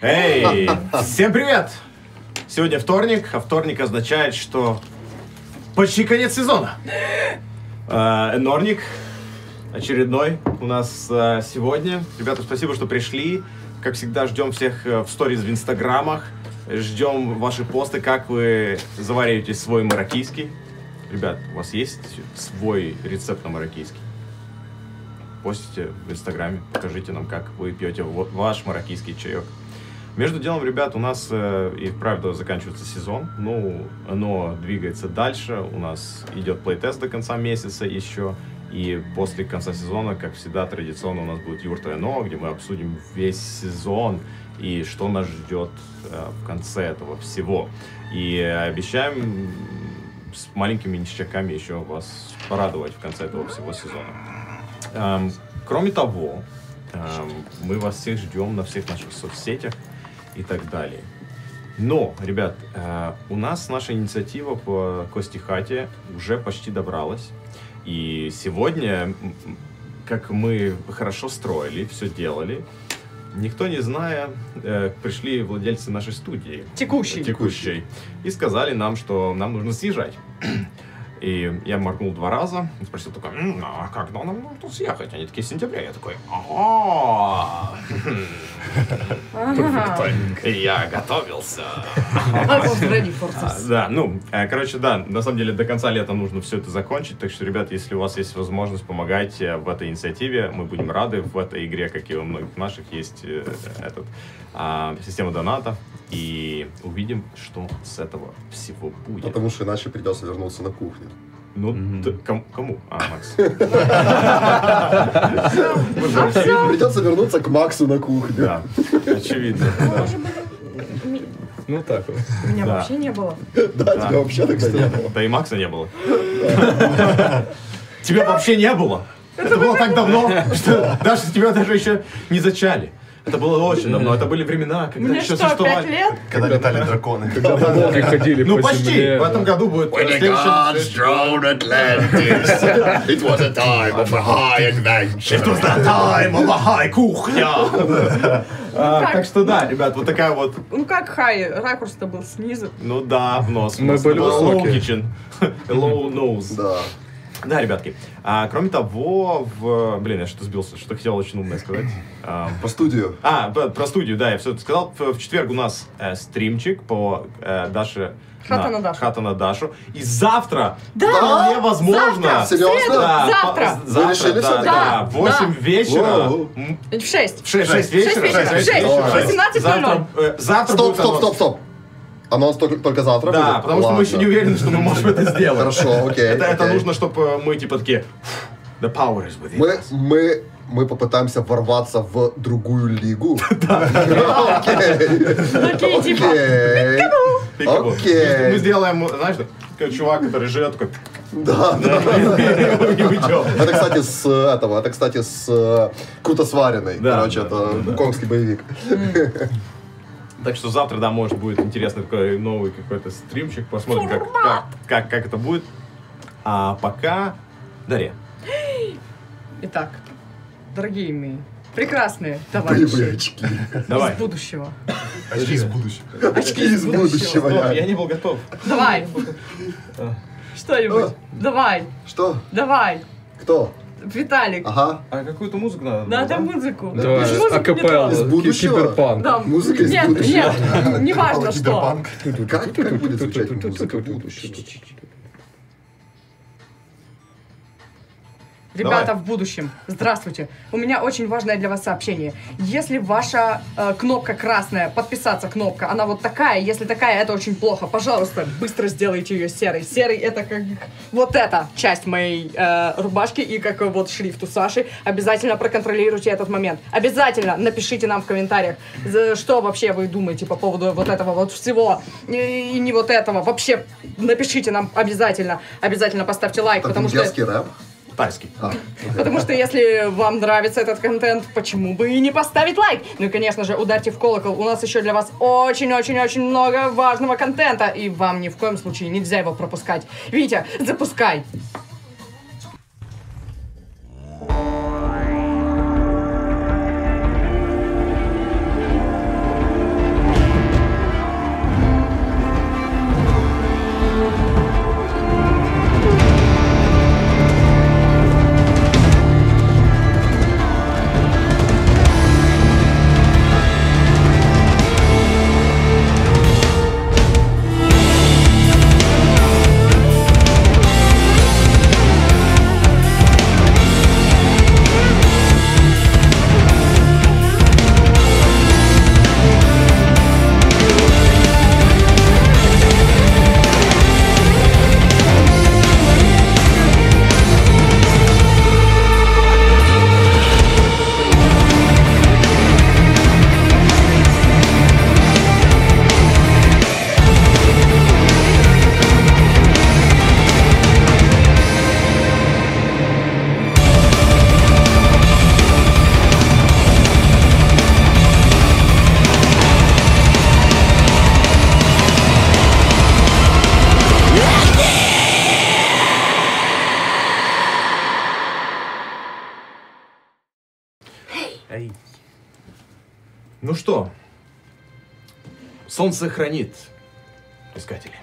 Эй, всем привет! Сегодня вторник, а вторник означает, что почти конец сезона. Э, Норник очередной у нас э, сегодня. Ребята, спасибо, что пришли. Как всегда, ждем всех э, в сторис в инстаграмах. Ждем ваши посты, как вы завариваете свой мароккийский. Ребят, у вас есть свой рецепт на мароккийский? Постите в инстаграме, покажите нам, как вы пьете ваш мароккийский чаек. Между делом, ребят, у нас э, и правда заканчивается сезон. Ну, оно двигается дальше. У нас идет плейтест до конца месяца еще. И после конца сезона, как всегда, традиционно у нас будет Юрта НО, где мы обсудим весь сезон и что нас ждет э, в конце этого всего. И обещаем с маленькими ништяками еще вас порадовать в конце этого всего сезона. Эм, кроме того, эм, мы вас всех ждем на всех наших соцсетях и так далее. Но, ребят, э, у нас наша инициатива по Кости Хате уже почти добралась. И сегодня, как мы хорошо строили, все делали, никто не зная, э, пришли владельцы нашей студии. Текущий. Текущей. И сказали нам, что нам нужно съезжать. И я моргнул два раза, спросил такой, «М, а когда нам нужно съехать? Они такие, в сентябре. Я такой, «А, Ага. я готовился. А, this. Да, ну, э, короче, да, на самом деле до конца лета нужно все это закончить, так что, ребят, если у вас есть возможность, помогайте в этой инициативе, мы будем рады. В этой игре, как и во многих наших, есть э, этот, а, система доната, и увидим, что с этого всего будет. Потому что иначе придется вернуться на кухню. Ну, т- ком- кому? А, Макс. Придется вернуться к Максу на кухню. Да, очевидно. да. Ну так вот. Меня вообще не было. Да, тебя вообще тогда не было. Да и Макса не было. Тебя вообще не было. Это было так давно, что даже тебя даже еще не зачали. Это было очень давно. Это были времена, когда Мне еще что, существовали. лет? Когда летали драконы. Волки ходили Ну по почти. В этом году будет э, следующий- drone Atlantis, it was a time of a high adventure. It was the time of a high кухня. А, Так что да, ребят, вот такая вот, Ну как хай, ракурс-то был снизу. ну да, в нос. Мы были Low высокие. kitchen. Low nose. Да. Да, ребятки. А, кроме того, в... Блин, я что-то сбился, что хотел очень умное сказать. А, По студию. А, п- про студию, да, я все это сказал. В, в четверг у нас э, стримчик по э, Даше... Хата на Дашу. Хата на Дашу. И завтра, Да, вполне возможно... завтра, Серьезно? Да, Завтра. по- завтра, Вы решили да, да, в 8 Да. вечера. Воу. В шесть. В 6, 6 В вечера. шесть вечера, в шесть шесть. вечера. Давай. 18:00. Завтра, э, завтра Стоп, будет стоп, анонс. стоп, стоп. Анонс только, только завтра Да, будет? потому что мы еще не Ладно. уверены, что мы можем это сделать. Хорошо, окей, Это, это окей. нужно, чтобы мы типа такие... The power is within Мы, us». мы, мы попытаемся ворваться в другую лигу. Окей. Такие типа. Окей. Пикабу. Окей. Мы, сделаем, знаешь, как чувак, который живет такой... Да, да. и. Это, кстати, с этого, это, кстати, с э, круто сваренной. Да, Короче, да, это да. конгский боевик. Так что завтра, да, может, будет интересный такой новый какой-то стримчик. Посмотрим, как, как, как, как это будет. А пока... Дарья. Итак, дорогие мои, прекрасные товарищи очки. Давай. из будущего. Очки из будущего. Очки из будущего. Стоп, я- я не был готов. Давай. А. Что-нибудь. Давай. Что? Давай. Кто? Виталик. Ага. А какую-то музыку надо? Надо да? музыку. Давай, Ты ж музыку не акапелла, Из будущего? киберпанк. Да. Музыка из нет, будущего. Нет, не важно что. Киберпанк. Как, как будет звучать музыка будущего? Ребята Давай. в будущем, здравствуйте. У меня очень важное для вас сообщение. Если ваша э, кнопка красная, подписаться кнопка, она вот такая, если такая, это очень плохо. Пожалуйста, быстро сделайте ее серой. Серый это как вот эта часть моей э, рубашки и как вот шрифт у Саши. Обязательно проконтролируйте этот момент. Обязательно напишите нам в комментариях, что вообще вы думаете по поводу вот этого вот всего и, и не вот этого. Вообще напишите нам обязательно. Обязательно поставьте лайк, Так, потому что... рэп? Тайский. А, Потому что если вам нравится этот контент, почему бы и не поставить лайк? Ну и, конечно же, ударьте в колокол. У нас еще для вас очень-очень-очень много важного контента, и вам ни в коем случае нельзя его пропускать. Витя, запускай! Ай. Ну что, солнце хранит искатели.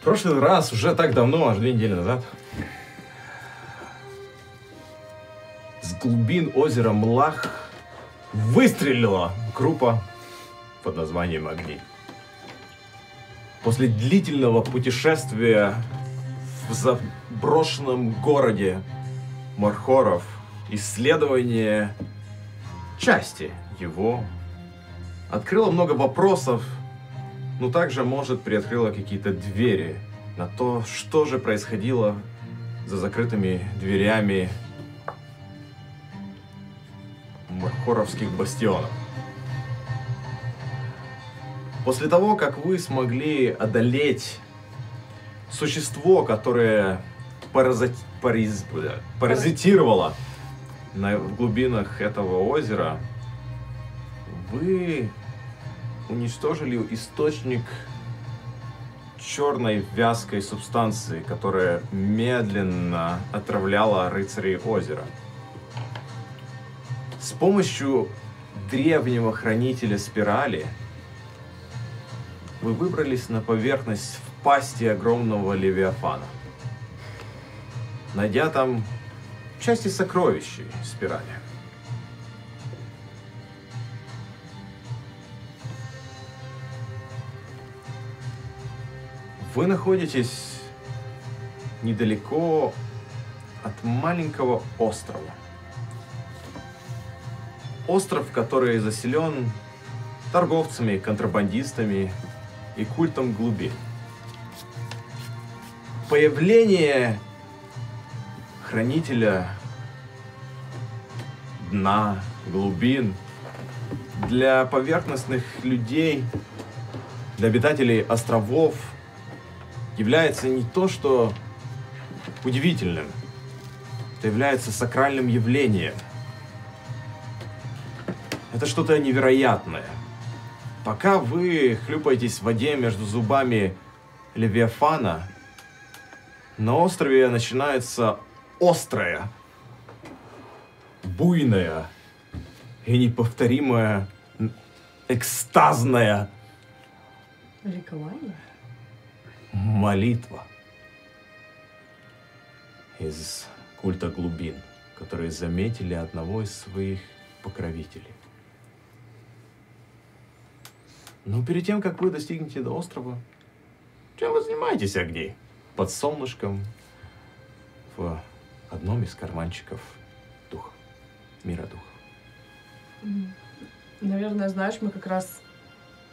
В прошлый раз, уже так давно, аж две недели назад, с глубин озера Млах выстрелила группа под названием «Огни». После длительного путешествия в заброшенном городе Мархоров, исследование части его открыло много вопросов, но также, может, приоткрыло какие-то двери на то, что же происходило за закрытыми дверями Мархоровских бастионов. После того, как вы смогли одолеть существо, которое паразит- париз- бля, паразитировало на, в глубинах этого озера, вы уничтожили источник черной вязкой субстанции, которая медленно отравляла рыцарей озера. С помощью древнего хранителя спирали вы выбрались на поверхность в пасти огромного левиафана. Найдя там части сокровищей спирали. Вы находитесь недалеко от маленького острова. Остров, который заселен торговцами, контрабандистами и культом глубин. Появление хранителя дна, глубин для поверхностных людей, для обитателей островов является не то, что удивительным, это является сакральным явлением. Это что-то невероятное. Пока вы хлюпаетесь в воде между зубами Левиафана, на острове начинается острая, буйная и неповторимая, экстазная Ликование? молитва из культа глубин, которые заметили одного из своих покровителей. Но перед тем, как вы достигнете до острова, чем вы занимаетесь огней? Под солнышком в одном из карманчиков духа, мира духа. Наверное, знаешь, мы как раз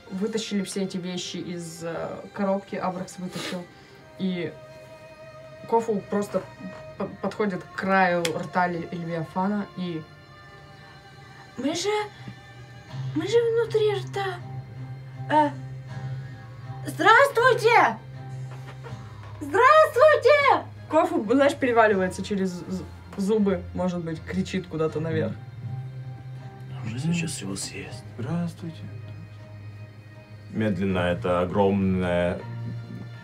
вытащили все эти вещи из э, коробки, Абракс вытащил. И Кофу просто подходит к краю рта Ле- Левиафана и... Мы же... Мы же внутри рта. Э, здравствуйте! Здравствуйте! Кофу, знаешь, переваливается через зубы, может быть, кричит куда-то наверх. Уже сейчас его съест. Здравствуйте. Медленно эта огромная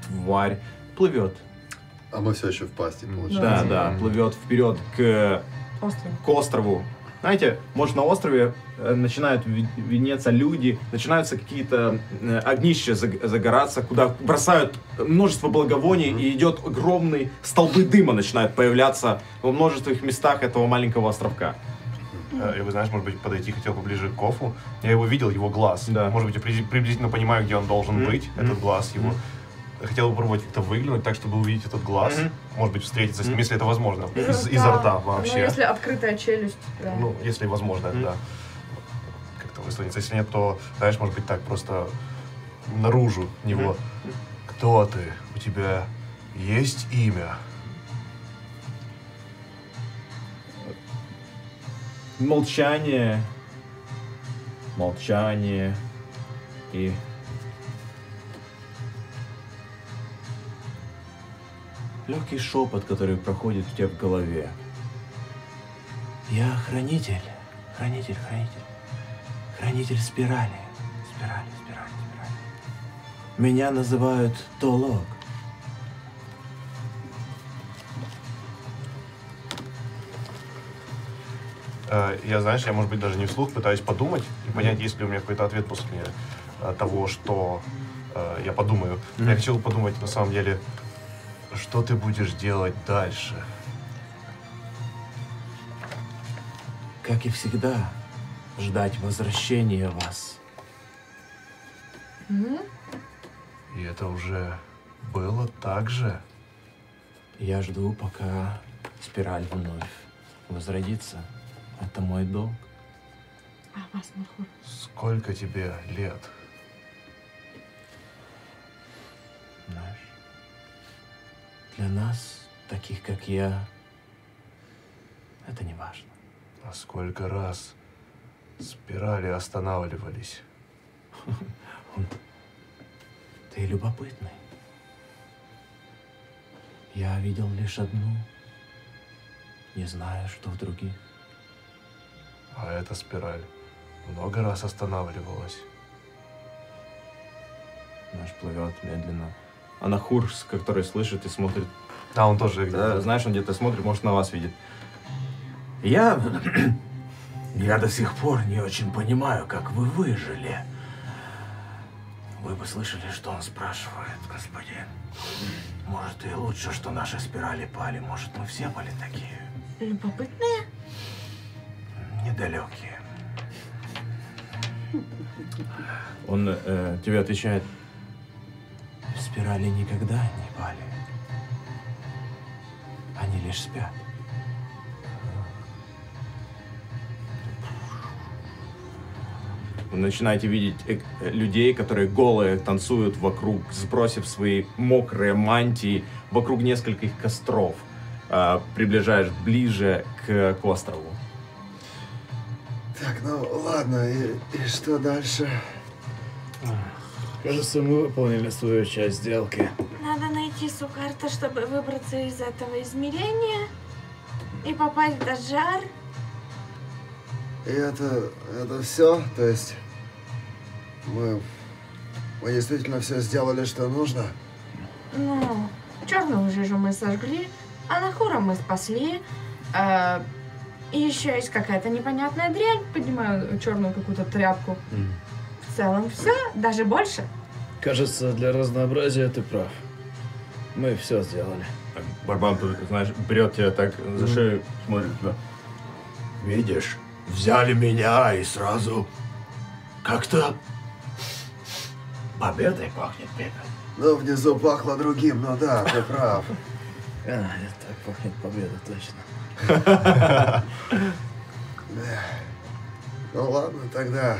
тварь плывет. А мы все еще в пасти, Да, получается. да, плывет вперед к, Остров. к острову. Знаете, может на острове э, начинают виднеться люди, начинаются какие-то э, огнища заг- загораться, куда бросают множество благовоний, и идет огромный столбы дыма начинают появляться во множестве местах этого маленького островка. Э, И вы знаешь, может быть, подойти хотел поближе к Кофу. Я его видел, его глаз. Да. Может быть, я при- приблизительно понимаю, где он должен Мгм. быть, этот глаз его. Мгм. Хотел бы попробовать как-то выглянуть так, чтобы увидеть этот глаз. Мгм. Может быть, встретиться с ним, если это возможно. Из, изо рта Ну, вообще. если открытая челюсть, да. Ну, если возможно, Мгм. да. Как-то высунется. Если нет, то, знаешь, может быть, так просто наружу него. Кто ты? У тебя есть имя? Молчание. Молчание. И... легкий шепот, который проходит у тебя в голове. Я хранитель, хранитель, хранитель, хранитель спирали, спирали, спирали, спирали. Меня называют Толок. Э, я, знаешь, я, может быть, даже не вслух пытаюсь подумать и понять, есть ли у меня какой-то ответ после э, того, что э, я подумаю. Mm-hmm. Я хотел подумать, на самом деле, что ты будешь делать дальше. Как и всегда, ждать возвращения вас. И это уже было так же. Я жду, пока спираль вновь возродится. Это мой долг. А? Сколько тебе лет? Знаешь, для нас, таких как я, это не важно. А сколько раз спирали останавливались? Ты любопытный. Я видел лишь одну. Не знаю, что в других. А эта спираль много раз останавливалась. Наш плывет медленно. А Нахур, с- который слышит и смотрит, А он тоже где-то. да, знаешь, он где-то смотрит, может, на вас видит. Я... Я до сих пор не очень понимаю, как вы выжили. Вы бы слышали, что он спрашивает, господин. Может, и лучше, что наши спирали пали. Может, мы все были такие Любопытные? недалекие. Он э, тебе отвечает, спирали никогда не пали. Они лишь спят. Вы начинаете видеть э, людей, которые голые танцуют вокруг, сбросив свои мокрые мантии вокруг нескольких костров, э, приближаешь ближе к, к острову. Так, ну ладно, и, и что дальше? Кажется, мы выполнили свою часть сделки. Надо найти Сукарта, чтобы выбраться из этого измерения и попасть в Даджар. И это, это все? То есть мы, мы действительно все сделали, что нужно? Ну, черную жижу мы сожгли, а Нахура мы спасли. э, и еще есть какая-то непонятная дрянь. Поднимаю черную какую-то тряпку. В целом все, даже больше. Кажется, для разнообразия ты прав. Мы все сделали. Так, Барбан, тут, знаешь, берет тебя так за шею, смотрит туда. Видишь, взяли меня и сразу как-то победой пахнет, Пепел. Ну, внизу пахло другим, ну да, ты прав. А, это так пахнет победа, точно. Ну ладно, тогда.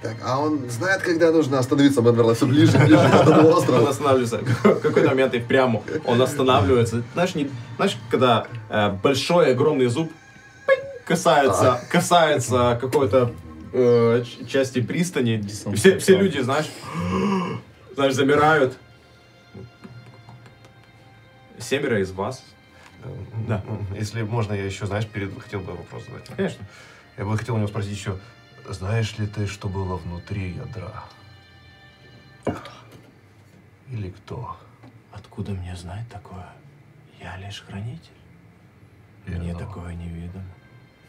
Так, а он знает, когда нужно остановиться? Мэнверла все ближе ближе к этому Он острову. останавливается. В какой-то момент и прямо он останавливается. Знаешь, не, знаешь когда э, большой огромный зуб касается, касается какой-то э, части пристани. Все, все люди, знаешь, знаешь, замирают. Семеро из вас. Да. Если можно, я еще, знаешь, перед хотел бы вопрос задать. Конечно. Я бы хотел у него спросить еще, знаешь ли ты, что было внутри ядра? Или кто? Откуда мне знать такое? Я лишь хранитель. Мне Верно. такое не видно.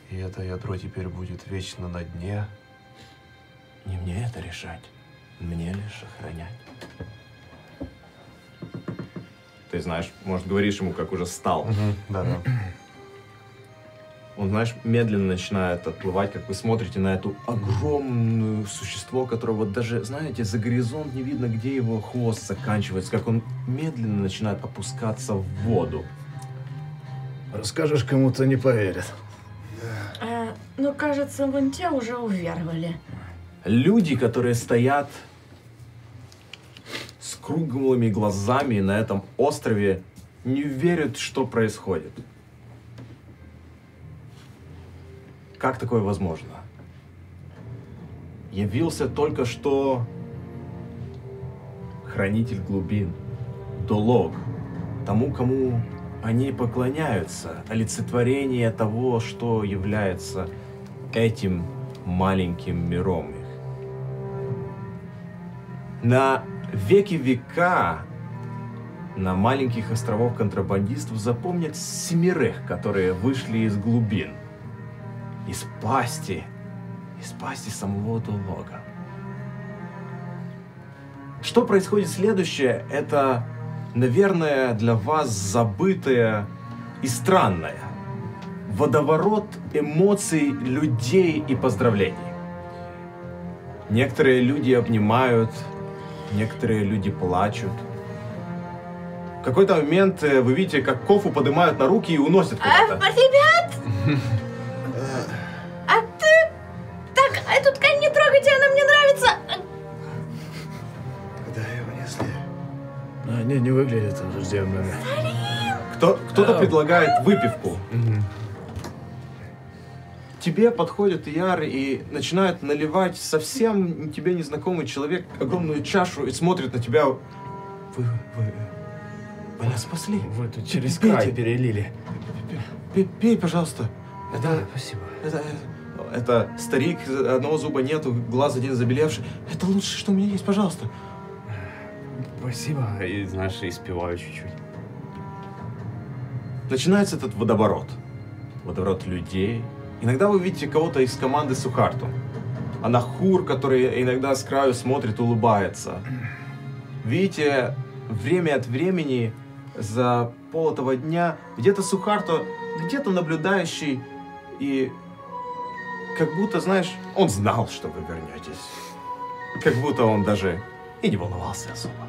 И это ядро теперь будет вечно на дне. Не мне это решать. Мне лишь охранять. Ты знаешь, может, говоришь ему, как уже стал. Да, да. Он, знаешь, медленно начинает отплывать, как вы смотрите на эту огромное существо, которое вот даже, знаете, за горизонт не видно, где его хвост заканчивается, как он медленно начинает опускаться в воду. Расскажешь кому-то, не поверят. Э, ну, кажется, вон те уже уверовали. Люди, которые стоят с круглыми глазами на этом острове, не верят, что происходит. Как такое возможно? Явился только что хранитель глубин, Долог, тому, кому они поклоняются, олицетворение того, что является этим маленьким миром их. На веки века на маленьких островов контрабандистов запомнят семерых, которые вышли из глубин, из пасти, из пасти самого Дулога. Что происходит следующее, это, наверное, для вас забытое и странное. Водоворот эмоций, людей и поздравлений. Некоторые люди обнимают, некоторые люди плачут. В какой-то момент э, вы видите, как Кофу поднимают на руки и уносят А, куда-то. ребят! Они не выглядят враждебными. Кто, кто-то предлагает выпивку. Тебе подходит Яр и начинает наливать совсем тебе незнакомый человек огромную чашу и смотрит на тебя. Вы, вы, вы нас спасли. Вы тут через Пейте. край перелили. Пей, пей, пожалуйста. Да, Это, спасибо. это, это старик, одного зуба нету, глаз один забелевший. Это лучшее, что у меня есть, пожалуйста. Спасибо. И, знаешь, и спеваю чуть-чуть. Начинается этот водоворот. Водоворот людей. Иногда вы видите кого-то из команды Сухарту. Анахур, который иногда с краю смотрит, улыбается. Видите, время от времени за пол этого дня где-то Сухарто, где-то наблюдающий и как будто, знаешь, он знал, что вы вернетесь. Как будто он даже и не волновался особо.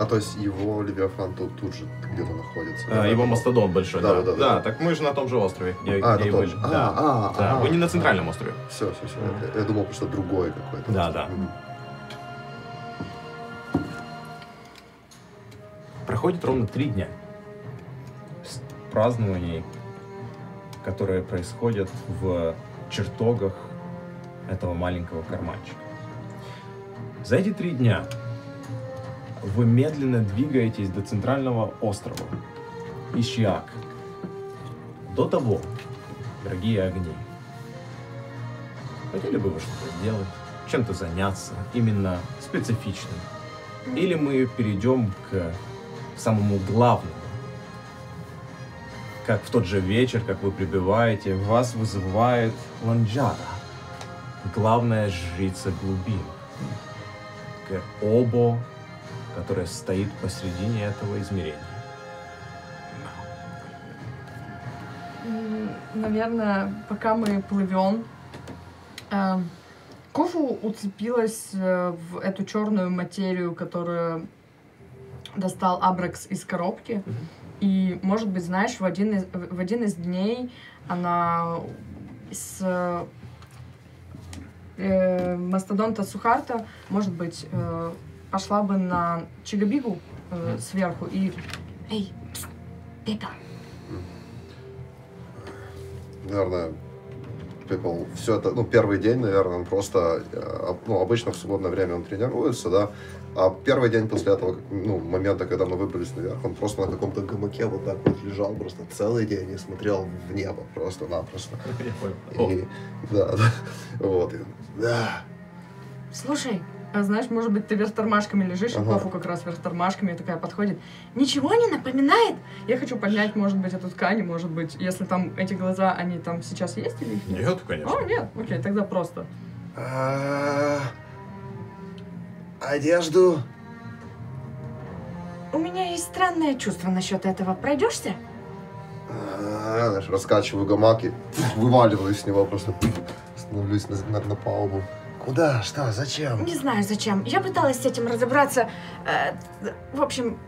А то есть его Левиафан тут, тут же где-то находится. А, его мастодон большой, Да, да. да, да, да. так мы же на том же острове, где, А, где и тот были. же. Да, А, а, да. а. Вы не на центральном острове. Все, все, все. Я, я думал, что другой какой-то. Да, да. Мгм. Проходит ровно три дня с празднований, которые происходят в чертогах этого маленького карманчика. За эти три дня вы медленно двигаетесь до центрального острова Ищиак. До того, дорогие огни, хотели бы вы что-то сделать, чем-то заняться, именно специфичным? Или мы перейдем к самому главному? Как в тот же вечер, как вы прибываете, вас вызывает Ланджара, главная жрица глубин. Обо, которая стоит посредине этого измерения. Наверное, пока мы плывем, э, Кофу уцепилась э, в эту черную материю, которую достал Абракс из коробки. И, может быть, знаешь, в один из, в один из дней она с э, мастодонта Сухарта, может быть, э, пошла бы на Чигабигу э, сверху и Эй, пс, пепел. Наверное, Пепел, все это, ну, первый день, наверное, он просто, э, ну, обычно в свободное время он тренируется, да, а первый день после этого, как, ну, момента, когда мы выбрались наверх, он просто на каком-то гамаке вот так вот лежал просто целый день и смотрел в небо просто-напросто. Я понял. И, да, да, вот, и, да, Слушай, а знаешь, может быть, ты вверх тормашками лежишь, и Ага. Кофу как раз вверх тормашками и такая подходит. Ничего не напоминает? Я хочу поднять, может быть, эту ткань, может быть, если там эти глаза, они там сейчас есть или их нет? Нет, конечно. О, нет, окей, тогда просто. А, Одежду. У меня есть странное чувство насчет этого. Пройдешься? А, знаешь, раскачиваю гамак и вываливаюсь с него просто, становлюсь на, на, на палубу. Куда? Что? Зачем? Не знаю зачем. Я пыталась с этим разобраться. э, в общем,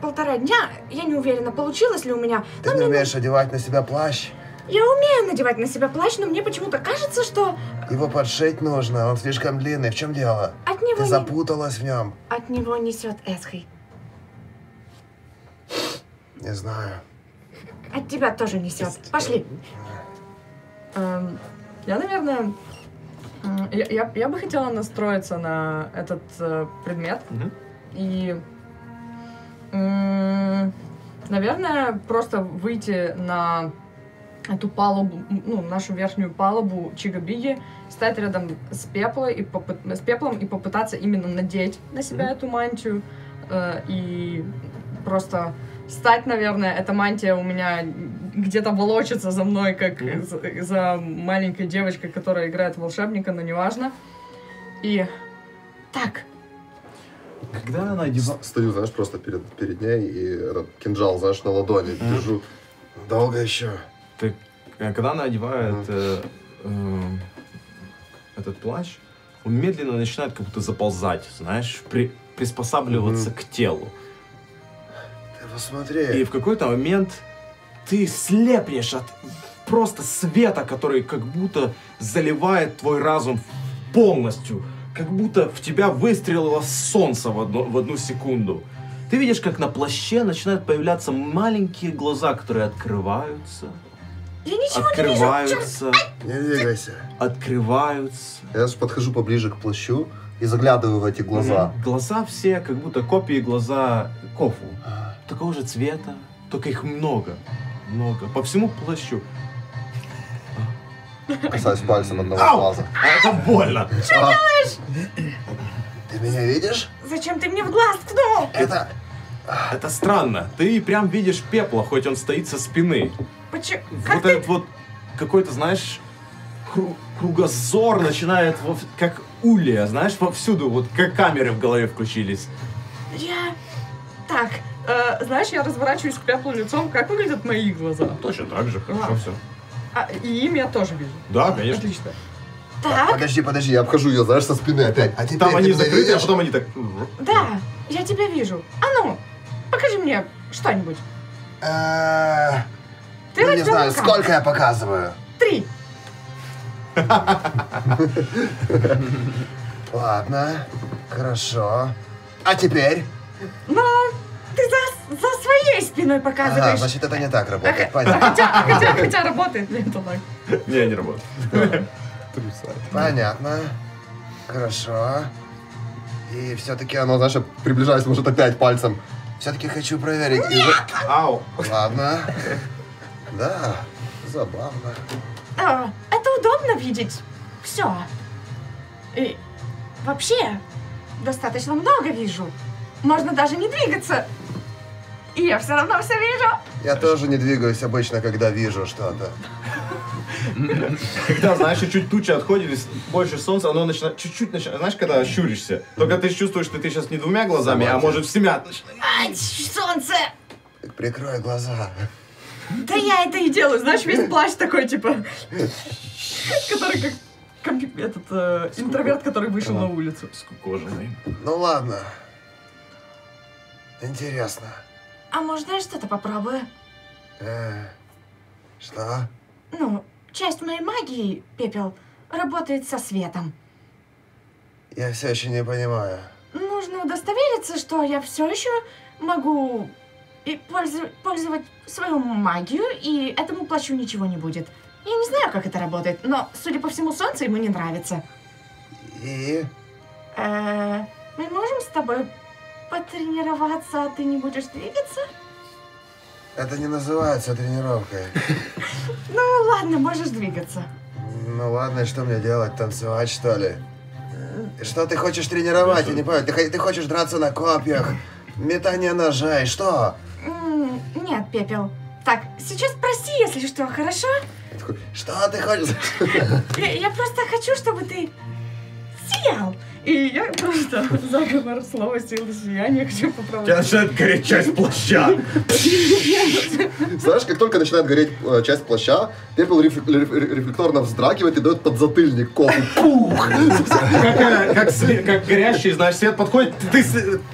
полтора дня. Я не уверена, получилось ли у меня. Ты Но не мне- умеешь одевать на себя плащ? Я умею надевать на себя плащ, но мне почему-то кажется, что Его подшить нужно, он слишком длинный. В чем дело? от него, Ты не- запуталась в нем. от него несет Эсхой. Не знаю. От тебя тоже несет. Пошли. Эм, я, наверное, я, я, я бы хотела настроиться на этот э, предмет. Мгм. И, м, наверное, просто выйти на эту палубу, ну, нашу верхнюю палубу Чигабиги, стать рядом с, пеплой и попы- с пеплом и попытаться именно надеть на себя Мгм. эту мантию. э, и просто стать, наверное, эта мантия у меня где-то волочится за мной, как за, за маленькой девочкой, которая играет волшебника, но неважно. И так, Когда она одевала... Стою, знаешь, просто перед, перед ней и этот кинжал, знаешь, на ладони держу. Долго еще. Ты, э, когда она одевает э, э, этот плащ, он медленно начинает как будто заползать, знаешь, при- приспосабливаться к телу. Посмотри. И в какой-то момент ты слепнешь от просто света, который как будто заливает твой разум полностью. Как будто в тебя выстрелило солнце в одну, в одну секунду. Ты видишь, как на плаще начинают появляться маленькие глаза, которые открываются, я ничего не вижу. открываются, Не двигайся. открываются. Я ж подхожу поближе к плащу и заглядываю в эти глаза. Глаза все как будто копии глаза Кофу. Такого же цвета, только их много. Много. По всему плащу. Касаюсь пальцем одного Ау! глаза. А, Это больно. А, Ты меня видишь? Зачем ты мне в глаз ткнул? Это... Это странно. Ты прям видишь пепла, хоть он стоит со спины. Почему? Как вот ты... этот вот какой-то, знаешь, кру- кругозор начинает во- как улья, знаешь, повсюду, вот как камеры в голове включились. Я... Так, э, знаешь, я разворачиваюсь к пеплу лицом, как выглядят мои глаза. Точно так же, хорошо Ага. все. А, и им я тоже вижу. Да, конечно. Отлично. так, Подожди, подожди, я обхожу ее, знаешь, со спины опять. А теперь Там ты они меня закрыты, а видишь? потом они так... да, я тебя вижу. А ну, покажи мне что-нибудь. Э, Ты Ну, не знаю, руками. сколько я показываю. Три. Ладно, хорошо. А теперь? Но ты за, за своей спиной Ага, показываешь. значит, это не так А, работает. а Понятно. хотя, хотя, хотя работает ли это так? Не, не работает. Понятно. Хорошо. И все-таки оно, знаешь, я приближаюсь, может, опять пальцем. Все-таки хочу проверить. И вы- Ау. Ладно. Да, забавно. А, это удобно видеть. Все. И вообще, достаточно много вижу. Можно даже не двигаться. И я все равно все вижу. Я тоже не двигаюсь обычно, когда вижу что-то. Когда, знаешь, чуть-чуть туча отходит, и с- больше солнца, оно начинает, чуть-чуть начинает, знаешь, когда щуришься, только ты чувствуешь, что ты сейчас не двумя глазами, а может всемя. Ай, солнце! Так прикрой глаза. Да я это и Делаю, знаешь, весь плащ такой, типа, который как этот э, интроверт, который вышел на улицу. Скукоженный. Ну ладно. Интересно. А можно я что-то попробую? Э, что? Ну, часть моей магии, пепел, работает со светом. Я все еще не понимаю. Нужно удостовериться, что я все еще могу и пользу- пользовать свою магию, и этому плащу ничего не будет. Я не знаю, как это работает, но, судя по всему, солнце ему не нравится. И? Э, мы можем с тобой потренироваться, а ты не будешь двигаться? Это не называется тренировкой. Ну ладно, можешь двигаться. Ну ладно, и что мне делать? Танцевать, что ли? И Что ты хочешь тренировать? Я не понимаю. Ты, хо- ты хочешь драться на копьях? Метание ножей, что? М, Нет, пепел. Так, сейчас прости, если что, хорошо? Что ты хочешь? Я, просто хочу, чтобы ты сиял. И я просто заговор слова силы сияния хочу У тебя начинает гореть часть плаща. Знаешь, как только начинает гореть э, часть плаща, пепел реф- реф- рефлекторно вздрагивает и дает подзатыльник кофу. Пух! Как, э, горящий, знаешь, свет подходит, ты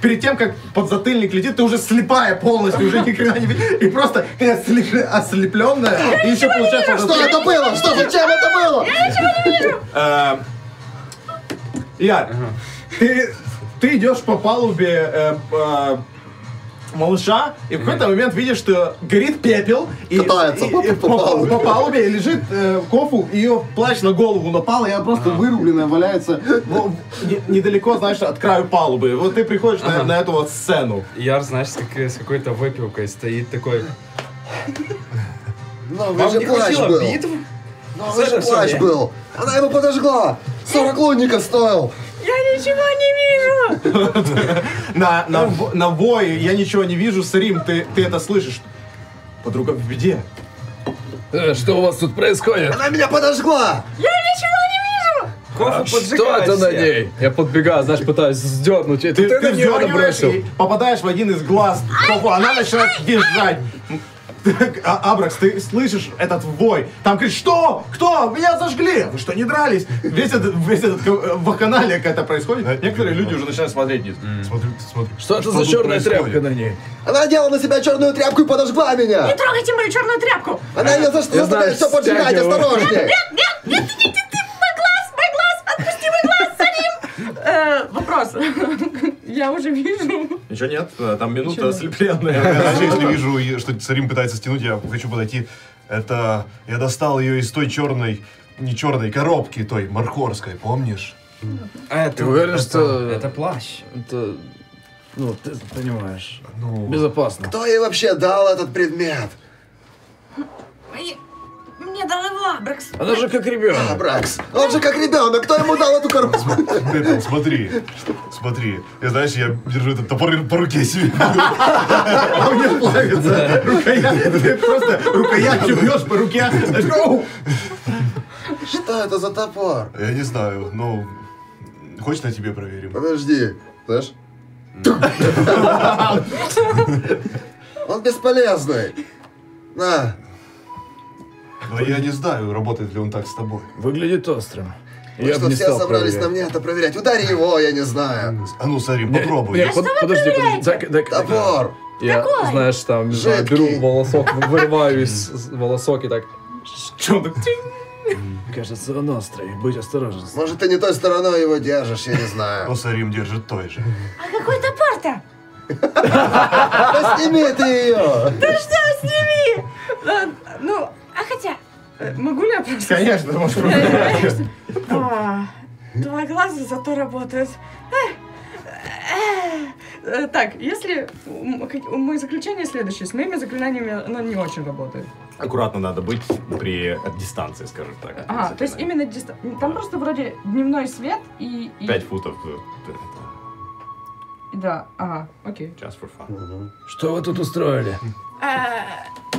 перед тем, как подзатыльник летит, ты уже слепая полностью, уже ни хрена не видишь, и просто ты ослеп- ослепленная, и еще получается... Что это- это было? Что? Зачем это было? Э, Яр, ты, ты идешь по палубе э, э, малыша, и в какой-то момент видишь, что горит пепел. И, Катается и- по- и по по, палубе. по палубе, и лежит э, Кофу, и ее плащ на голову напал, и она просто вырубленная валяется в- не- недалеко, знаешь, от краю палубы. Вот ты приходишь на, на эту вот сцену. Яр, знаешь, с, как- с какой-то выпивкой стоит такой. Новый Вам же не хватило битв? Новый За же это всё плащ был. Она его подожгла. 40 лунников стоил. Я ничего не вижу! На, на, на вой я ничего не вижу, Сарим, ты, ты это слышишь. Подруга в беде. Э, Что у вас тут происходит? Она меня подожгла! Я ничего не вижу! А что это на ней? Я подбегаю, знаешь, пытаюсь сдернуть. Ты, ты, ты вздергиваешь набросил. и попадаешь в один из глаз. Кофу, она начинает визжать. А, Абракс, ты слышишь этот вой? Там кричит, что? Кто? Меня зажгли! Вы что, не дрались? Весь этот, весь этот ка- вакханалия какая-то происходит. Некоторые люди уже начинают смотреть вниз. Смотри, смотри. Что это за черная происходит? тряпка на ней? Она одела на себя черную тряпку и подожгла меня! Не трогайте мою черную тряпку! Она ее заставляет все поджигать, осторожнее! Нет, нет, нет, нет, ты, мой Э, вопрос. Я уже вижу. Ничего нет, там минута ослепленная. Я если вижу, что Царим пытается стянуть, я хочу подойти. Это я достал ее из той черной, не черной коробки, той мархорской, помнишь? Это, Ты уверен, это- что- Это плащ. Это, ну, ты понимаешь, Ну, безопасно. Кто ей вообще дал этот предмет? Мне дал его Абракс. Она же как ребенок. А, Бракс, он же как ребенок, кто ему дал эту коробку? Пепел, смотри, смотри. Я, знаешь, я держу этот топор по руке себе. А у меня плавится рукоять. Ты просто рукоятью бьешь по руке. Что это за топор? Я не знаю, ну... Хочешь на тебе проверим? Подожди, знаешь? Он бесполезный. На, Но я не знаю, работает ли он так с тобой. Выглядит острым. вы Я что, не все стал собрались проверять. на мне это проверять? Удари его, я не знаю. А ну, Сарим, Не, попробуй. не, под- подожди, подожди. дай- дай- Топор. Я, знаешь, там, не знаю, беру волосок, вырываю из волосок и так. Что он так? Кажется, он острый. Будь осторожен. Может, ты не той стороной его держишь, я не Но знаю. Сарим держит той же. А какой топор-то? Да сними ты ее! Сними! Э, Ну, А хотя, э, могу ли я просто... Конечно, можешь попробовать. А, Два глаза зато работают. Э, Так, если... Мое заключение следующее. С моими заклинаниями оно не очень работает. Аккуратно надо быть при дистанции, скажем так. Ага, то есть именно диста- Там просто вроде дневной свет и... 5 футов. э, э, Да, ага, окей. Just for fun. Что вы тут устроили? А,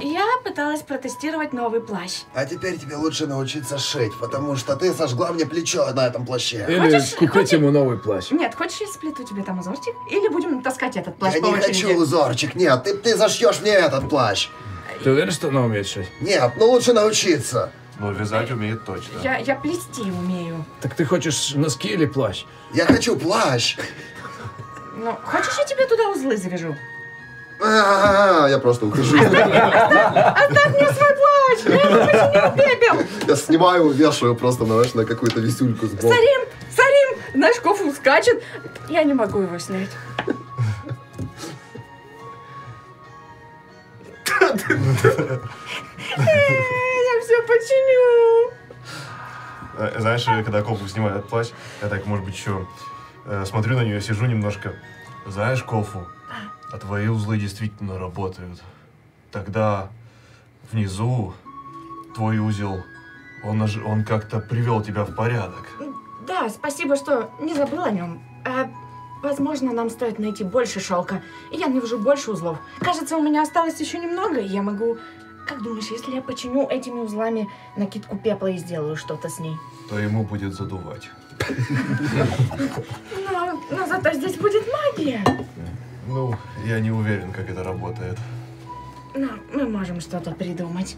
я пыталась протестировать новый плащ. А теперь тебе лучше научиться шить, потому что ты сожгла мне плечо на этом плаще. Или Хочешь- купить хочешь- ему новый плащ? Нет, хочешь, я сплету тебе там узорчик? Или будем таскать этот плащ Я по не очереди? хочу узорчик, нет, ты, ты зашьешь мне этот плащ. Ты уверен, что она умеет шить? Нет, ну лучше научиться. Но вязать умеет точно. Я, я плести умею. Так ты хочешь носки или плащ? Я хочу плащ. Ну, хочешь, я тебе туда узлы завяжу? А, Я просто ухожу. Оставь мне свой плащ! Я починил пепел! Я снимаю, вешаю просто, знаешь, на какую-то висюльку сбоку. Сарим! Сарим! Знаешь, Кофу скачет. Я не могу его снять. Я все починю. Э, Знаешь, э, когда Кофу снимает плащ, я так, может быть, еще э, смотрю на нее, сижу немножко. Знаешь, Кофу, а твои узлы действительно работают. Тогда внизу твой узел, он, ож- он как-то привел тебя в порядок. Да, спасибо, что не забыл о нем. А, возможно, нам стоит найти больше шелка. И я навяжу больше узлов. Кажется, у меня осталось еще немного, и я могу... Как думаешь, если я починю этими узлами накидку пепла и сделаю что-то с ней? То ему будет задувать. Но, но зато здесь будет магия. Ну, я не уверен, как это работает. Но мы можем что-то придумать.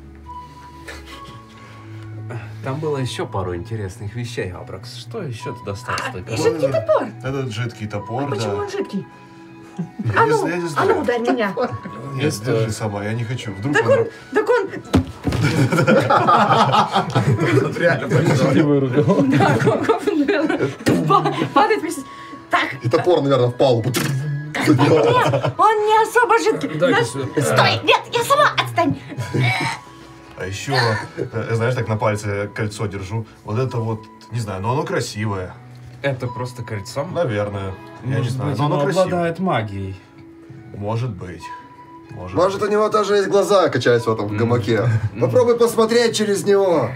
Там было еще пару интересных вещей, Абракс. Что еще ты достал с той И коробки? жидкий топор. Этот жидкий топор, А почему да. он жидкий? А не ну, я не а знаю. ну, ударь меня. Нет, держи сама, я не хочу. Вдруг Так он... он, так он, реально. Не выругал. да, падает Так, И топор, наверное, в палубу. Нет, он не особо жидкий. Сюда. Стой, нет, я сама, отстань. А еще, э, знаешь, так на пальце кольцо держу. Вот это вот, не знаю, но оно красивое. Это просто кольцо? Наверное. Я не Может знаю, быть, но оно оно красивое. обладает магией. Может быть. Может, Может, у него тоже есть глаза, качаясь в этом гамаке. Попробуй посмотреть через него.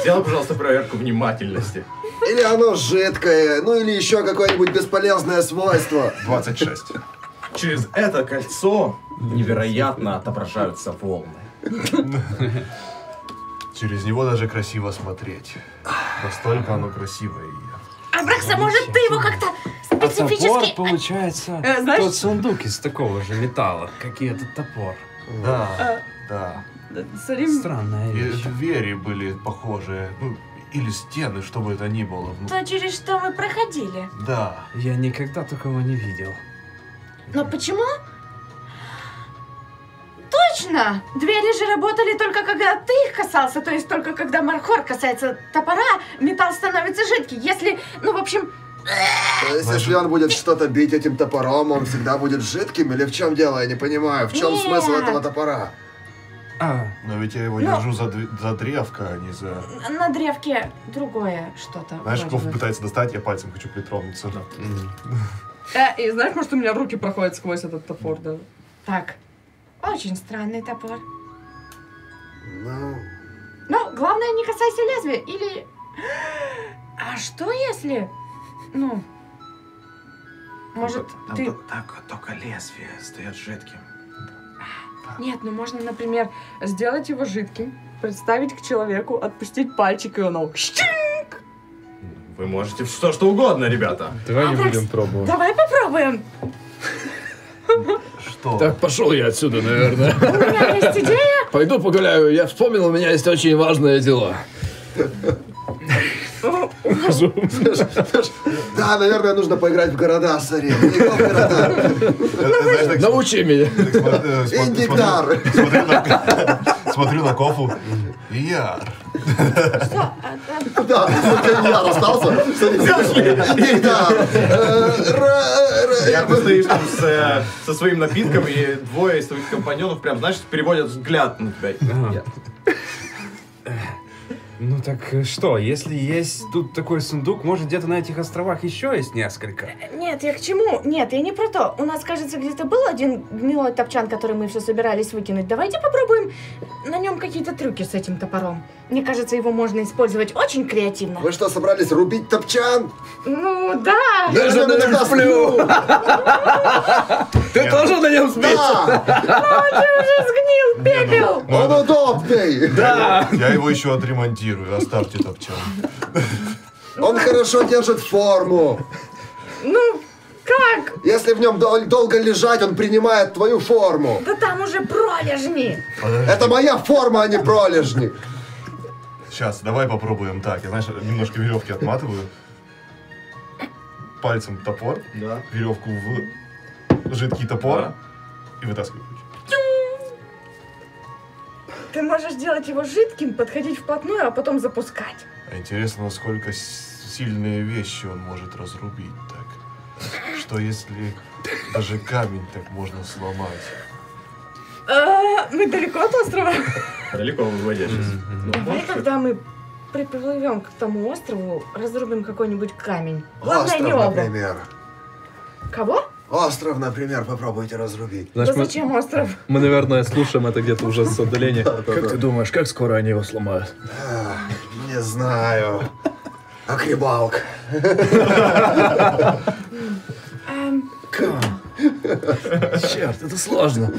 Сделай, пожалуйста, проверку внимательности. Или оно жидкое, ну или еще какое-нибудь бесполезное свойство. 26. Через это кольцо невероятно отображаются волны. Через него даже красиво смотреть. Настолько оно красивое. и- Абракса, может, ты его как-то А топор, специфически... получается, Э, знаешь- тот сундук из такого же металла, как и этот топор. Да, А. да. Сарим, Странная И вещь. двери были похожие. Ну, или стены, что бы это ни было. Ну, То, через что мы проходили. да. Я никогда такого не видел. Но почему? Точно! Двери же работали только когда ты их касался, то есть только когда Мархор касается топора, металл становится жидкий. Если, ну, в общем, То есть, если он будет что-то бить этим топором, он всегда будет жидким? Или в чем дело? Я не понимаю. В чем Нет. смысл этого топора? А, Но ведь я его Ну. держу за, за древко, а не за... на древке другое что-то. Знаешь, бы. пытается достать, я пальцем хочу притронуться. э, и знаешь, может, у меня руки проходят сквозь этот топор, да? Так, очень странный топор. Ну, Но главное, не касайся лезвия, или... А что если... Ну... Может, Там ты... так, только лезвие стает жидким. Нет, ну можно, например... Сделать его жидким, представить к человеку, отпустить пальчик, и он щик! Вы можете что что угодно, ребята. Давай не будем пробовать. Давай попробуем. Что? Так, пошел я отсюда, наверное. У меня есть идея. Пойду погуляю. Я вспомнил, у меня есть очень важное дело. Да, наверное, нужно поиграть в города, так Научи меня. э, Индиктар. смотрю- на- Кофу. Яр. Да, только я остался. Индиктар. Э, ра- Я ра- ты стоишь там э, со своим напитком, и двое из твоих компаньонов прям, знаешь, переводят взгляд на тебя. Ну так э, что, если есть тут такой сундук, может где-то на этих островах еще есть несколько? Нет, я к чему? Нет, я не про то. У нас, кажется, где-то был один гнилой топчан, который мы все собирались выкинуть. Давайте попробуем на нем какие-то трюки с этим топором. Мне кажется, его можно использовать очень креативно. Вы что, собрались рубить топчан? Ну да. Я же на них сплю. Ты тоже на нем спишь? Да, Он же уже сгнил, пепел. он удобный. Я его еще отремонтирую, оставьте топчан. Он хорошо держит форму. Ну, как? Если в нем дол- долго лежать, он принимает твою форму. Да там уже пролежни. Подожди. Это моя форма, а не пролежни. Сейчас, давай попробуем так. Я, знаешь, немножко веревки отматываю. Пальцем топор, Да. веревку в жидкий топор Да. и вытаскиваю. Ты можешь делать его жидким, подходить вплотную, а потом запускать. А интересно, насколько сильные вещи он может разрубить так. Что если даже камень так можно сломать? А, мы далеко от острова? Далеко выводя сейчас. Давай, когда мы приплывем к тому острову, разрубим какой-нибудь камень. Главное, не Остров, оба. например. Кого? Остров, например, попробуйте разрубить. Знаешь, да мы, зачем остров? мы, наверное, слушаем это где-то уже с отдаления. Как ты думаешь, как скоро они его сломают? Не знаю. Акрибалк. Эм, Черт, это сложно.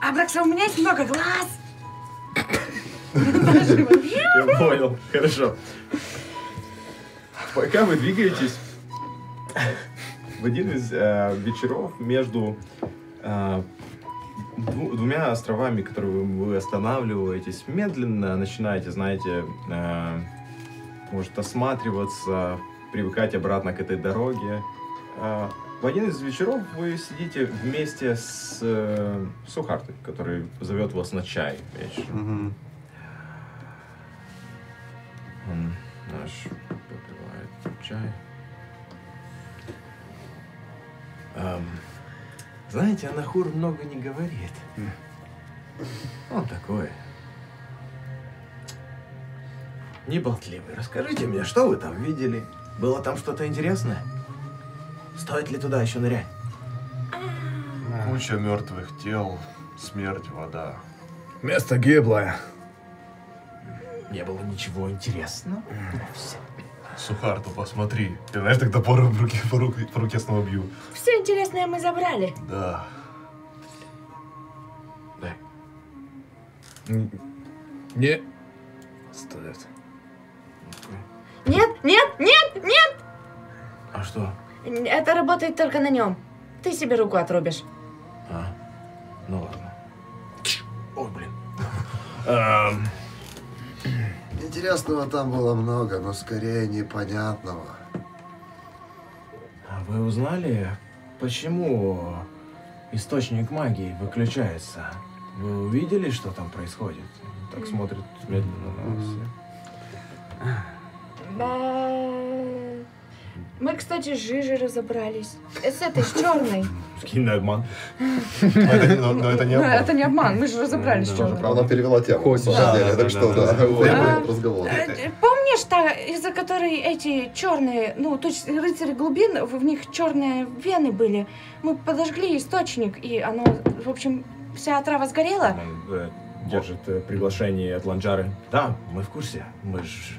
Абракса, у меня есть много глаз. Я понял. Хорошо. Пока вы двигаетесь, в один из э, вечеров между э, дву- двумя островами, которые вы, вы останавливаетесь, медленно начинаете, знаете, э, может осматриваться, привыкать обратно к этой дороге. Э, в один из вечеров вы сидите вместе с э, Сухартой, который зовет вас на чай вечером. Он наш попивает чай. Ам, знаете, Анахур много не говорит. Он такой. Неболтливый. Расскажите мне, что вы там видели? Было там что-то интересное? Стоит ли туда еще нырять? Куча мертвых тел, смерть, вода. Место гиблое. не было ничего интересного. Сухар, то посмотри. Я, знаешь, так топором в руке, по, руке, по руке снова бью. Все интересное мы забрали. Да. Дай. Не. Стоит. Нет, нет, нет, нет! А что? Это работает только на нем. Ты себе руку отрубишь. А, ну ладно. Ой, блин. Эм, Интересного там было много, но скорее непонятного. а вы узнали, почему источник магии выключается? Вы увидели, что там происходит? Так смотрит медленно на вас. Да. Мы, кстати, с Жижей разобрались. С этой, с черной. Скинь на обман. Но это, не- Ну, обман. это не обман, мы же разобрались, да, же. Она перевела тему, Хоть, так что, да, Да. разговора. Э, Помнишь, та, из-за которой эти черные, ну, то есть рыцари глубин, в них черные вены были? Мы подожгли источник, и оно, в общем, вся отрава сгорела? Он э, держит э, приглашение от Ланджары. Да, мы в курсе. Мы ж...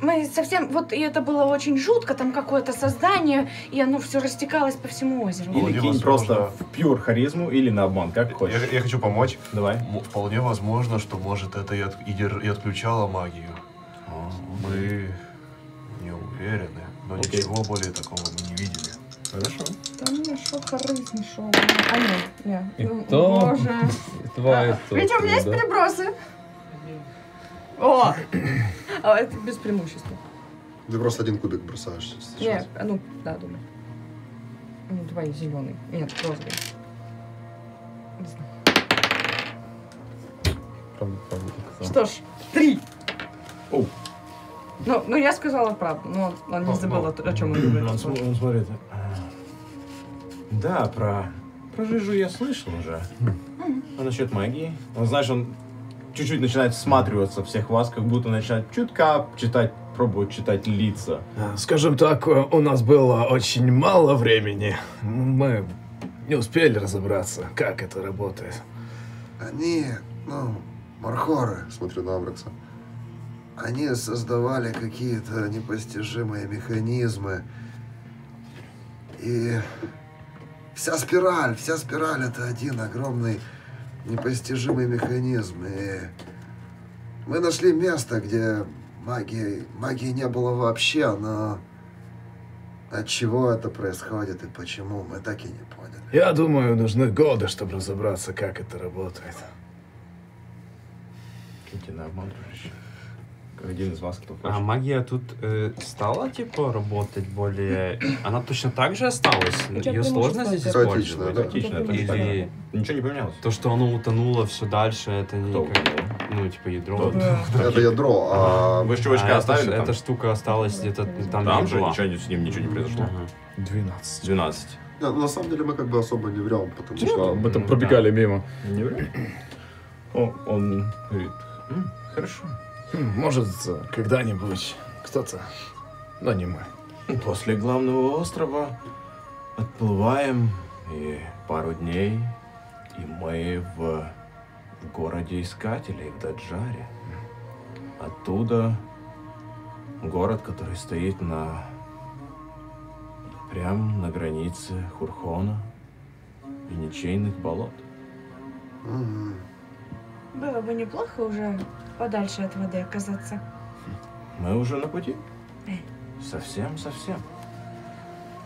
Мы совсем, вот и это было очень жутко, там какое-то создание, и оно все растекалось по всему озеру. Или кинь возможно- просто в пьюр харизму, или на обман, как Я, хочешь. я хочу помочь. Давай. М- Вполне возможно, что может это и, от- и дер- и отключало магию. Мы не уверены, но Окей. ничего более такого мы не видели. Хорошо. Там мне шо харизм, шо. А, нет, нет. И Ну, то, Боже. и то, Ведь у меня есть да. перебросы. О! А это без преимущества. Ты просто один кубик бросаешь сейчас. Нет, ну, да, думаю. Ну, давай зеленый. Нет, розовый. Не знаю. Правда, правда, так Что ж, три. Оу. Ну, ну, я сказала правду, но он, он не Ну, забыл, ну, о, о чем он говорил. Он, см- он смотрит. а, Да, про, про Жижу я слышал уже. А насчет магии? Он, знаешь, он чуть-чуть начинает всматриваться всех вас, как будто начинает чутка читать, пробовать читать лица. Скажем так, у нас было очень мало времени. Мы не успели разобраться, как это работает. Они, ну, Мархоры, Смотрю на Амрекса. они создавали какие-то непостижимые механизмы. И вся спираль, вся спираль это один огромный непостижимый механизм. И мы нашли место, где магии, магии не было вообще, но от чего это происходит и почему, мы так и не поняли. Я думаю, нужны годы, чтобы разобраться, как это работает. Киньте на обман, дружище. Один из вас, кто А хочет. магия тут э, стала, типа, работать более... Она точно так же осталась? Ее сложно здесь использовать? да. Хаотично, так. Или Ничего не поменялось. то, что оно утонуло все дальше, это не Кто как... Ну, типа, ядро. Да. Это ядро, а Вы А чувачка эта, оставили там? эта штука осталась где-то там, Там же была. ничего, не- с ним ничего не произошло. Ага. 12. 12. не, ну, на самом деле мы как бы особо не врем, потому что этом Ну, пробегали мимо. Не вру? О, он говорит, «М, хорошо. Может, когда-нибудь кто-то, но не мы. После главного острова отплываем, и пару дней, и мы в, в городе Искателей, в Даджаре. Оттуда город, который стоит на... прям на границе Хурхона и ничейных болот. Было бы неплохо уже подальше от воды оказаться. Мы уже на пути. Совсем-совсем.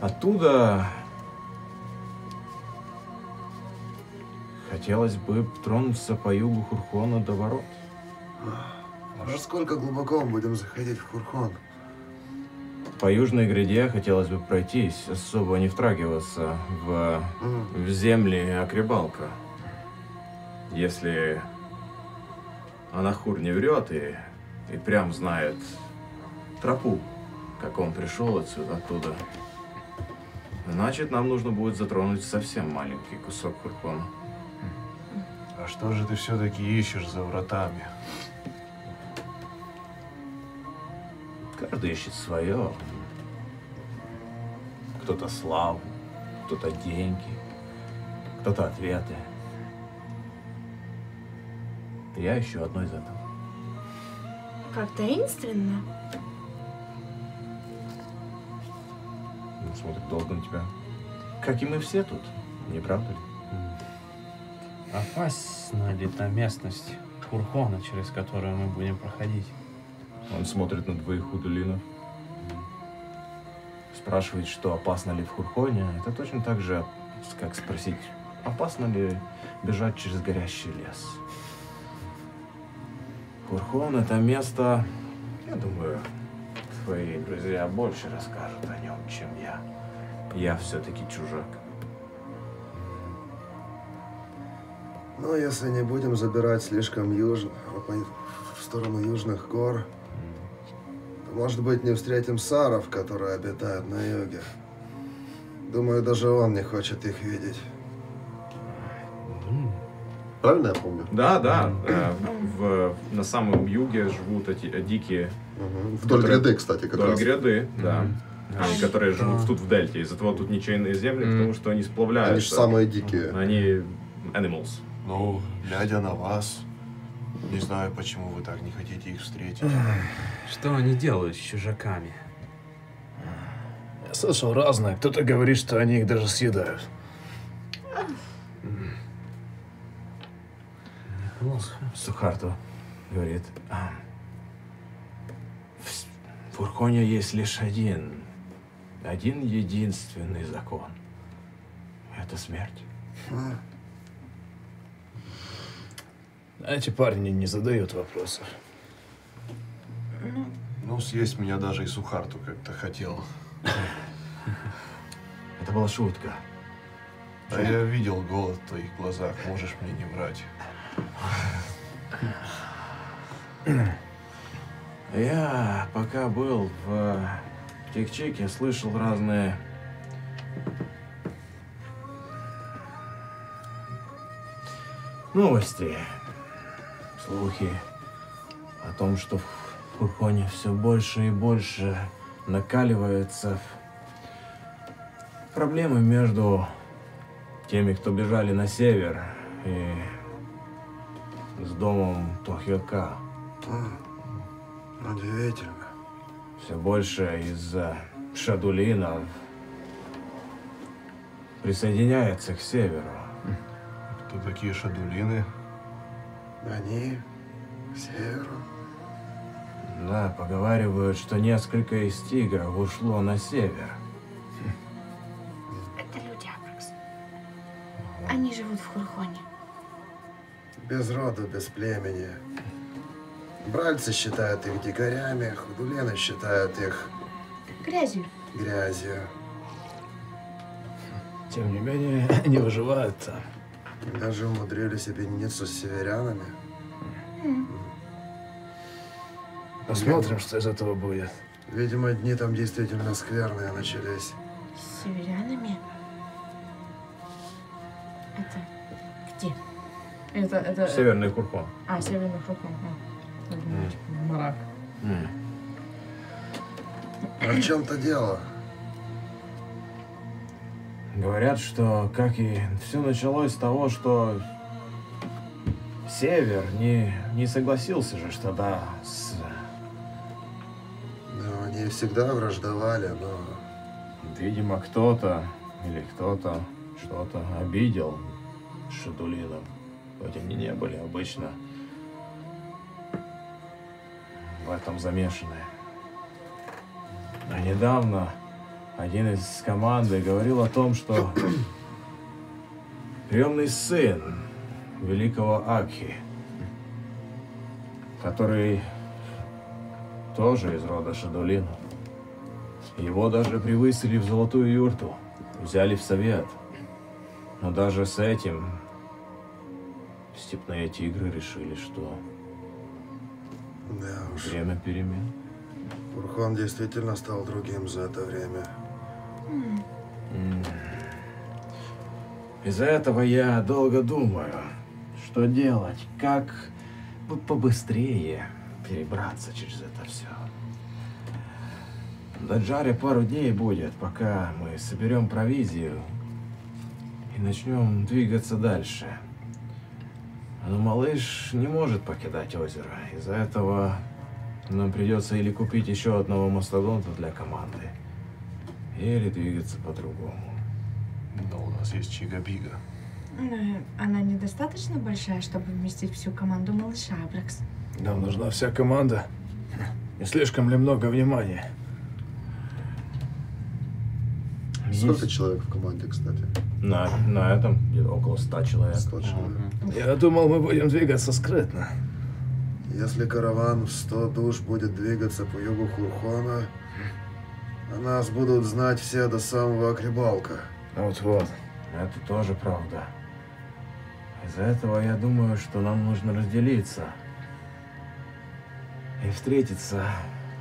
Оттуда хотелось бы тронуться по югу Хурхона до ворот. Уже сколько глубоко мы будем заходить в Хурхон? По южной гряде хотелось бы пройтись, особо не втрагиваться в, М. в земли Акрибалка. Если Анахур не врет и, и прям знает тропу, как он пришел отсюда, оттуда, значит, нам нужно будет затронуть совсем маленький кусок Хурхона. А что же ты все-таки ищешь за вратами? Каждый ищет свое. Кто-то славу, кто-то деньги, кто-то ответы. Я ищу одно из этого. Как таинственно. Он смотрит долго на тебя. Как и мы все тут, не правда ли? Опасна ли та местность Курхона, через которую мы будем проходить? Он смотрит на двоих худолинов. Спрашивает, что опасно ли в Хурхоне. Это точно так же, как спросить, опасно ли бежать через горящий лес. Хурхон это место, я думаю, твои друзья больше расскажут о нем, чем я. Я все-таки чужак. Но если не будем забирать слишком южно, в сторону южных гор, то, может быть, не встретим саров, которые обитают на юге. Думаю, даже он не хочет их видеть. Правильно я помню? Да, да. э, в, на самом юге живут эти э, дикие Мгм. Вдоль Которые- гряды, кстати, как вдоль раз. гряды, да. Они, которые живут тут в дельте. Из-за того тут ничейные земли, потому что они сплавляются. Они же самые дикие. Они animals. Ну, глядя на вас, не знаю, почему вы так не хотите их встретить. Что они делают с чужаками? Я слышал разное. Кто-то говорит, что они их даже съедают. Сухарту говорит, «А, в С- в Урхоне есть лишь один, один единственный закон. Это смерть. А, Эти парни не задают вопросов. Ну, съесть меня даже и Сухарту как-то хотел. Это была шутка. А я видел голод в твоих глазах, можешь мне не врать. Я пока был в Чик-Чике, слышал разные новости, слухи о том, что в Хурхоне все больше и больше накаливаются проблемы между теми, кто бежали на север, и с домом Тохьока. а, Удивительно. Все больше из-за шадулинов присоединяется к северу. Кто такие шадулины? Они к северу. Да, поговаривают, что несколько из тигров ушло на север. Это люди Абракс. Они живут в Хурхоне. Без роду, без племени. Бральцы считают их дикарями, худулены считают их Грязью. грязью. Тем не менее, не выживают там. Даже умудрились объединиться с северянами. Посмотрим, что из этого будет. Видимо, дни там действительно скверные начались. С северянами? Это, это... Северный Курхон. А, Северный Хурхон. А. Я думала, типа, Мрак. М. А в чем-то дело. Говорят, что как и все началось с того, что Север не, не согласился же что да с Ну, они всегда враждовали, но Видимо, кто-то или кто-то что-то обидел Шадулинов. Хоть они не были обычно в этом замешаны. А недавно один из команды говорил о том, что приемный сын великого Акхи, который тоже из рода Шадулинов, его даже превысили в золотую юрту, взяли в совет. Но даже с этим степные тигры решили, что да уж. время перемен. Урхон действительно стал другим за это время. Из-за этого я долго думаю, что делать, как бы побыстрее перебраться через это все. До Джаре пару дней будет, пока мы соберем провизию и начнем двигаться дальше. Но малыш не может покидать озеро. Из-за этого Нам придется или купить еще одного мастодонта для команды, или двигаться по-другому. Но у нас есть Чига-Бига. Она недостаточно большая, чтобы вместить всю команду малыша Абракс. Нам нужна вся команда. Не слишком ли много внимания? Сколько человек в команде, кстати? На, на этом около ста человек. 100 человек. Я думал, мы будем двигаться скрытно. Если караван в 100 душ будет двигаться по югу Хурхона, о нас будут знать все до самого Акрибалка. Вот-вот. Это тоже правда. Из-за этого я думаю, что нам нужно разделиться и встретиться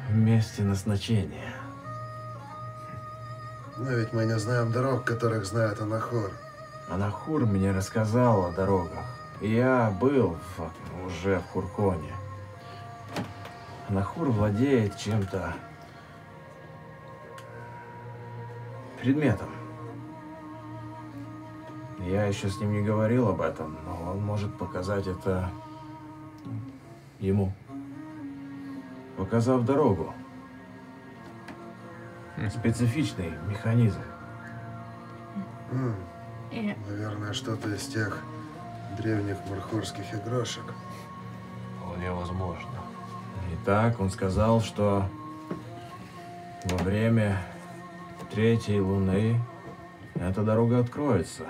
в месте назначения. Но ведь мы не знаем дорог, которых знает Анахор. Анахур мне рассказал о дорогах. Я был в- уже в Хурконе. Анахур владеет чем-то предметом. Я еще с ним не говорил об этом, но он может показать это ему. Показав дорогу. Специфичный механизм. И наверное, что-то из тех древних мархорских игрушек. Вполне возможно. Итак, он сказал, что во время третьей луны эта дорога откроется,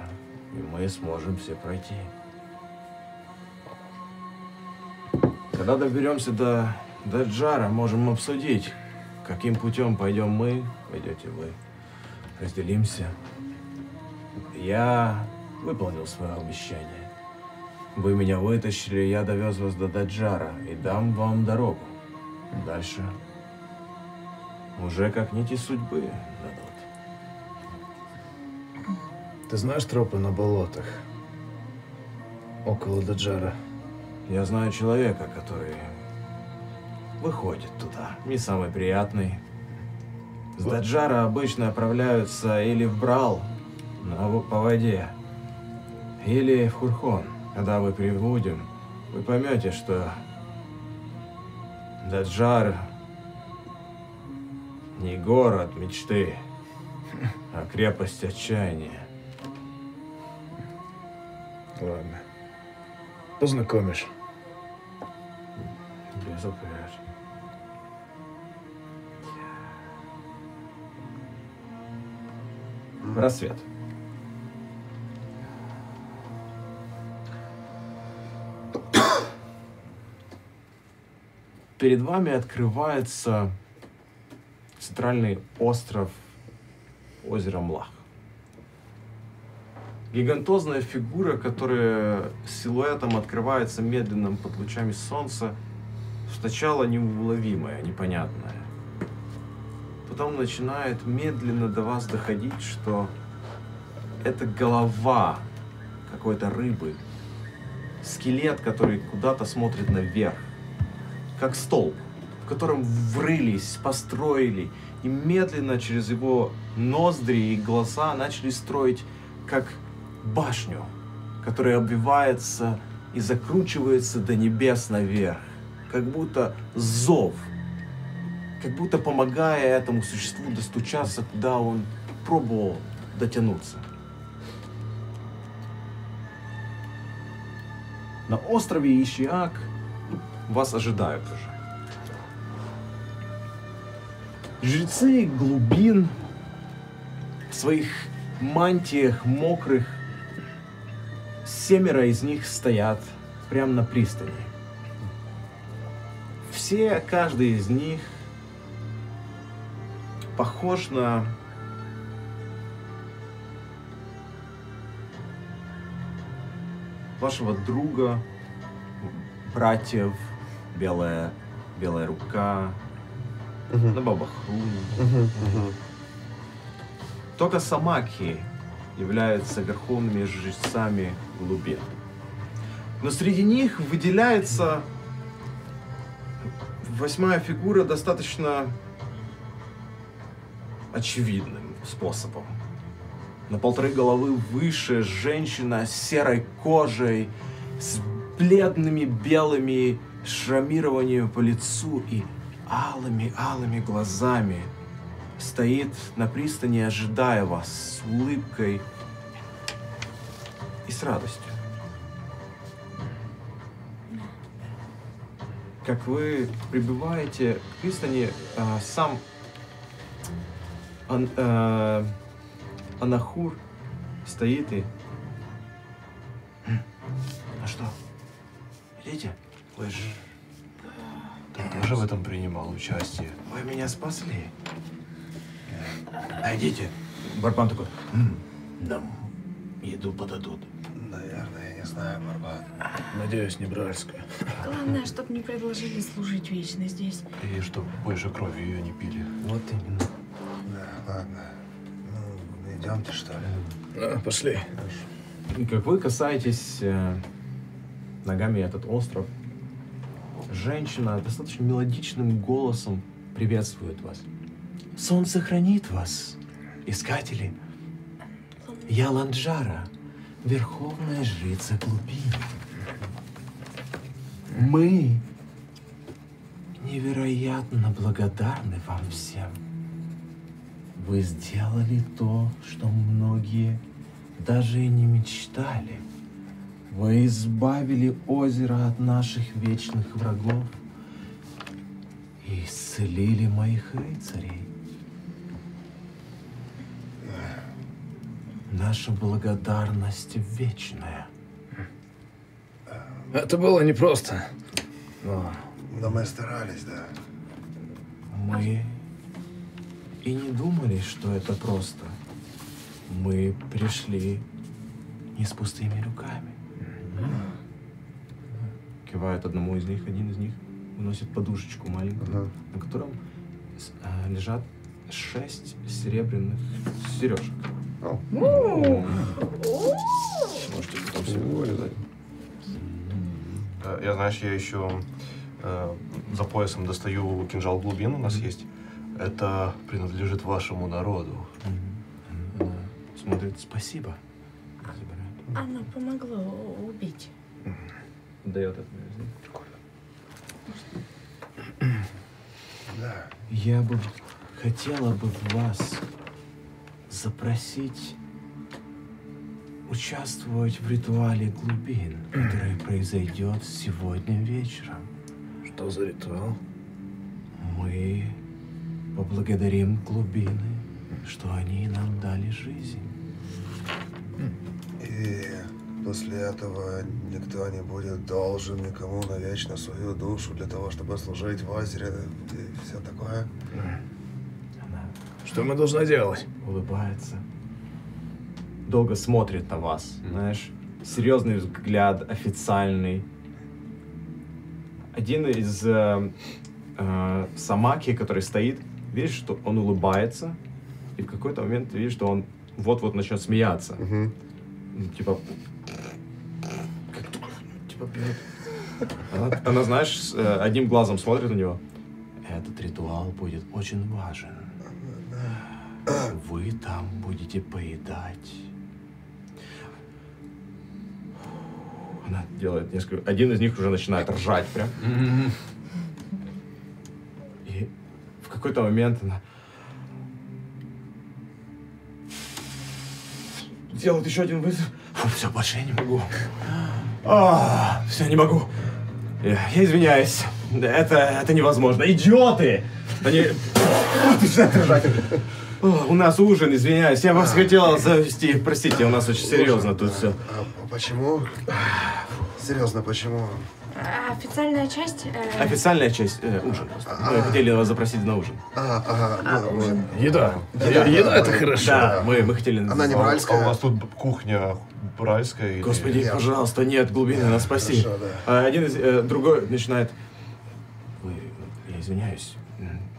и мы сможем все пройти. Когда доберемся до Даджара, можем обсудить, каким путем пойдем мы, пойдете вы. Разделимся. Я выполнил свое обещание. Вы меня вытащили, я довез вас до Даджара и дам вам дорогу. Дальше уже как нити судьбы дадут. Ты знаешь тропы на болотах? Около Даджара. Я знаю человека, который выходит туда. Не самый приятный. С. Даджара обычно отправляются или в Брал, на по воде, или в Хурхон. Когда вы прибудем, вы поймете, что Даджар не город мечты, а крепость отчаяния. Ладно. Познакомишь. Без. Рассвет. Перед вами открывается центральный остров озера Млах. Гигантозная фигура, которая силуэтом открывается медленным под лучами солнца, сначала неуловимая, непонятная. Потом начинает медленно до вас доходить, что это голова какой-то рыбы, скелет, который куда-то смотрит наверх, как столб, в котором врылись, построили, и медленно через его ноздри и глаза начали строить как башню, которая обвивается и закручивается до небес наверх, как будто зов, как будто помогая этому существу достучаться, куда он пробовал дотянуться. На острове Ищиак вас ожидают уже. Жрецы глубин в своих мантиях мокрых, семеро из них стоят прямо на пристани. Все, каждый из них похож на вашего друга, братьев, белая, белая рука, на бабахру. Только самаки являются верховными жрецами глубин. Но среди них выделяется восьмая фигура достаточно очевидным способом. На полторы головы выше женщина с серой кожей, с бледными белыми шрамированиями по лицу и алыми-алыми глазами стоит на пристани, ожидая вас с улыбкой и с радостью. Как вы прибываете к пристани, а, сам Ан- э, Анахур стоит и... «Хм, А что? Идите? Вы же... Ты тоже в этом принимал участие. Вы меня спасли. А идите. Барбан такой, «М, нам еду подадут. Наверное, я не знаю, Барбан. Надеюсь, не бральская. Главное, чтобы не предложили служить вечно здесь. И чтобы больше крови ее не пили. Вот именно. Да, ладно. Ну, идемте, что ли? А, пошли. И как вы касаетесь э, ногами этот остров, женщина достаточно мелодичным голосом приветствует вас. Солнце хранит вас, искатели. Я Ланджара, верховная жрица глубин. Мы невероятно благодарны вам всем. Вы сделали то, что многие даже и не мечтали. Вы избавили озеро от наших вечных врагов и исцелили моих рыцарей. Наша благодарность вечная. Это было непросто. Но Но мы старались, да. Мы и не думали, что это просто. Мы пришли не с пустыми руками. Кивает одному из них, один из них выносит подушечку маленькую, Ага. на котором а, лежат шесть серебряных сережек. Можете потом себе вырезать. Я, знаешь, я еще э, за поясом достаю кинжал глубин у нас есть. Это принадлежит вашему народу. Она смотрит, спасибо. Забирает. Помогло у- убить. Дает это. Да. Я бы хотела бы вас запросить участвовать в ритуале глубин, который произойдет сегодня вечером. что за ритуал? Мы поблагодарим глубины, что они нам дали жизнь. И после этого никто не будет должен никому навечно свою душу для того, чтобы служить в озере и все такое. Она Что мы должны делать? улыбается, долго смотрит на вас, знаешь, серьезный взгляд, официальный. Один из э, э, Самаки, который стоит, видишь, что он улыбается, и в какой-то момент ты видишь, что он вот-вот начнет смеяться. Ну, Типа, как типа пьет. Она, она, знаешь, с, э, одним глазом смотрит на него. Этот ритуал будет очень важен. Вы там будете поедать. Она делает несколько... Один из них уже начинает ржать прям. Какой-то момент она... Делает еще один вызов. Все, больше я не могу. А, все, не могу. Я, я извиняюсь. Это, это невозможно. Идиоты! Они... О, У нас ужин, извиняюсь. Я вас хотела завести. Простите, у нас очень серьезно тут все. А почему? Серьезно, почему? А официальная часть... э, Официальная часть э, ужин. просто. Мы хотели вас запросить на ужин. А, ага, ну, вот. Еда. Еда, еда это хорошо. Да, мы, мы хотели... Она не А, бральская? а у вас тут кухня бральская? Господи, пожалуйста, нет, глубины, нас спаси. Хорошо, да. А один из... э, другой начинает... Вы, я извиняюсь,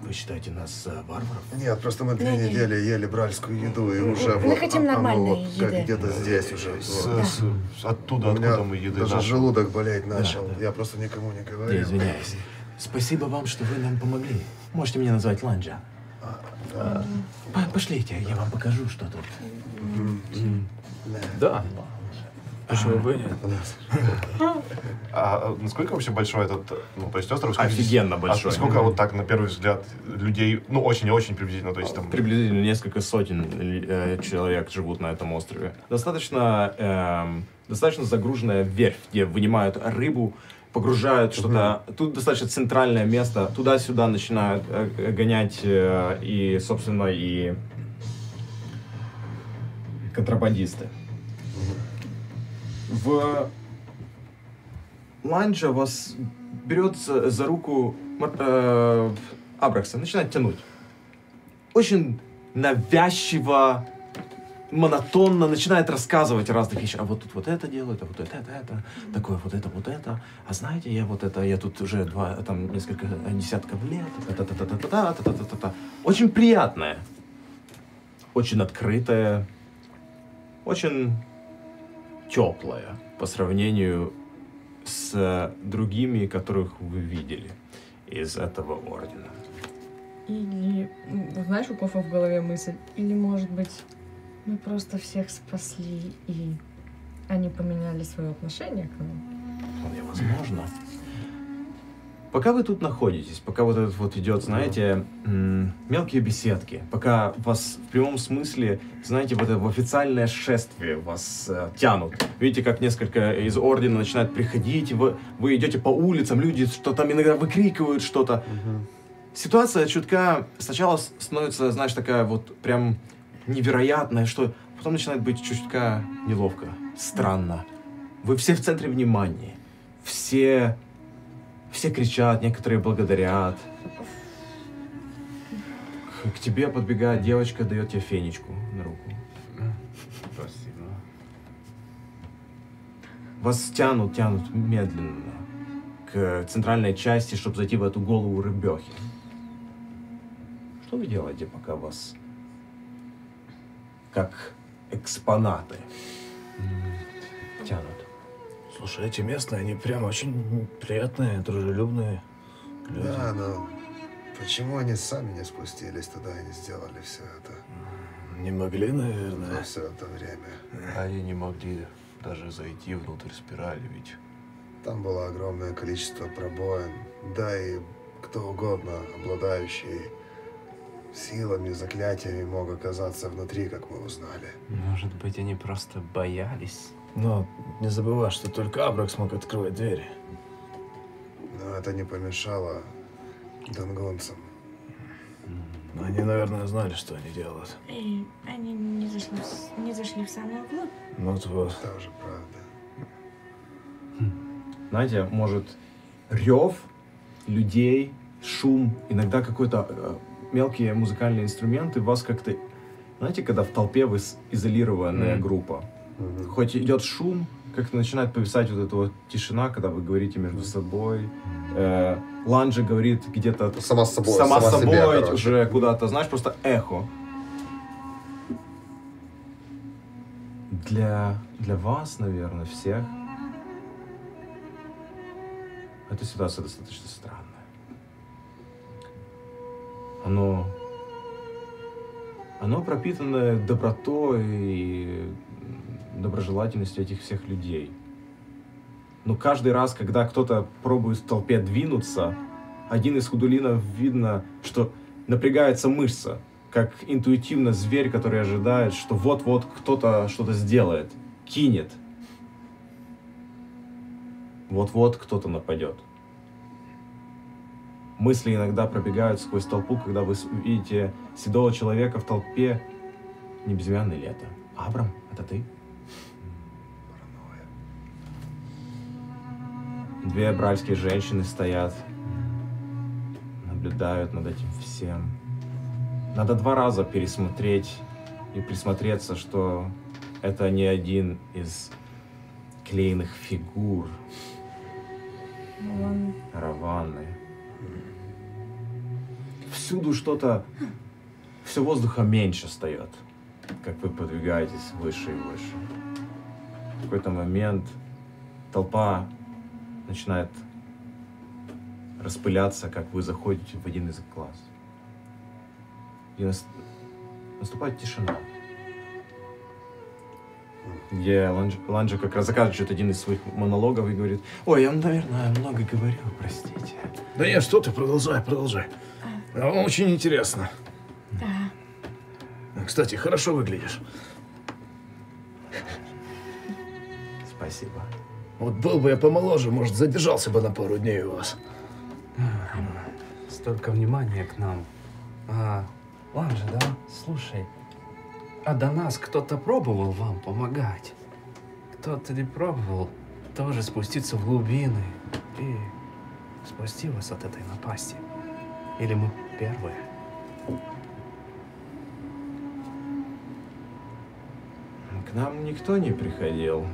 вы считаете нас за варваров? Нет, просто мы две Не-не. недели ели бральскую еду, и уже Мы вот хотим оно нормальной вот как еды. где-то здесь уже. С- вот. с- оттуда, У откуда мы еды даже наши. желудок болеть начал. да. Я просто никому не говорил. Я извиняюсь. Спасибо вам, что вы нам помогли. Можете меня назвать Ланджа. А, по- Пошлите, я вам покажу, что тут. Да. Почему бы и нет? А насколько вообще большой этот, ну, то есть остров? сколько здесь- Офигенно А большой. сколько вот так, на первый взгляд, людей, ну, очень-очень приблизительно, то есть там... Приблизительно несколько сотен э, человек живут на этом острове. Достаточно, эм, достаточно загруженная верфь, где вынимают рыбу, погружают что-то. Тут достаточно центральное место. Туда-сюда начинают э, гонять э, и, собственно, и контрабандисты. В Ланджа вас берет за, руку э, Абракса, начинает тянуть. Очень навязчиво, монотонно начинает рассказывать разных вещах. А вот тут вот это делают, а вот это, это, это, такое вот это, вот это. А знаете, я вот это, я тут уже два, там, несколько десятков лет. та-та-та-та-та-та, та-та-та-та-та. Очень приятное. Очень открытое. Очень теплое по сравнению с другими, которых вы видели из этого ордена. Или, знаешь, у Кофа в голове мысль, или, может быть, мы просто всех спасли, и они поменяли свое отношение к нам? Вполне возможно. Пока вы тут находитесь, пока вот этот вот идет, знаете, мелкие беседки, пока вас в прямом смысле, знаете, вот это в официальное шествие вас э, тянут. Видите, как несколько из ордена начинают приходить, вы, вы идете по улицам, люди что там иногда выкрикивают что-то. Ситуация чутка сначала становится, знаешь, такая вот прям невероятная, что потом начинает быть чутка неловко, странно. Вы все в центре внимания. Все, все кричат, некоторые благодарят. К, к тебе подбегает девочка, дает тебе фенечку на руку. Спасибо. Вас тянут, тянут медленно к центральной части, чтобы зайти в эту голову рыбехи. Что вы делаете, пока вас как экспонаты тянут? Слушай, эти местные, они прям очень приятные, дружелюбные люди. Да, но почему они сами не спустились туда и не сделали все это Не могли, наверное. за все это время? Они не могли даже зайти внутрь спирали, ведь Там было огромное количество пробоин, да и кто угодно, обладающий силами, заклятиями, мог оказаться внутри, как мы узнали. Может быть, они просто боялись? Но не забывай, что только Абрак смог открывать двери. Но это не помешало дангунцам. Но они, наверное, знали, что они делают. И они не зашли, в- не зашли в самую глубь. Ну вот вот. Тоже правда. знаете, может рев людей, шум, иногда какой-то э, мелкие музыкальные инструменты вас как-то, знаете, когда в толпе вы изолированная Мгм. группа, Мгм. хоть идет шум, как-то начинает повисать вот эта вот тишина, когда вы говорите между собой. Э, Ланджа говорит где-то Сама с собой. сама, с себе, собой короче. уже куда-то, знаешь, просто эхо. Для, для вас, наверное, всех, эта ситуация достаточно странная. Оно, оно пропитано добротой и доброжелательностью этих всех людей. Но каждый раз, когда кто-то пробует в толпе двинуться, один из худулинов видно, что напрягается мышца, как интуитивно зверь, который ожидает, что вот-вот кто-то что-то сделает, кинет. Вот-вот кто-то нападет. Мысли иногда пробегают сквозь толпу, когда вы видите седого человека в толпе. Не безымянный это? Абрам, это ты? Две бральские женщины стоят, наблюдают над этим всем. Надо два раза пересмотреть и присмотреться, что это не один из клеенных фигур Он Раванны. Всюду что-то, все воздуха меньше встает, как вы подвигаетесь выше и выше. В какой-то момент толпа начинает распыляться, как вы заходите в один из класс. И нас- наступает тишина. где Ланджа как раз заканчивает один из своих монологов и говорит, ой, я, наверное, много говорю, простите. Да нет, что ты, продолжай, продолжай. А, Очень интересно. Да. Кстати, хорошо выглядишь. Спасибо. Вот был бы я помоложе, может, задержался бы на пару дней у вас. Столько внимания к нам. А, Ланжа, да? Слушай, а до нас кто-то пробовал вам помогать? Кто-то ли пробовал тоже спуститься в глубины и спасти вас от этой напасти? Или мы первые? К нам никто не приходил.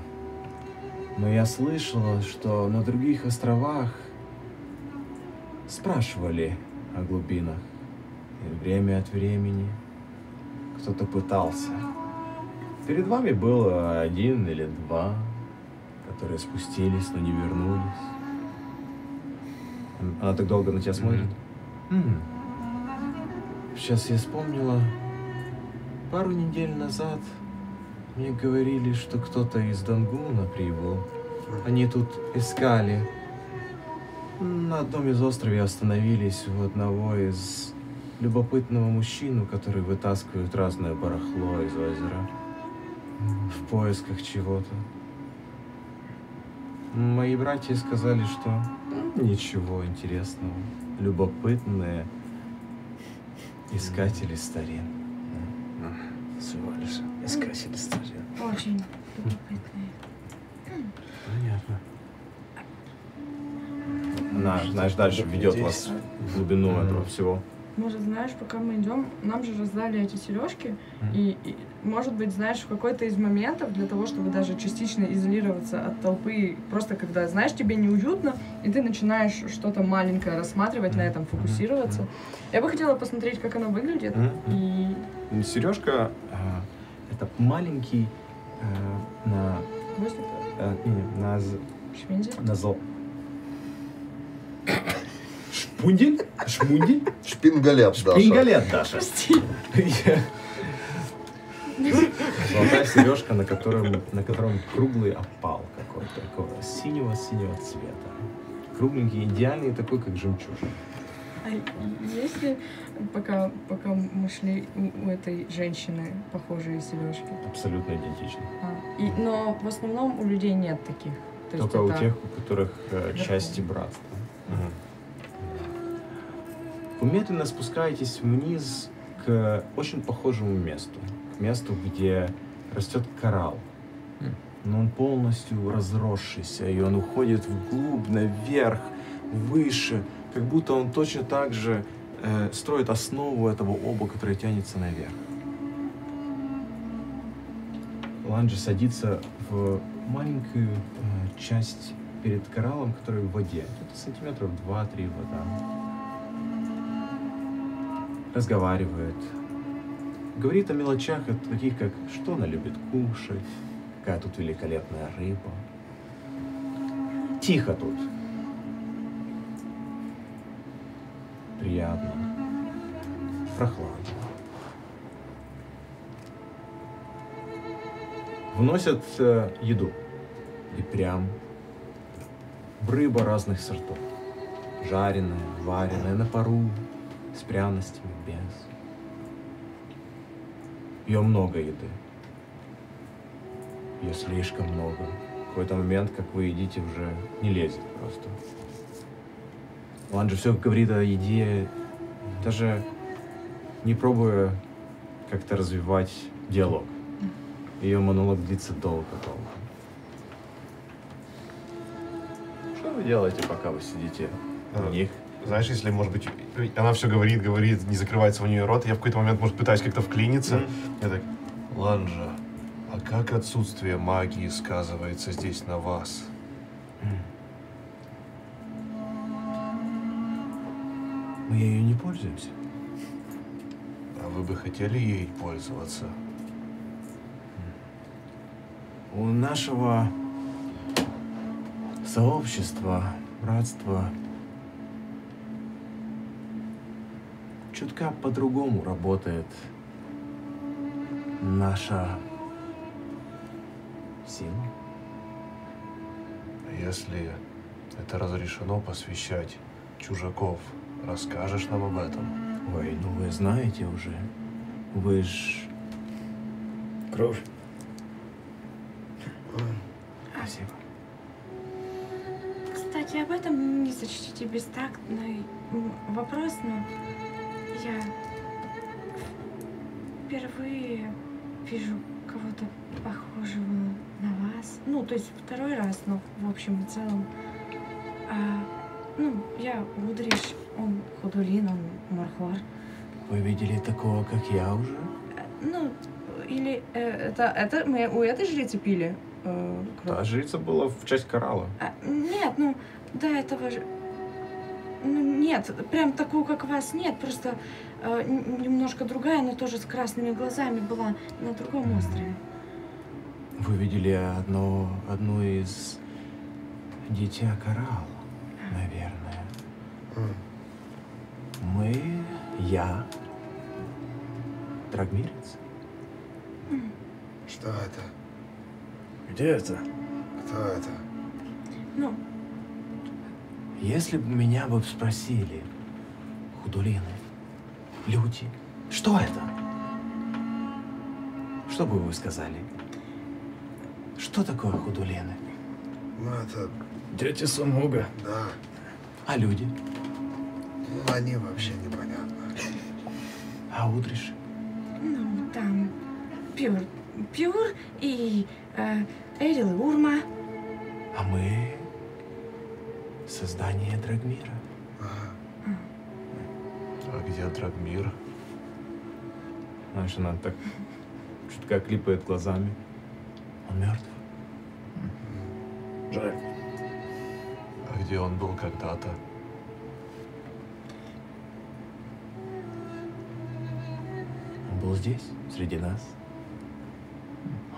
Но я слышала, что на других островах спрашивали о глубинах. И время от времени кто-то пытался. Перед вами было один или два, которые спустились, но не вернулись. Она так долго на тебя смотрит. Сейчас я вспомнила. Пару недель назад мне говорили, что кто-то из Дангуна прибыл. Они тут искали. На одном из островов остановились у одного из любопытного мужчину, который вытаскивает разное барахло из озера в поисках чего-то. Мои братья сказали, что ничего интересного, любопытные искатели старин. Всего лишь искатели старин. Очень любопытные. Понятно. Она, знаешь, дальше ведет вас в глубину этого всего. Может, знаешь, пока мы идем, нам же раздали эти сережки, и, и, может быть, знаешь, в какой-то из моментов для того, чтобы даже частично изолироваться от толпы, просто когда, знаешь, тебе неуютно, и ты начинаешь что-то маленькое рассматривать, на этом фокусироваться. Я бы хотела посмотреть, как оно выглядит, и Сережка а, это маленький а, на, а, не, на, з- швендель. на зол... Шпундель? Шмундель? Шпингалет, Даша. Пингалет, Даша. Золотая сережка, на котором, на котором круглый опал какой-то, такого синего-синего цвета. Кругленький, идеальный, такой, как жемчужина. А если пока, пока мы шли у, у этой женщины похожие сережки? Абсолютно идентично. А, и, но в основном у людей нет таких. То есть Только у это- тех, у которых э, части братства. Вы медленно спускаетесь вниз к очень похожему месту. К месту, где растет коралл. Но он полностью разросшийся, и он уходит вглубь, наверх, выше, как будто он точно так же э, строит основу этого оба, которое тянется наверх. Ланджи садится в маленькую э, часть перед кораллом, которая в воде. Тут сантиметров 2-3 вода. Разговаривает. Говорит о мелочах, о таких как что она любит кушать, какая тут великолепная рыба. Тихо тут. Приятно. Прохладно. Вносят э, еду. И прям рыба разных сортов. Жареная, вареная, на пару, с пряностями, без. Ее много еды. Ее слишком много. В какой-то момент, как вы едите, уже не лезет просто. Он же все говорит о еде, даже не пробуя как-то развивать диалог. Ее монолог длится долго-долго. Что вы делаете, пока вы сидите у них? Знаешь, если, может быть, она все говорит, говорит, не закрывается у нее рот, я в какой-то момент, может, пытаюсь как-то вклиниться. Я так, Ланжа, а как отсутствие магии сказывается здесь на вас? Мы ею не пользуемся. А вы бы хотели ей пользоваться? У нашего сообщества, братства чутка по-другому работает наша силу. Если это разрешено посвящать чужаков, расскажешь нам об этом? Ой, ну вы знаете уже. Вы ж... Кровь. Спасибо. Кстати, об этом не сочтите бестактный вопрос, но я впервые вижу кого-то похожего на вас. Ну, то есть второй раз, но в общем и целом. А, ну, я Удриш, он Худулин, он Мархвар. Вы видели такого, как я уже? Ну, или э, это, это мы у этой жрицы пили э, кровь? Та жрица была в часть коралла. А, нет, ну, до этого же... Ну, нет, прям такую, как вас, нет, просто э, немножко другая, но тоже с красными глазами была на другом острове. Вы видели одно, одну из дитя коралла, наверное. М. Мы, я, Драгмирец. Что это? Где это? Кто это? Ну, Если бы меня бы спросили, худулины, люди, что это? Что бы вы сказали? Что такое худулины? Ну, это... Дети Самуга. Да. А люди? Ну, они вообще непонятно. А удришь? ну, там Пюр, Пюр и э, Эрил и Урма. А мы создание Драгмира. Ага. А где Драгмир? Знаешь, она так чутка клипает глазами. Он мертв. Жаль. А где он был когда-то? Он был здесь, среди нас.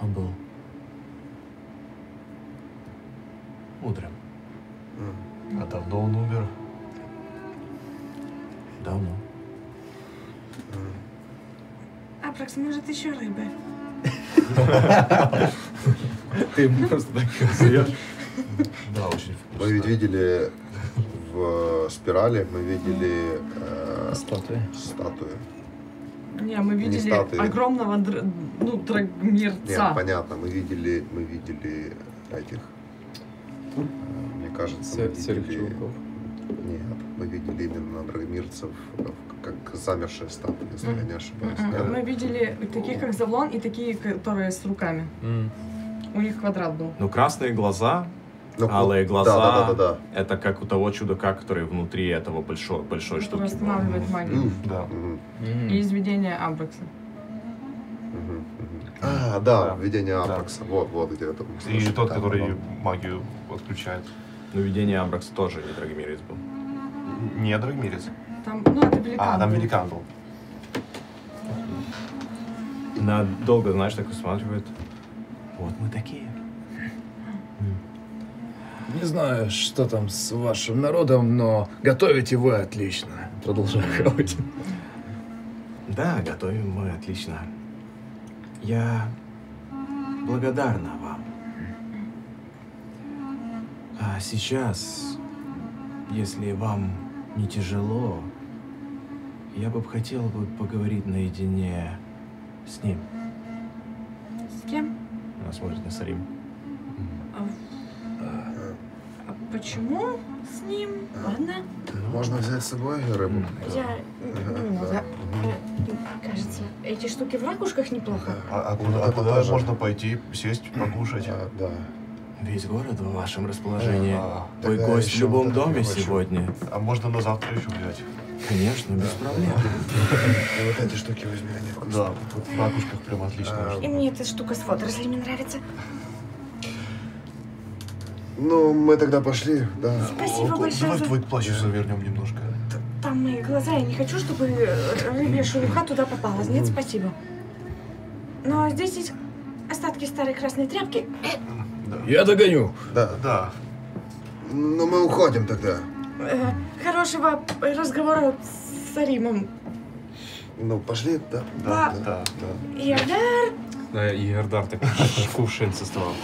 Он был мудрым. М. А давно он умер? Давно. Апракс, может, еще рыбы? Ты просто так суешь. Да, очень вкусно. Мы ведь видели в спирали, мы видели э, Статуи. статуи. Не, мы видели статуи. огромного др- ну, Нет, драгмирца. понятно, мы видели, мы видели этих. э, Мне кажется, мы видели... Нет, мы видели именно драгмирцев э, как замершие статуи, если я не ошибаюсь. Да. Мы видели таких, как Завлон, и такие, которые с руками. У них квадрат был. Ну, красные глаза, Ну, алые глаза. Да, да, да, да. это как у того чудака, который внутри этого большой, большой штуки. был. Восстанавливает магию. М, Да. мгм, И изведение Абракса. мгм, мгм. А, да, Да. введение Да. Апекса. Вот, вот где это. И тот, Да, который да. магию отключает. Ну, видение Амбракса тоже не Драгмирец был. Не Драгмирец. Там, ну, это великан. А, там был. великан был. На долго, знаешь, так усматривает. Вот мы такие. Не знаю, что там с вашим народом, но готовите вы отлично. Продолжай хавать. Да, готовим мы отлично. Я благодарна вам. А сейчас, если вам не тяжело, я бы хотел бы поговорить наедине с ним. С кем? Она смотрит на Сарим. Почему с ним? Ладно. Можно взять с собой рыбу? Я... ну, да. Э, Кажется, эти штуки в ракушках неплохо. А, а куда, а куда можно пойти, сесть, покушать? Да, да. Весь город в вашем расположении. А, Вы гость в еще любом доме сегодня. а можно на завтра еще взять? Конечно, без проблем. И вот эти штуки возьми, они вкусные. Да, тут в ракушках прям отлично. А, И мне эта штука с водорослями нравится. Ну, мы тогда пошли, да. Спасибо большое Давай за... твой плащ завернем немножко. Там мои глаза, я не хочу, чтобы э, рыбья шелуха туда попала. Нет, спасибо. Но здесь есть остатки старой красной тряпки. Я догоню. Да. Да. Ну, мы уходим тогда. Э, хорошего разговора с Саримом. Ну, пошли, да. Да, Да. да, да. Являр, Да, и Эрдар так кувшин составал.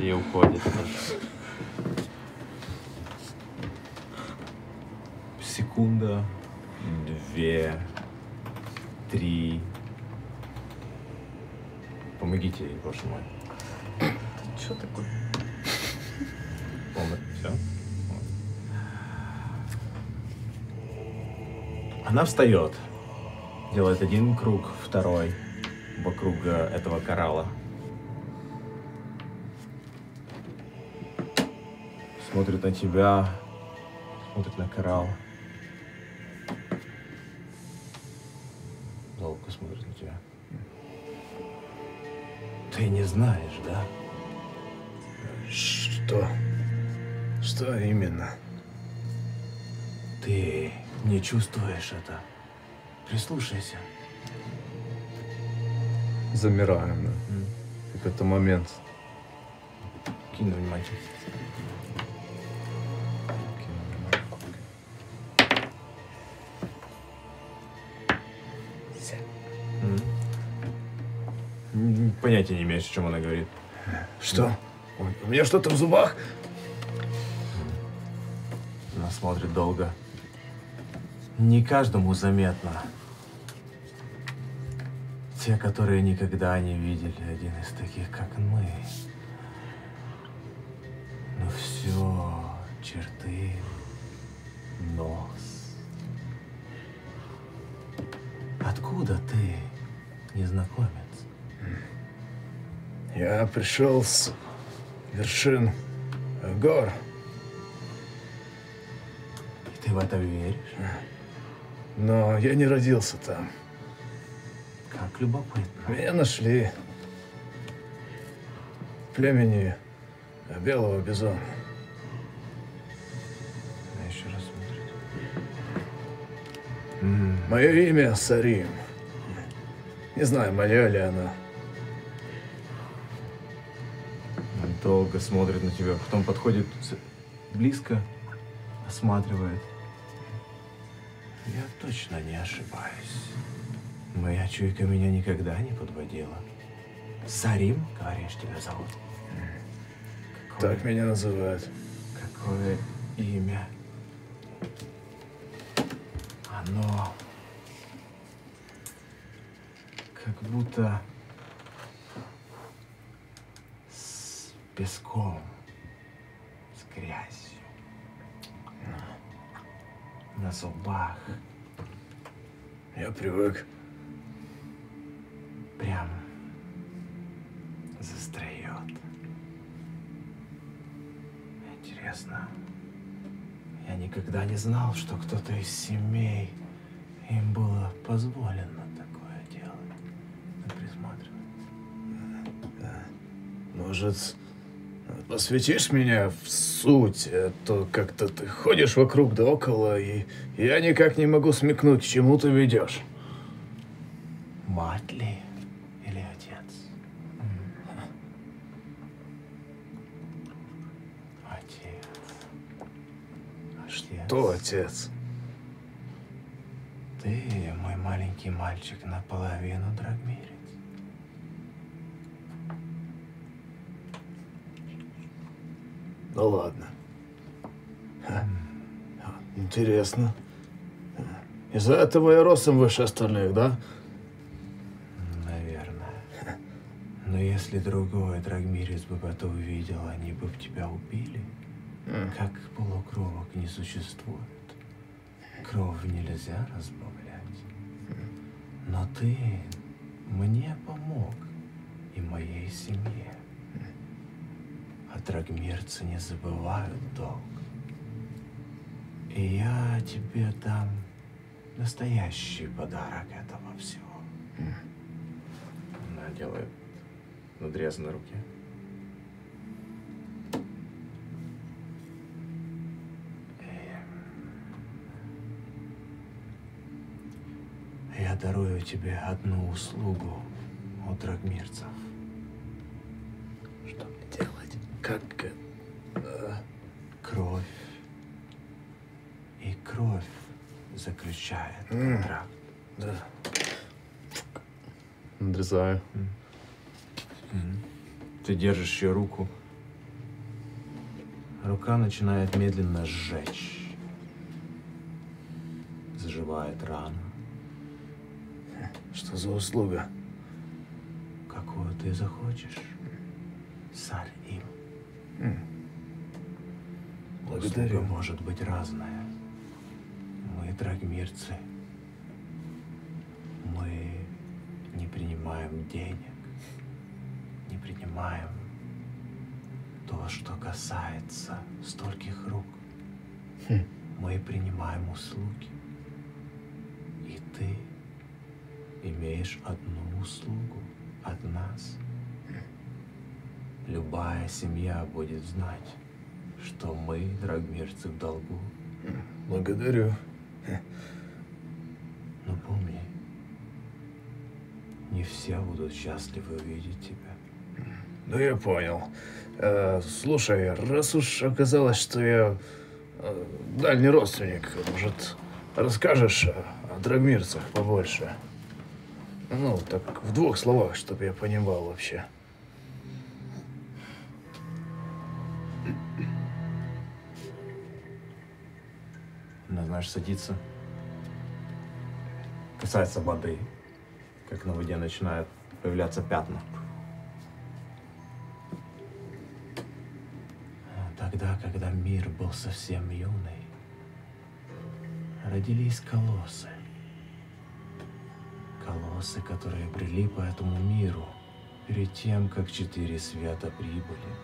И уходит. Секунда, две, три. Помогите ей, боже мой. Что такое? Все. Она встает, делает один круг, второй вокруг этого коралла. Смотрит на тебя, смотрит на коралл. Долго смотрит на тебя. Ты не знаешь, да? Что? Что именно? Ты не чувствуешь это? Прислушайся. Замираем, да. М. Как это момент. М. М, Понятия не имеешь, о чем она говорит. Что? Ой, У меня что-то в зубах? Она смотрит долго. Не каждому заметно. Те, которые никогда не видели один из таких, как мы. Но все, черты, нос. Откуда ты, незнакомец? Я пришел с вершин гор. И ты в это веришь? Но я не родился там. Как любопытно. Меня нашли в племени белого бизона. Она еще раз смотрит. М, Мое имя Сарим. Не знаю, моя ли она. Он долго смотрит на тебя, потом подходит близко, осматривает. Я точно не ошибаюсь. Моя чуйка меня никогда не подводила. Сарим, говоришь, тебя зовут? Какое, Так меня называют. какое имя? Оно как будто с песком, с грязью. На зубах Я привык. прям застреет. Интересно. Я никогда не знал, что кто-то из семей им было позволено такое делать. Присматривать. Может, посвятишь меня в суть, а то как-то ты ходишь вокруг да около, и я никак не могу смекнуть, к чему ты ведешь. Мать ли или отец? Отец. Отец. Кто отец? Ты, мой маленький мальчик, наполовину драгмирец. Ну ладно. Интересно. Из-за этого я ростом выше остальных, да? Наверное. Но если другой драгмирец бы это увидел, они бы тебя убили. Как полукровок не существует. Кровь нельзя разбавлять. Но ты мне помог и моей семье. Драгмирцы не забывают долг. И я тебе дам настоящий подарок этого всего. Она делает надрез на руке. И Я дарую тебе одну услугу от драгмирцев. Как... э, Кровь. И кровь заключает М. контракт. Да. надрезаю. Ты держишь ее руку. Рука начинает медленно сжечь. Заживает рана. Что за услуга? Какую ты захочешь. Сарь им. Благодарю. Услуга может быть разная. Мы драгмирцы. Мы не принимаем денег. Не принимаем то, что касается стольких рук. Мы принимаем услуги. И ты имеешь одну услугу от нас. Любая семья будет знать, что мы, драгмирцы, в долгу. Благодарю. Но помни, не все будут счастливы увидеть тебя. Ну, я понял. Э, слушай, раз уж оказалось, что я э, дальний родственник, может, расскажешь о, о драгмирцах побольше? Ну, так в двух словах, чтобы я понимал вообще. Знаешь, садится, касается воды, как на воде начинают появляться пятна. Тогда, когда мир был совсем юный, родились колоссы. Колоссы, которые брели по этому миру перед тем, как четыре света прибыли,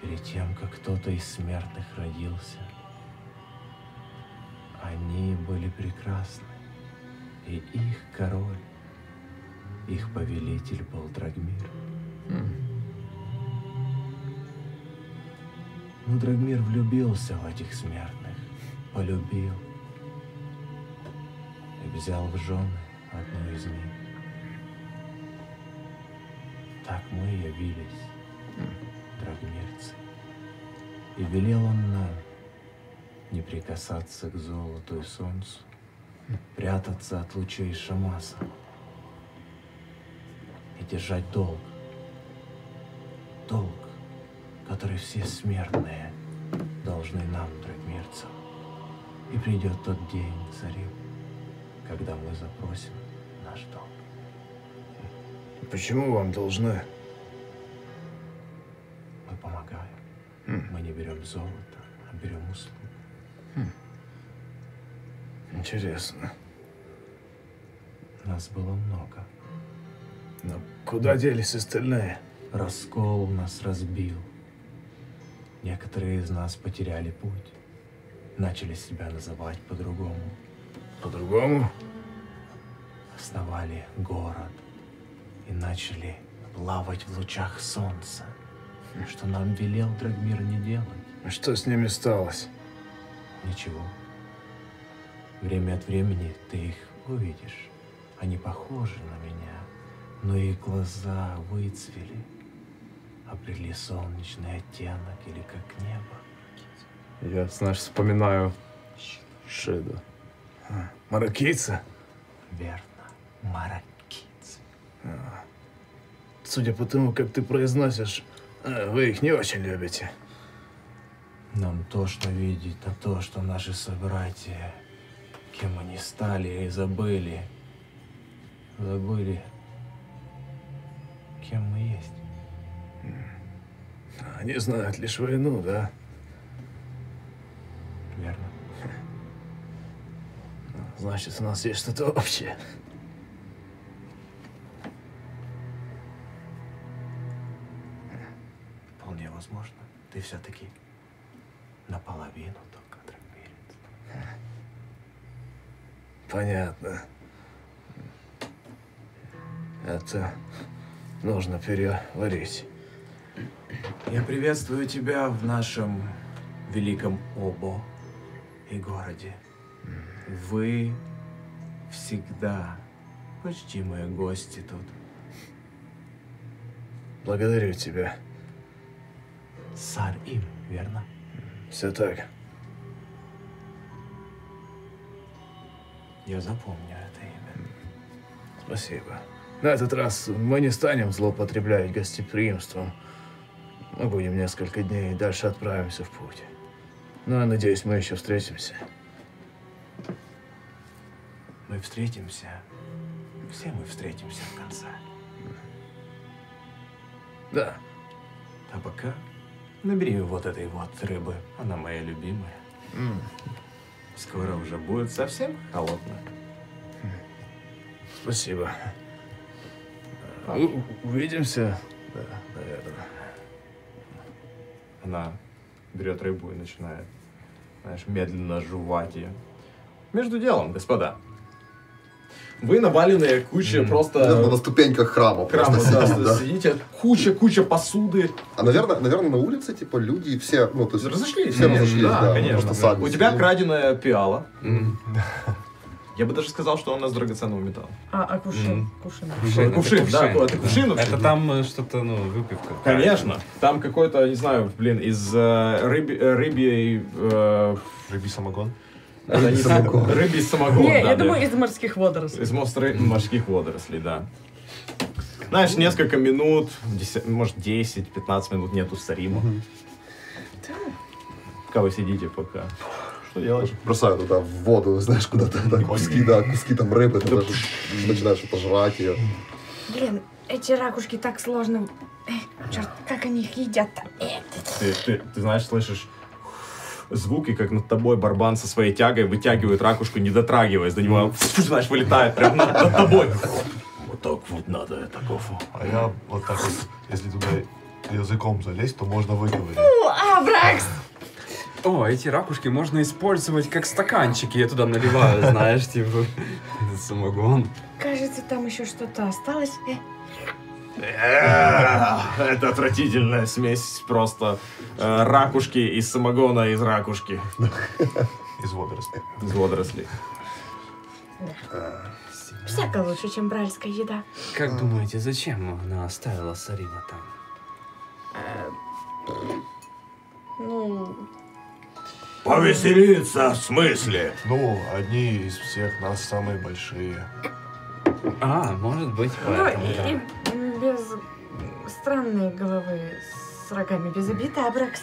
перед тем, как кто-то из смертных родился. Они были прекрасны, и их король, их повелитель был Драгмир. Но Драгмир влюбился в этих смертных, полюбил и взял в жены одну из них. Так мы явились, драгмирцы. И велел он нам не прикасаться к золоту и солнцу, прятаться от лучей Шамаса и держать долг. Долг, который все смертные должны нам, драгмирцам. И придет тот день, царим, когда мы запросим наш долг. Почему вам должны? Мы помогаем. Мы не берем золото, а берем услугу. Интересно. Нас было много. Но куда делись остальные? Раскол нас разбил. Некоторые из нас потеряли путь. Начали себя называть по-другому. По-другому? Основали город и начали плавать в лучах солнца, что нам велел Драгмир не делать. Что с ними сталось? Ничего. Время от времени ты их увидишь. Они похожи на меня, но их глаза выцвели, обрели солнечный оттенок или как небо. Я, знаешь, вспоминаю Шиду. Мароккийцы? Верно, маракицы. Судя по тому, как ты произносишь, э, вы их не очень любите. Нам то, что видеть, а то, что наши собратья, кем они стали и забыли, забыли, кем мы есть. Они знают лишь войну, да? Верно. Значит, у нас есть что-то общее. Вполне возможно. Ты все-таки наполовину только драгмирец. Понятно. Это нужно переварить. Я приветствую тебя в нашем великом Обо и городе. Вы всегда почти мои гости тут. Благодарю тебя. Сар им, верно? Все так. Я запомню это имя. Спасибо. На этот раз мы не станем злоупотреблять гостеприимством. Мы будем несколько дней и дальше отправимся в путь. Ну, я надеюсь, мы еще встретимся. Мы встретимся. Все мы встретимся в конце. Да. А пока набери вот этой вот рыбы. Она моя любимая. М, Скоро уже будет совсем холодно. Спасибо. У- Увидимся. Да, наверное. Она берет рыбу и начинает, знаешь, медленно жевать ее. Между делом, господа. Вы наваленные куча Да, просто мы на ступеньках храма храма, просто да, сидим, да. сидите, куча-куча посуды. А, наверное, наверное, на улице, типа, люди все, ну, то есть... Разошлись, Все разошлись, да, да. конечно. Сами У тебя сидим. краденая пиала. Я бы даже сказал, что она из драгоценного металла. А, а кувшин? Кувшин. Кувшин, Кувшин, это да, кувшин. это кувшин вообще. Это там э, что-то, ну, выпивка. Конечно. Там какой-то, не знаю, блин, из э, рыб- э, рыбьей... э, Рыбий самогон. Не Самогон. Рыбий самогон. Не, я думаю, из морских водорослей. Из морских водорослей, да. Знаешь, несколько минут, может, 10-15 минут нету Сарима. Пока вы сидите пока. Что делаешь? Бросаю туда в воду, знаешь, куда-то, да, куски, да, куски там рыбы, ты даже начинаешь пожрать ее. Блин, эти ракушки так сложно. Черт, как они их едят-то? Ты, ты- ты знаешь, слышишь звуки, как над тобой барбан со своей тягой вытягивает ракушку, не дотрагиваясь до него, знаешь, вылетает прямо над, над тобой. Вот так вот надо это кофу. А я вот так вот, если туда языком залезть, то можно выговорить. Фу, Абракс! О, эти ракушки можно использовать как стаканчики. Я туда наливаю, знаешь, типа самогон. Кажется, там еще что-то осталось. Э, Э, Это отвратительная смесь просто э, ракушки из самогона из ракушки. Из водорослей. Из водорослей. всяко лучше, чем бральская еда. Как думаете, зачем она оставила Сарима там? Ну, Повеселиться, в смысле? Ну, одни из всех нас самые большие. А, может быть, ну поэтому, и, да. и без странной головы с рогами без обиды, Абракс.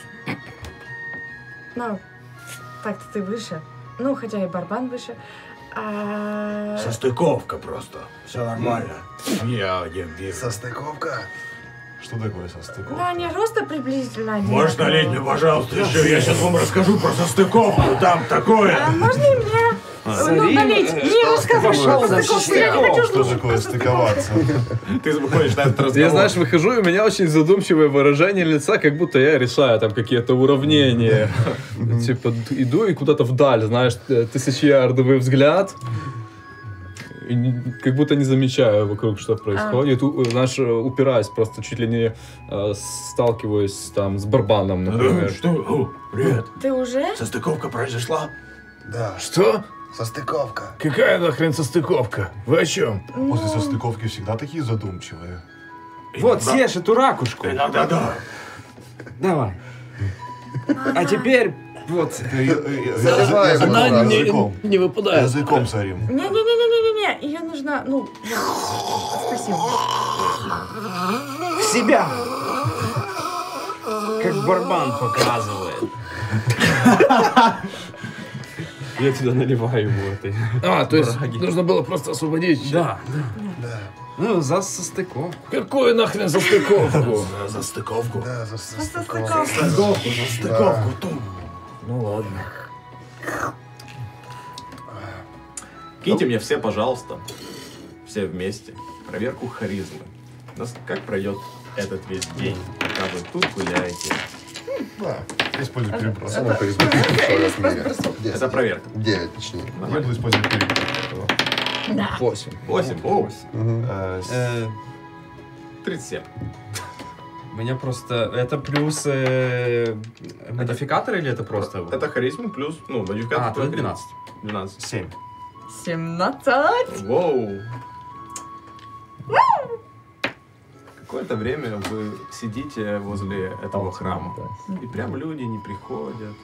Ну, так-то ты выше. Ну, хотя и барбан выше. А... Состыковка просто. Все нормально. Я не вижу. Состыковка. Что такое состыковка? Ну, они роста приблизительно Можно одинаковые. лить мне, пожалуйста, еще? Я сейчас вам расскажу про состыковку. Там такое. А можно и мне? Ну, Сарим, налить. э, Не рассказывай. Я не хочу Что такое стыковаться? Ты выходишь на этот разговор. Я, знаешь, выхожу, и у меня очень задумчивое выражение лица, как будто я решаю там какие-то уравнения. Типа, иду и куда-то вдаль, знаешь, т- тысячеярдовый взгляд. Как будто не замечаю вокруг, что происходит. У- Знаешь, э, упираюсь, просто чуть ли не э, сталкиваюсь там с барбаном, Э, например. Что? О, привет. Ты уже? Состыковка произошла? Да, Что? состыковка. Какая нахрен состыковка? Вы о чем? После Ну, состыковки всегда такие задумчивые. Вот, съешь эту ракушку. Иногда да. Давай. А теперь вот. Языком. Не выпадает. Языком сорим. Не-не-не-не-не-не, ее нужно, ну, спасибо. В себя. Как барбан показывает. Я туда наливаю ему этой. А, то есть Браги. нужно было просто освободить. Да, да. Ну, за состыковку. Какую нахрен застыковку? За стыковку. Да, за состыковку. Состыковка. Стыковку, за стыковку. Ну ладно. Киньте мне все, пожалуйста, все вместе, проверку харизмы. Нас- Как пройдет этот весь день, пока вы тут гуляете? Да, используй переброс. В мире. Это Десять. проверка. Девять, точнее. Я буду использовать переброс. Да. Восемь. 8, о, Мгм. Э, с- Э, 37. У меня просто... Это плюс э, модификатор или это просто... Это харизма плюс, ну, модификатор. А, то есть 12. 12. Семь. 17. Воу. Какое-то время вы сидите возле этого храма. И прям люди не приходят.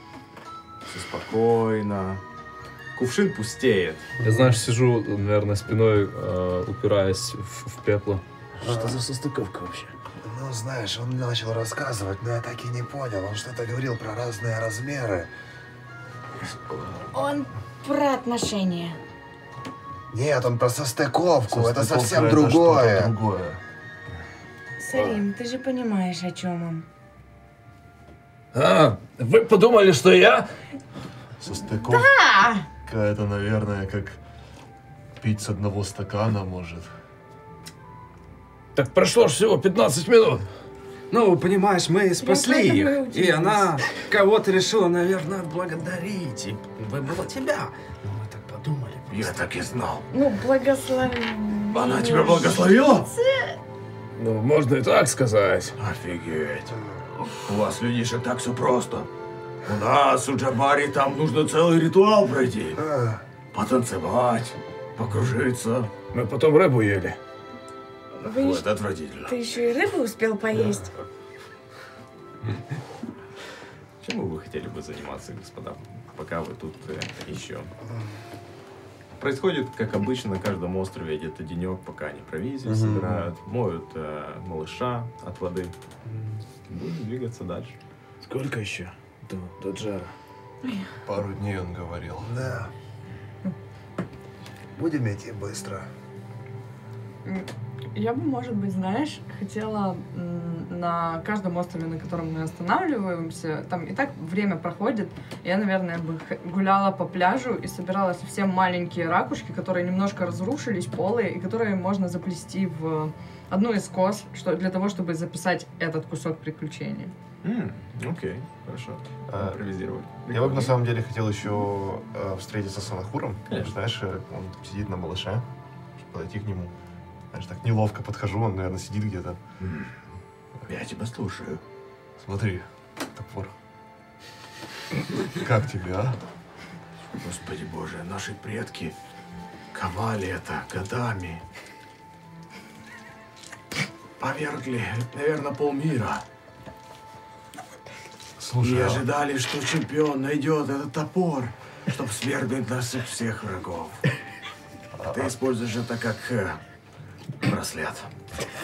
Все спокойно. Кувшин пустеет. Я, знаешь, сижу, наверное, спиной, э, упираясь в, в пепло. Что за состыковка вообще? Ну, знаешь, он начал рассказывать, но я так и не понял. Он что-то говорил про разные размеры. Он про отношения. Нет, он про состыковку. Это совсем это другое. другое. Сарим, ты же понимаешь, о чем он. А, вы подумали, что я? Состыковка это, наверное, как пить с одного стакана, может. Так прошло ж всего 15 минут. Ну, понимаешь, мы спасли и их. И она кого-то решила, наверное, отблагодарить. И выбрала тебя. Ну, мы так подумали. Я так и знал. Ну, благослови. Она тебя благословила? Ну, можно и так сказать. Офигеть. У вас, людишек, так все просто. У нас, у Джабари, там нужно целый ритуал пройти. А, Потанцевать, покружиться. Мы потом рыбу ели. Вы ещё- это отвратительно. Ты еще и рыбу успел поесть? Чем вы хотели бы заниматься, господа, пока вы тут э, еще? Происходит, как обычно, на каждом острове где-то денек, пока они провизию собирают, моют э, малыша от воды. Будем двигаться дальше. Сколько еще? До, до Джара. Пару дней он говорил. да. Будем идти быстро. Я бы, может быть, знаешь, хотела на каждом острове, на котором мы останавливаемся, там и так время проходит, я, наверное, бы гуляла по пляжу и собирала совсем маленькие ракушки, которые немножко разрушились, полые, и которые можно заплести в одну из кос, что, для того, чтобы записать этот кусок приключения. Окей, хорошо. А, Импровизировать. Я бы на самом деле хотел еще э, встретиться с Анахуром. Конечно. Знаешь, э, он сидит на малыше. Подойти к нему. Знаешь, так неловко подхожу, он, наверное, сидит где-то. Я тебя слушаю. Смотри, топор. Как тебе, а? Господи боже, наши предки ковали это годами. Повергли, наверное, полмира. Слушай, И а- ожидали, что чемпион найдет этот топор, чтобы свергнуть нас всех врагов. А ты используешь это как э, браслет.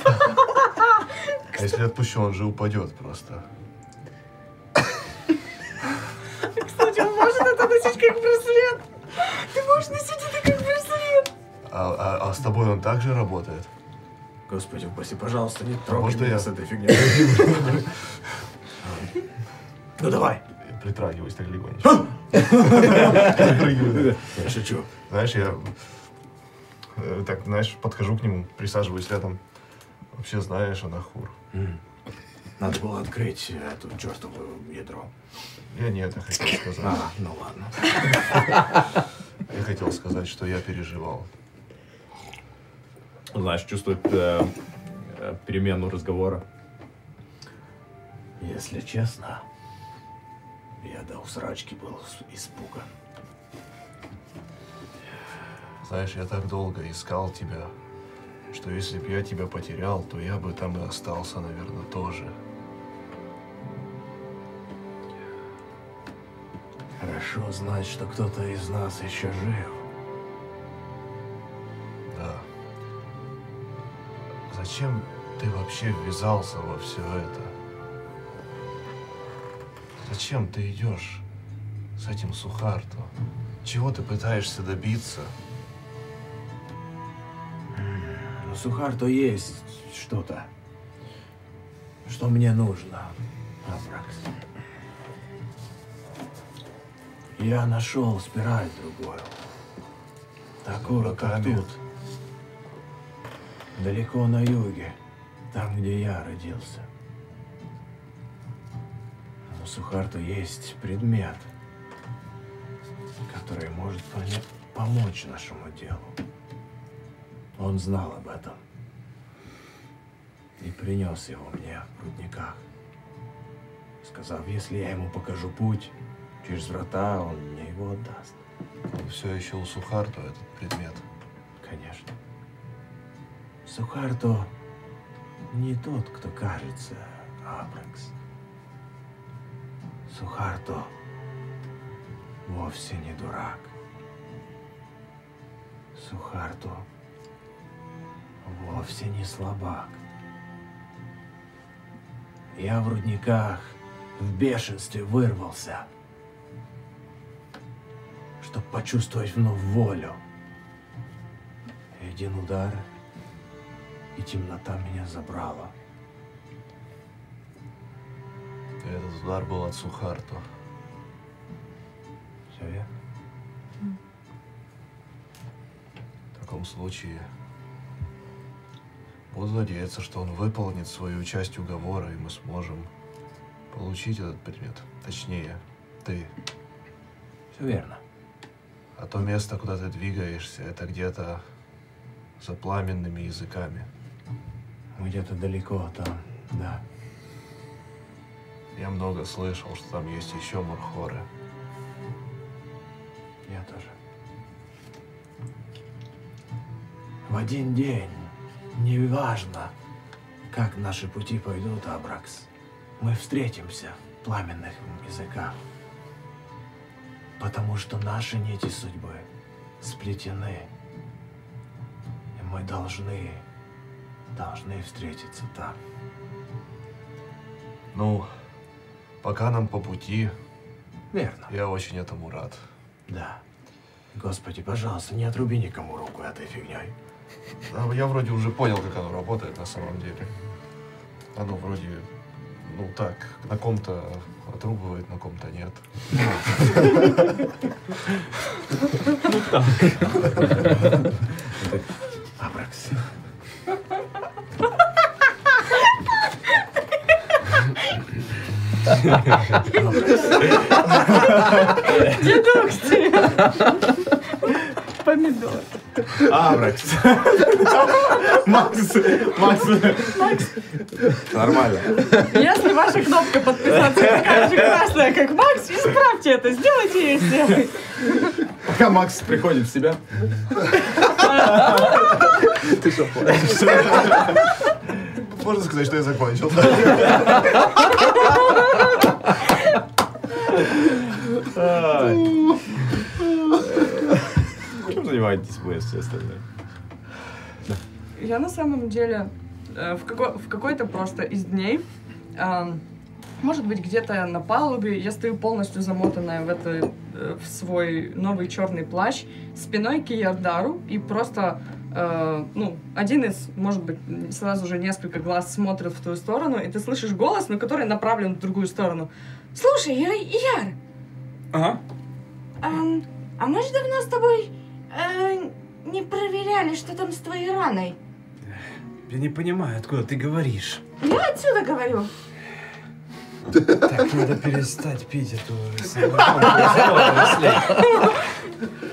а если отпущу, он же упадет просто. Кстати, он может это носить как браслет. Ты можешь носить это как браслет. А, а- а с тобой он также работает? Господи, упаси, пожалуйста, не трогай может, меня я- с этой фигней. Ну давай. Притрагиваюсь так легонечко. Шучу. Знаешь, я так, знаешь, подхожу к нему, присаживаюсь рядом. Вообще знаешь, Анахур. М. Надо было открыть эту чертову ядро. Я не это хотел сказать. А, ну ладно. Я хотел сказать, что я переживал. Знаешь, чувствует э, э, перемену разговора. Если честно, я до усрачки был испуган. Знаешь, я так долго искал тебя, что если бы я тебя потерял, то я бы там и остался, наверное, тоже. Хорошо знать, что кто-то из нас еще жив. Да. Зачем ты вообще ввязался во все это? Зачем ты идешь с этим Сухарто? Чего ты пытаешься добиться? У Сухарто есть что-то, что мне нужно, Абракс. Я нашел спираль другую. Такую, как тут. Далеко на юге, там, где я родился. У Сухарто есть предмет, который может поня- помочь нашему делу. Он знал об этом и принес его мне в рудниках, сказав, если я ему покажу путь через врата, он мне его отдаст. Все еще у Сухарто этот предмет. Конечно. Сухарто не тот, кто кажется, Абракс. Сухарто вовсе не дурак. Сухарту вовсе не слабак. Я в рудниках в бешенстве вырвался, чтобы почувствовать вновь волю. И один удар, и темнота меня забрала. Этот удар был от Сухарту. Все верно? В таком случае буду надеяться, что он выполнит свою часть уговора, и мы сможем получить этот предмет. Точнее, ты. Все верно. А то место, куда ты двигаешься, это где-то за пламенными языками. Где-то далеко там, да. Я много слышал, что там есть еще мурхоры. Я тоже. В один день, неважно, как наши пути пойдут, Абракс, мы встретимся в пламенных языках. Потому что наши нити судьбы сплетены. И мы должны, должны встретиться там. Ну, пока нам по пути, Верно. я очень этому рад. Да. Господи, пожалуйста, не отруби никому руку этой фигней. А Я вроде уже понял, как оно работает на самом деле. Оно вроде, ну так, на ком-то отрубывает, на ком-то нет. Абракс. Дедукция. Помидор. Абракс. Макс. Макс. Нормально. Если ваша кнопка подписаться такая же красная, как Макс, исправьте это, сделайте ее серой. Пока Макс приходит в себя. Ты что, Можно сказать, что я закончил. Чем занимаетесь вы все остальные? Я на самом деле э, в, како- в какой-то просто из дней, ам, может быть, где-то на палубе, я стою полностью замотанная в, это, э, в свой новый черный плащ, спиной к Ярдару, и просто, э, ну, один из, может быть, сразу же несколько глаз смотрят в твою сторону, и ты слышишь голос, но который направлен в другую сторону. Слушай, Я- Яр, Ага. Ам, а мы же давно с тобой э, не проверяли, что там с твоей раной. Я не понимаю, откуда ты говоришь. Я отсюда говорю. Так, надо перестать пить эту.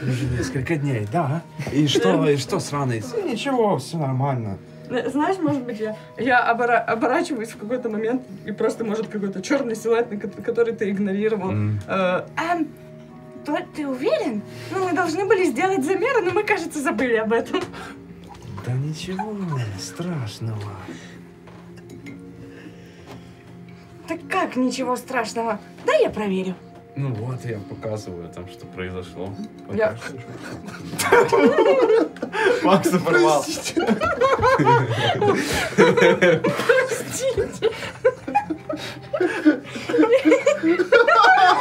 Уже несколько дней, да. И что, и что с раной? Ничего, все нормально. Знаешь, может быть, я, я обора- оборачиваюсь в какой-то момент, и просто, может, какой-то черный силуэт, который ты игнорировал. М. Э, Ам, то ты уверен? Ну, мы должны были сделать замеры, но мы, кажется, забыли об этом. Да ничего страшного. Так как ничего страшного? Да я проверю. Ну вот, я показываю там, что произошло. Я- Макса порвал.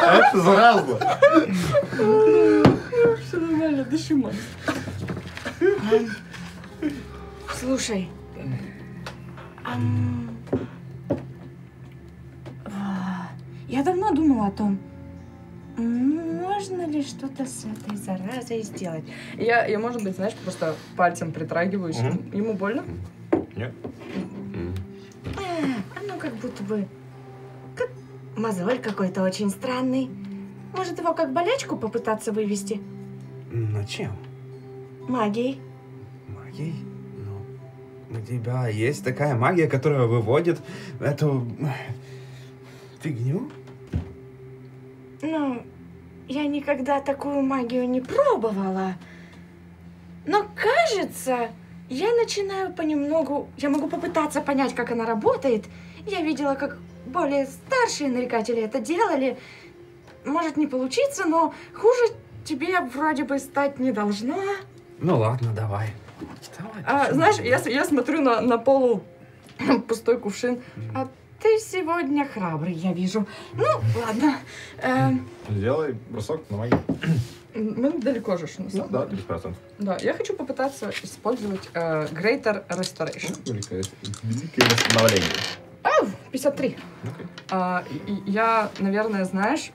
Это заразно. Все нормально, дыши, Макс. Слушай. а, Я давно думала о том, можно ли что-то с этой заразой сделать. Я, я, может быть, знаешь, просто пальцем притрагиваюсь. Мгм. Ему больно? Нет. А, Оно как будто бы... Мозоль какой-то очень странный. Может, его как болячку попытаться вывести? На чем? Магией? Магией? Ну, у тебя есть такая магия, которая выводит эту э, фигню? Ну, я никогда такую магию не пробовала. Но кажется, я начинаю понемногу... Я могу попытаться понять, как она работает. Я видела, как более старшие нарекатели это делали. Может не получиться, но хуже тебе вроде бы стать не должно. Ну ладно, давай. Давай. А, знаешь, я, я смотрю на, на полу пустой кувшин. А ты сегодня храбрый, я вижу. Ну, ладно. Сделай бросок на магию. мы далеко же, на Ну, самом да, деле. 30%. Да, я хочу попытаться использовать э, Greater Restoration. Великое, великое восстановление. 53. Окей. А, я, наверное, знаешь,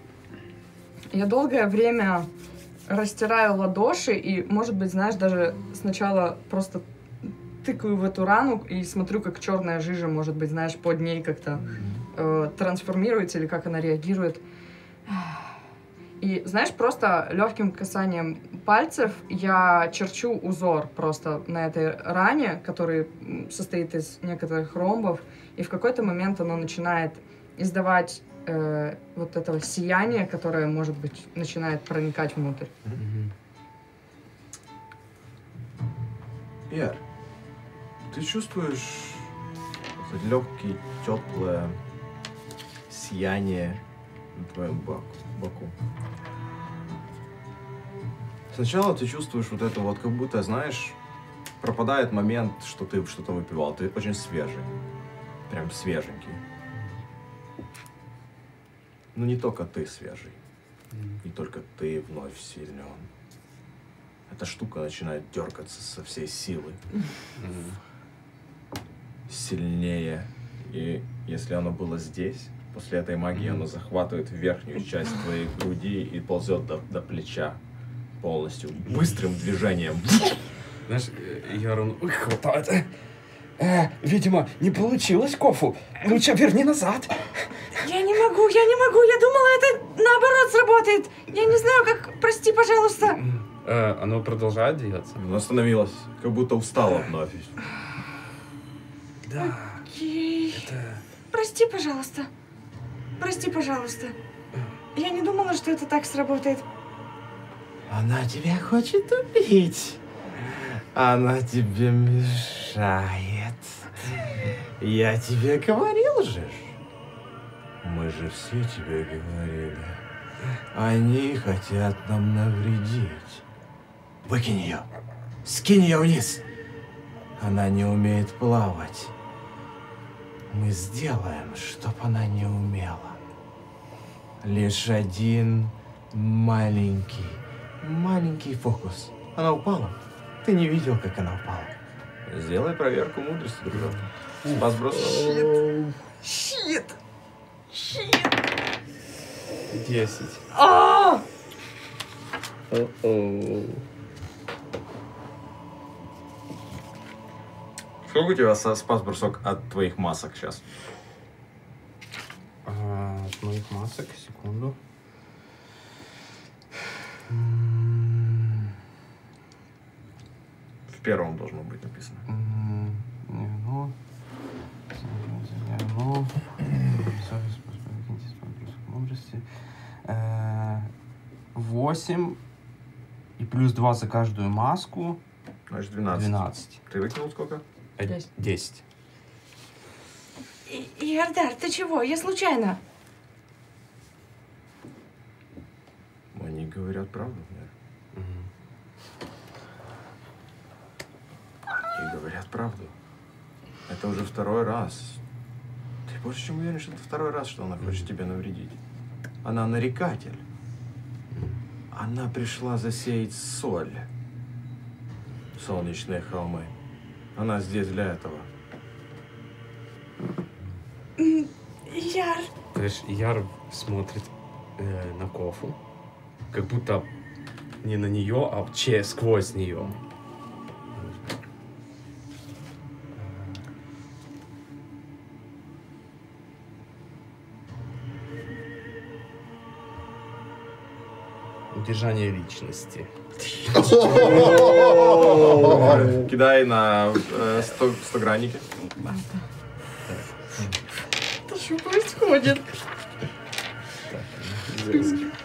я долгое время растираю ладоши и, может быть, знаешь, даже сначала просто тыкаю в эту рану и смотрю, как черная жижа, может быть, знаешь, под ней как-то э, трансформируется или как она реагирует. И, знаешь, просто легким касанием пальцев я черчу узор просто на этой ране, который состоит из некоторых ромбов, и в какой-то момент оно начинает издавать э, вот этого сияния, которое, может быть, начинает проникать внутрь. Пьер, ты чувствуешь легкое, теплое сияние на твоем боку? Сначала ты чувствуешь вот это вот, как будто, знаешь, пропадает момент, что ты что-то выпивал. Ты очень свежий. Прям свеженький. Но не только ты свежий. Не только ты вновь силен. Эта штука начинает дергаться со всей силы. Сильнее. И если оно было здесь, после этой магии оно захватывает верхнюю часть твоей груди и ползет до, до плеча полностью. Быстрым движением. Знаешь, э, Ярон ой, хватает. Э, э, видимо, не получилось кофу. Лучше верни назад. Я не могу, я не могу, я думала, это наоборот сработает. Я не знаю, как, прости, пожалуйста. Э, оно продолжает двигаться? Оно остановилось, как будто устало вновь. Да, Окей. это... Прости, пожалуйста. Прости, пожалуйста. Я не думала, что это так сработает. Она тебя хочет убить. Она тебе мешает. Я тебе говорил же. Мы же все тебе говорили. Они хотят нам навредить. Выкинь ее. Скинь ее вниз. Она не умеет плавать. Мы сделаем, чтоб она не умела. Лишь один маленький, маленький фокус. Она упала. Ты не видел, как она упала. Сделай проверку мудрости, дружок. Спас бросок. Щит. Щит. Десять. А! Сколько у тебя спас бросок от твоих масок сейчас? А, от моих масок, секунду. В первом должно быть написано. М, не, ну, ну, совесть, плюс мудрости. Э, Восемь и плюс два за каждую маску. Значит, 12. 12. Ты выкинул сколько? Э, Десять. 10. И- Иордар, ты чего? Я случайно. Они говорят правду, нет? Мгм. Они говорят правду. Это уже второй раз. Больше чем уверен, что это второй раз, что она хочет тебе навредить. Она нарекатель. Она пришла засеять соль. Солнечные холмы. Она здесь для этого. Яр. Знаешь, Яр смотрит э, на Кофу, как будто не на нее, а че сквозь нее. Удержание личности. Кидай на э, 100, 100 гранники. Это что происходит?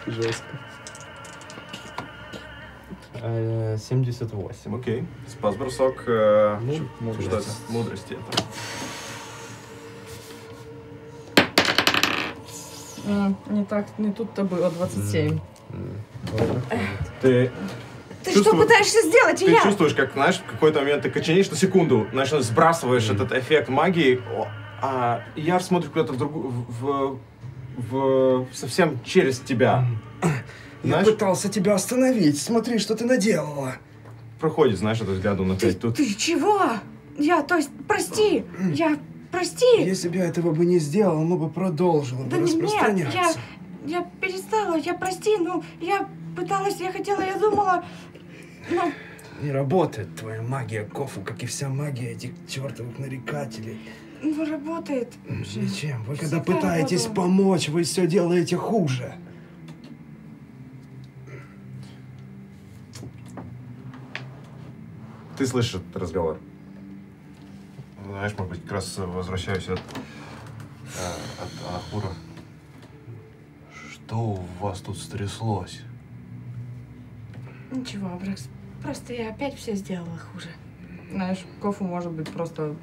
Жестко. Э, 78. Окей. Спас бросок. э, Ну? Мудрости Не так, не тут-то было, 27. Ты Ты что пытаешься сделать, Ты я? чувствуешь, как, знаешь, в какой-то момент ты коченеешь на секунду, знаешь, сбрасываешь этот эффект магии, а Яр смотрит куда-то в другую, в, в, в- совсем через тебя. Я Знаешь, пытался тебя остановить. Смотри, что ты наделала. проходит, знаешь, этот взгляд, он Ты, опять тут. ты чего? Я, то есть, прости, я, прости. Если бы я этого бы не сделал, мы бы продолжили бы Да нет, я, распространяться. я перестала, я прости, ну, я пыталась, я хотела, я думала, ну, Не работает твоя магия Кофу, как и вся магия этих чертовых нарекателей. ну, работает. Зачем? Вы когда пытаетесь работала. помочь, вы все делаете хуже. Ты слышишь этот разговор? Знаешь, может быть, как раз возвращаюсь от, э, от Анахура. Что у вас тут стряслось? Ничего, Бракс, просто я опять все сделала хуже. Знаешь, Кофу, может быть, просто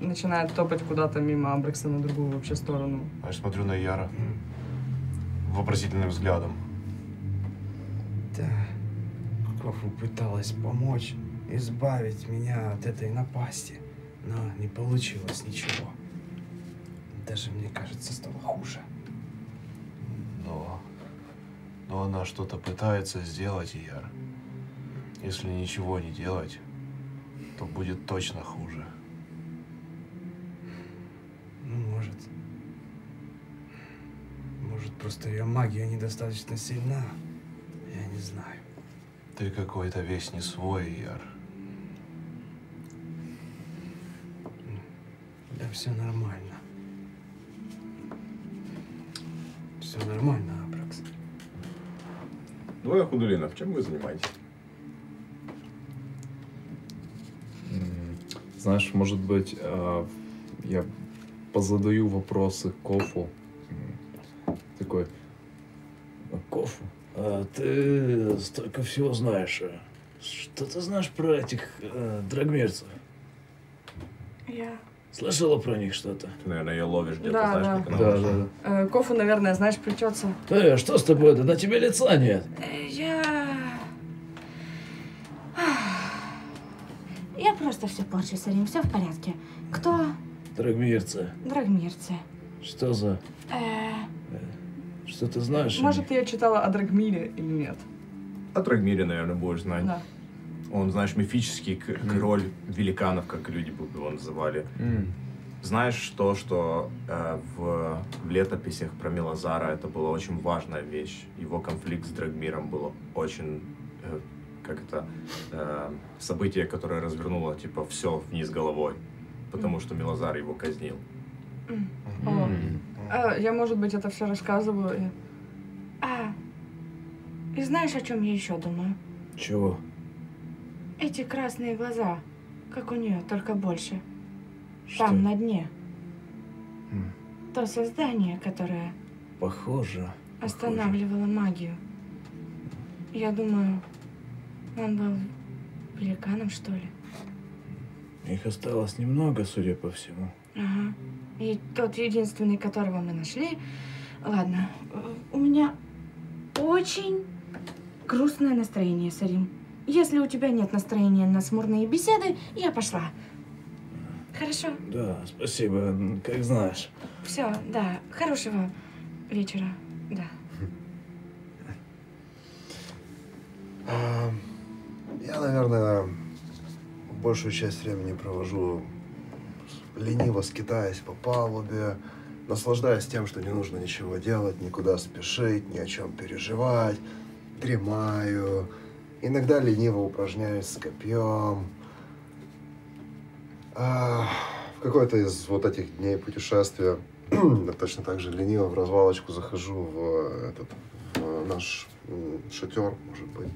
начинает топать куда-то мимо Абрекса на другую вообще сторону. Знаешь, смотрю на Яра вопросительным взглядом. Да. Кофу пыталась помочь, избавить меня от этой напасти, но не получилось ничего. Даже, мне кажется, стало хуже. Но, но она что-то пытается сделать, Яр. Если ничего не делать, то будет точно хуже. Ну, может. Может, просто ее магия недостаточно сильна. Я не знаю. Ты какой-то весь не свой, Яр. Да все нормально. Все нормально, Абракс. Двое худулинов, чем вы занимаетесь? Знаешь, может быть, э, я позадаю вопросы Кофу. Такой, «А, Кофу, а ты столько всего знаешь. а Что ты знаешь про этих э, драгмирцев? Я... Слышала про них что-то? Ты, наверное, ее ловишь где-то, Да, знаешь, да. как она Да, да, да. Э, Кофу, наверное, знаешь, плетется. Эй, а что с тобой? Да на тебе лица нет. э, Я... Я просто все порчу, Сарим, все в порядке. Кто? Драгмирцы. Драгмирцы. Что за... Э, Что ты знаешь? Может, я читала о Драгмире или нет. О Драгмире, наверное, будешь знать. Да. Он, знаешь, мифический король великанов, как люди бы его называли. М, Знаешь то, что э, в, в летописях про Мелазара это была очень важная вещь. Его конфликт с Драгмиром было очень, э, как это, э, событие, которое развернуло, типа, все вниз головой. Потому что Мелазар его казнил. О. м. А, я, может быть, это все рассказываю. а... И знаешь, о чем я еще думаю? Чего? Эти красные глаза, как у нее, только больше. Что? Там, на дне. М. То создание, которое Похоже. останавливало магию. Я думаю, он был великаном, что ли? Их осталось немного, судя по всему. Ага. И тот единственный, которого мы нашли... Ладно, у меня очень грустное настроение, Сарим. Если у тебя нет настроения на смурные беседы, я пошла. Хорошо? Да, спасибо, как знаешь. Все, да. Хорошего вечера. Да. А, Я, наверное, большую часть времени провожу лениво скитаясь по палубе, наслаждаясь тем, что не нужно ничего делать, никуда спешить, ни о чем переживать, дремаю, иногда лениво упражняюсь с копьем. А, в какой-то из вот этих дней путешествия я точно так же лениво в развалочку захожу в этот в наш шатер, может быть,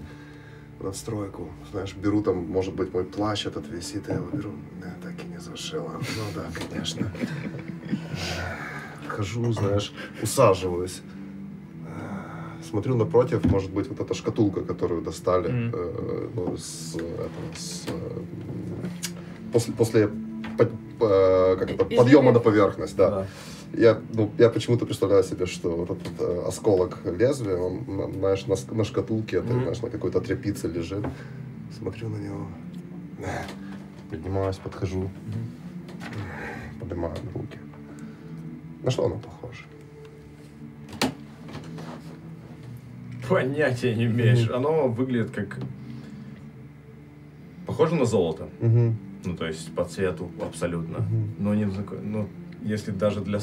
надстройку. Знаешь, беру там, может быть, мой плащ этот висит, я его беру. Да, так и не зашила. Ну да, конечно. Хожу, знаешь, усаживаюсь. Смотрю напротив, может быть, вот эта шкатулка, которую достали Мгм. э, ну, с, этого, с, э, после, после под- э, как это, подъема на поверхность, да. Да. Я, ну, я почему-то представляю себе, что вот этот э, осколок лезвия, он, на- знаешь, на, на шкатулке, это, Мгм. знаешь, на какой-то тряпице лежит. Смотрю на него. Поднимаюсь, подхожу. Поднимаю руки. На что оно похоже? Понятия не имеешь. Оно выглядит как... Похоже на золото. Угу. Ну, то есть по цвету абсолютно. Но не ну, если даже для,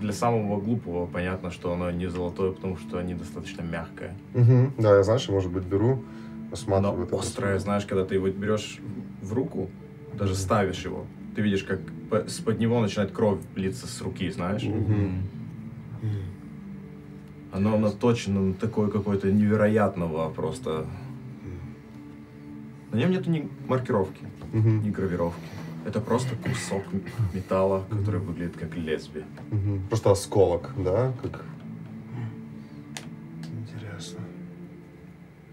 для самого глупого понятно, что оно не золотое, потому что недостаточно мягкое. Угу. Да, я, знаешь, может быть, беру, Оно осматриваю. это острое, знаешь, когда ты его берешь в руку, даже ставишь его, ты видишь, как по- с-под него начинает кровь литься с руки, знаешь? Мгм. Оно наточено на такое какое-то невероятного просто... На нем нету ни маркировки, Мгм. ни гравировки. Это просто кусок металла, который выглядит как лезвие. Мгм. Просто осколок, да? Как... Интересно.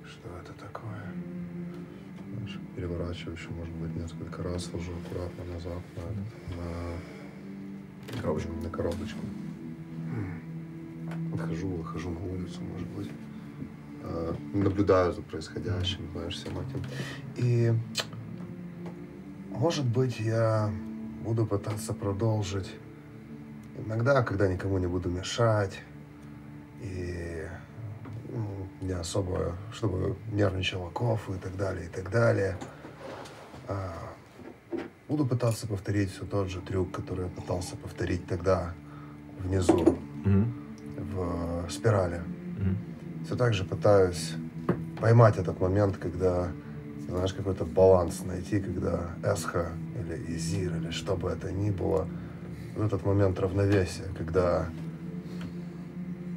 Что это такое? Знаешь, переворачиваю еще, может быть, несколько раз, ложу аккуратно назад на, на, Коробочку. на коробочку. Выхожу, выхожу на улицу, может быть. А, Наблюдаю за происходящим, знаешь, всем этим. И, может быть, я буду пытаться продолжить Иногда, когда никому не буду мешать, и ну, не особо, чтобы нервничала кофу и так далее, и так далее, а, буду пытаться повторить все тот же трюк, который я пытался повторить тогда внизу, в спирали. Все так же пытаюсь поймать этот момент, когда, знаешь, какой-то баланс найти, когда Эсха или Изир, или что бы это ни было, вот этот момент равновесия, когда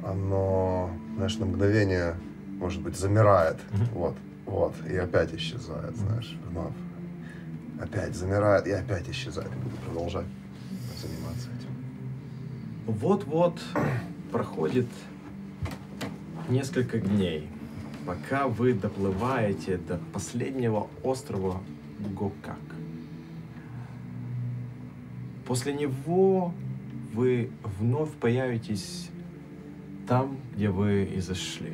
оно, знаешь, на мгновение, может быть, замирает, вот, вот, и опять исчезает, знаешь, вновь. Опять замирает и опять исчезает. Буду продолжать заниматься этим. Вот-вот проходит несколько дней, пока вы доплываете до последнего острова Гокак. После него вы вновь появитесь там, где вы и зашли.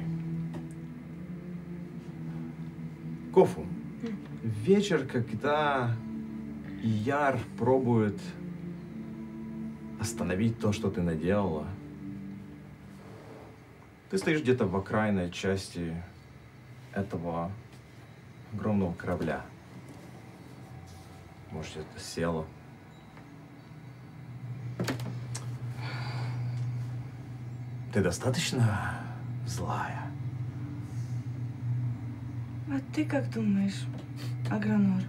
Кофу. Вечер, когда Яр пробует остановить то, что ты наделала. Ты стоишь где-то в окраинной части этого огромного корабля. Может, это село. Ты достаточно злая? А ты как думаешь, Агронор?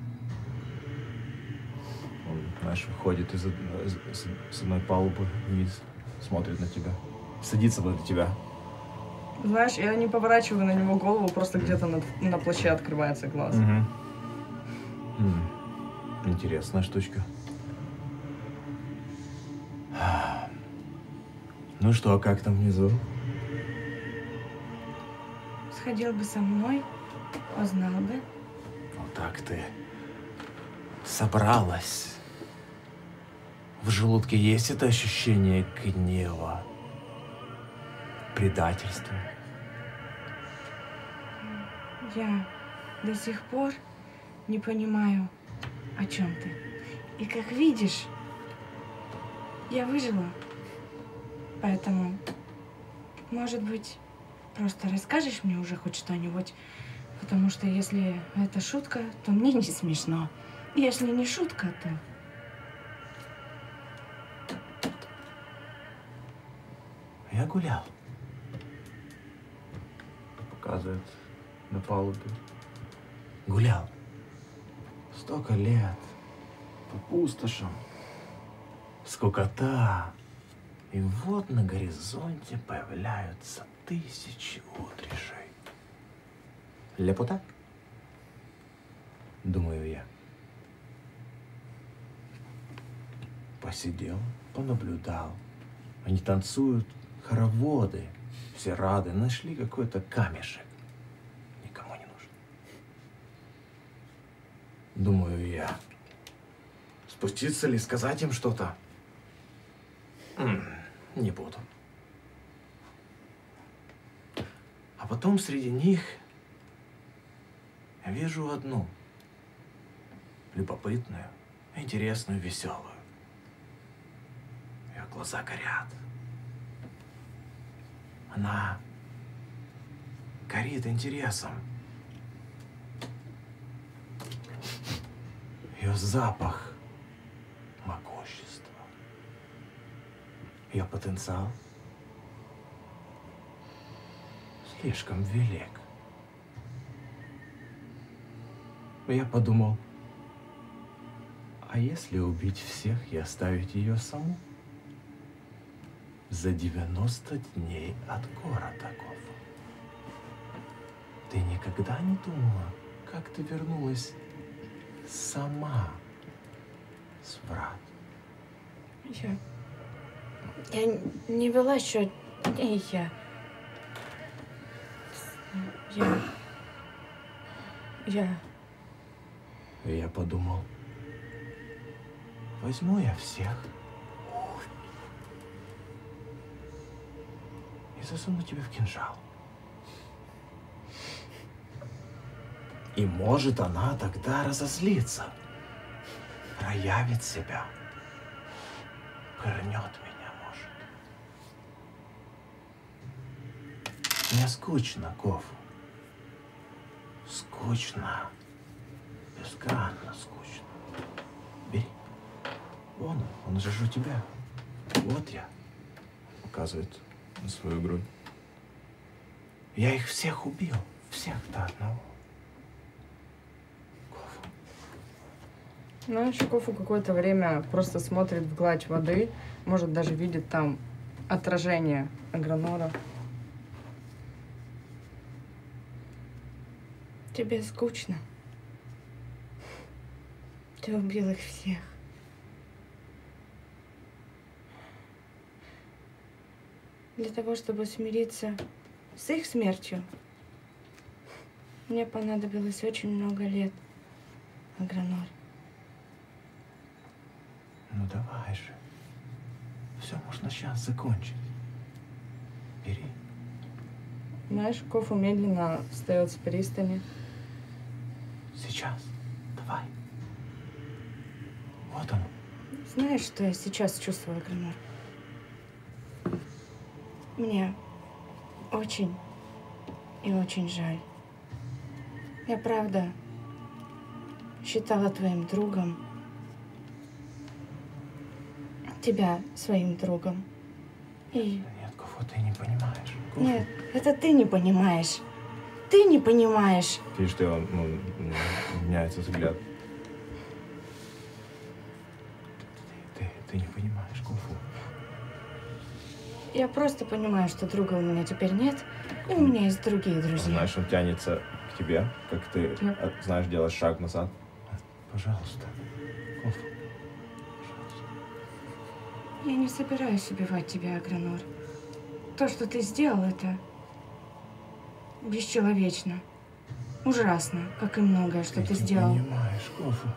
Он, знаешь, выходит из, из- с одной палубы вниз, смотрит на тебя, садится возле тебя. Знаешь, я не поворачиваю на него голову, просто где-то на, на плаще открывается глаз. М, Интересная штучка. Ну что, а как там внизу? Сходил бы со мной, узнал бы. Вот так ты собралась. В желудке есть это ощущение гнева, предательства. Я до сих пор не понимаю, о чем ты. И как видишь, я выжила. Поэтому, может быть, просто расскажешь мне уже хоть что-нибудь? Потому что если это шутка, то мне не смешно. Если не шутка, то... Я гулял. Показывает на палубе. Гулял. Столько лет. По пустошам. Скукота. И вот на горизонте появляются тысячи утришей. Лепота? Думаю я. Посидел, понаблюдал. Они танцуют хороводы. Все рады. Нашли какой-то камешек. Никому не нужен. Думаю я. спуститься ли, сказать им что-то? Не буду. А потом среди них я вижу одну. Любопытную, интересную, веселую. Ее глаза горят. Она горит интересом. Ее запах могущества. Ее потенциал слишком велик. Я подумал, а если убить всех и оставить ее саму? За 90 дней от города Кофа. Ты никогда не думала, как ты вернулась сама с врат? Я... Я не вела счет дней, я... Я... Я... Я подумал, возьму я всех и засуну тебя в кинжал. И может она тогда разозлится, проявит себя, пырнет меня, может. Мне скучно, Кофу. Скучно. Безгранно скучно. Бери. Вон он, он же у тебя. Вот я. Показывает на свою грудь. Я их всех убил. Всех до одного. Знаешь, Кофу какое-то время просто смотрит в гладь воды, может даже видит там отражение Агронора. Тебе скучно. Ты убил их всех. Для того, чтобы смириться с их смертью, мне понадобилось очень много лет, Агронор. Ну давай же. Все можно сейчас закончить. Бери. Знаешь, Кофу медленно встает с пристани. Сейчас. Давай. Вот он. Знаешь, что я сейчас чувствую, Агронор? Мне очень и очень жаль. Я правда считала твоим другом, тебя своим другом. И Нет, Кофу, ты не понимаешь. Кофу. нет, это ты не понимаешь. Ты не понимаешь. Видишь, что ну, меняется взгляд. Ты, ты, ты не понимаешь. Я просто понимаю, что друга у меня теперь нет, и у меня есть другие друзья. Знаешь, он тянется к тебе, как ты, э, знаешь, делаешь шаг назад. Пожалуйста, Кофу. Я не собираюсь убивать тебя, Агронор. То, что ты сделал, это бесчеловечно. Ужасно, как и многое, что ты, не сделал. понимаешь, Кофу.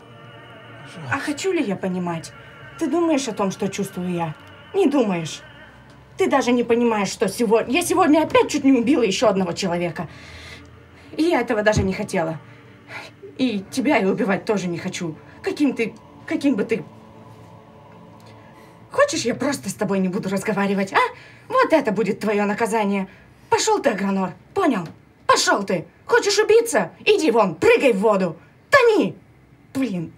А хочу ли я понимать? Ты думаешь о том, что чувствую я? Не думаешь. Ты даже не понимаешь, что сегодня... Я сегодня опять чуть не убила еще одного человека. И я этого даже не хотела. И тебя я убивать тоже не хочу. Каким ты... Каким бы ты... Хочешь, я просто с тобой не буду разговаривать, а? Вот это будет твое наказание. Пошел ты, Агронор, понял? Пошел ты. Хочешь убиться? Иди вон, прыгай в воду. Тони! Блин,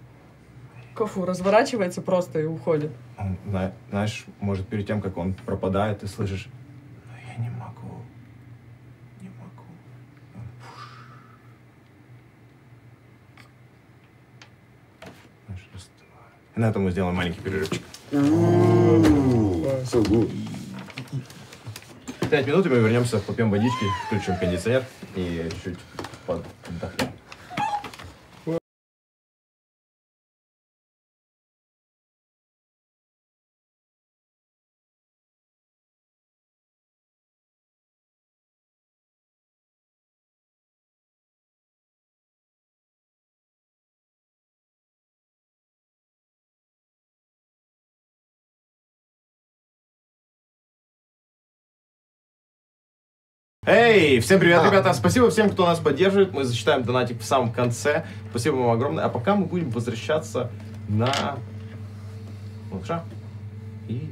Кофу разворачивается просто и уходит. Он, зна- знаешь, может, перед тем, как он пропадает, ты слышишь, но я не могу, не могу. Он Знаешь. И на этом мы сделаем маленький перерывчик. Пять минут, и мы вернемся, попьем водички, включим кондиционер и чуть-чуть поддохнем. Эй, всем привет, А. ребята! Спасибо всем, кто нас поддерживает. Мы зачитаем донатик в самом конце. Спасибо вам огромное. А пока мы будем возвращаться на малыша и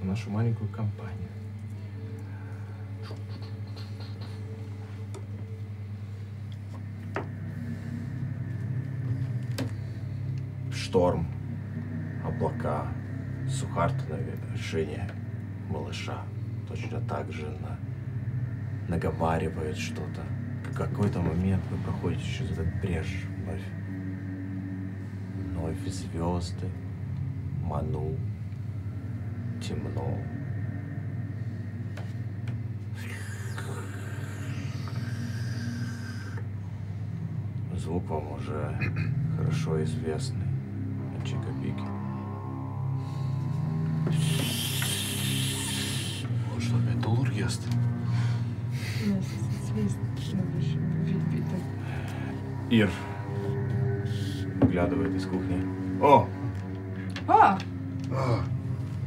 в нашу маленькую компанию. Шторм, облака, Сухарт на вершине малыша. Точно так же на наговаривает что-то. В какой-то момент вы проходите через этот брешь вновь. Вновь звезды, ману, темно. Звук вам уже хорошо известный. Чикабики. Он что, опять доллар ест? Ир выглядывает из кухни. О, А, О,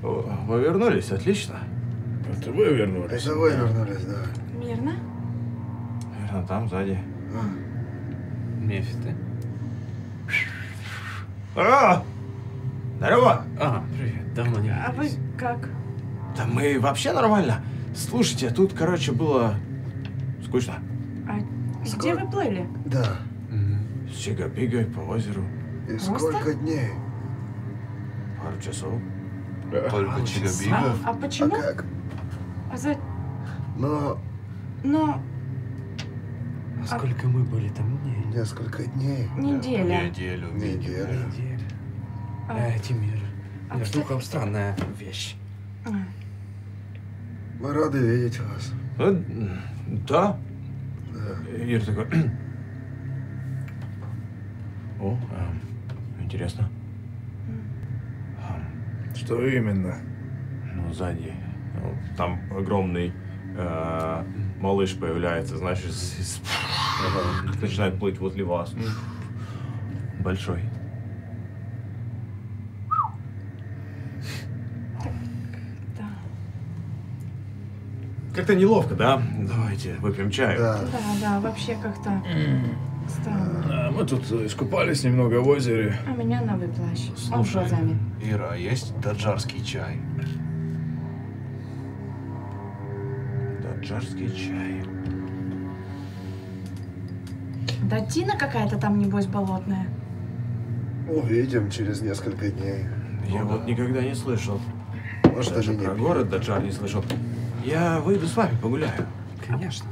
о, вы вернулись, отлично. Это вы вернулись. это вы вернулись, да. Мирно? Наверное, там сзади. Мефиты. А! Здорово! А, привет, давно не А вы виделись. как? Да мы вообще нормально. Слушайте, тут, короче, было скучно. А где вы плыли? Да. Мгм. С Чигабигой по озеру И Просто? сколько дней? пару часов. Только А, Чигабига? а А почему? как? А за... Но Но А сколько мы были там дней? несколько дней. неделя. Неделю. Неделя. Неделя. А, Э, Тимир. а Между что- прочим, странная вещь. а, Мы рады видеть вас. Да. Да. Ир такой... О, эм, интересно. Эм, Что именно? Ну, сзади. ну, Там огромный э, малыш появляется, знаешь, из- из- начинает плыть возле вас. Большой. да. Как-то неловко, да? Давайте выпьем чаю. Да. Да, да, вообще как-то странно. А, мы тут искупались немного в озере. А меня новый плащ. Он Слушай, глазами. Ира, а есть даджарский чай? Даджарский чай. Да Тина какая-то там, небось, болотная. Увидим через несколько дней. Я вот никогда не слышал. Может, Даже про пьют. город Даджар не слышал. Я выйду с вами погуляю. Конечно.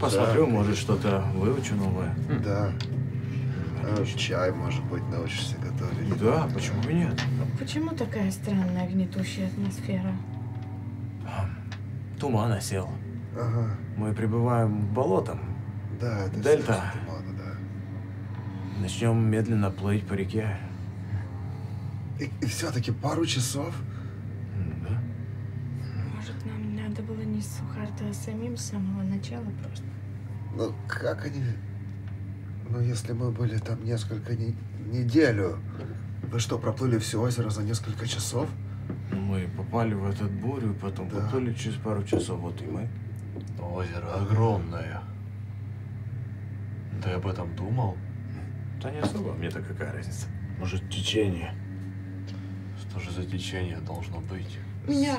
Посмотрю, Да. может, что-то выучу новое. Да. А, чай, может быть, научишься готовить. Да, почему бы нет? Почему такая странная гнетущая атмосфера? Туман осел. Ага. Мы прибываем к болотам. Да, это Дельта. тумана, да. Начнем медленно плыть по реке. И, и все-таки пару часов? М, Да? Может, нам надо было не а самим с самого начала просто? Ну, как они... Ну, если мы были там несколько не- неделю, вы что, проплыли все озеро за несколько часов? Мы попали в этот бурю, потом Да. поплыли через пару часов. Вот и мы. Озеро огромное. Ты об этом думал? Да не особо, мне-то какая разница. Может, течение? Что же за течение должно быть? Меня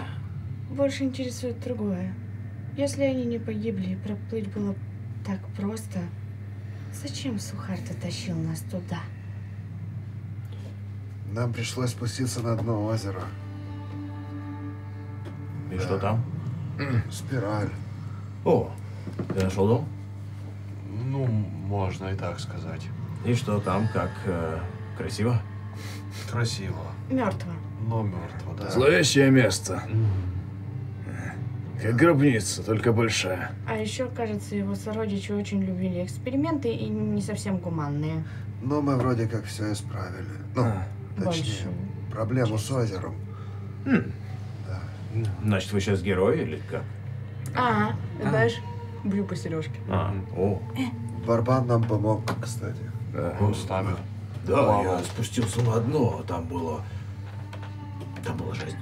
больше интересует другое. Если они не погибли и проплыть было так просто, зачем Сухарта тащил нас туда? Нам пришлось спуститься на дно озера. И Да. что там? Спираль. О, ты нашел дом? Ну, можно и так сказать. И что там, как э, красиво? Красиво, Мертво. но мертво, да. Зловещее место. Как гробница, только большая. А еще, кажется, его сородичи очень любили эксперименты и не совсем гуманные. Но мы вроде как все исправили. Ну, А. точнее, Большую. проблему с озером. Значит, вы сейчас герой или как? А, знаешь, бью по сережке. А, о, Барбан нам помог, кстати. Да. Он ставит. да, Вау. я спустился на дно, там было... Там была жесть.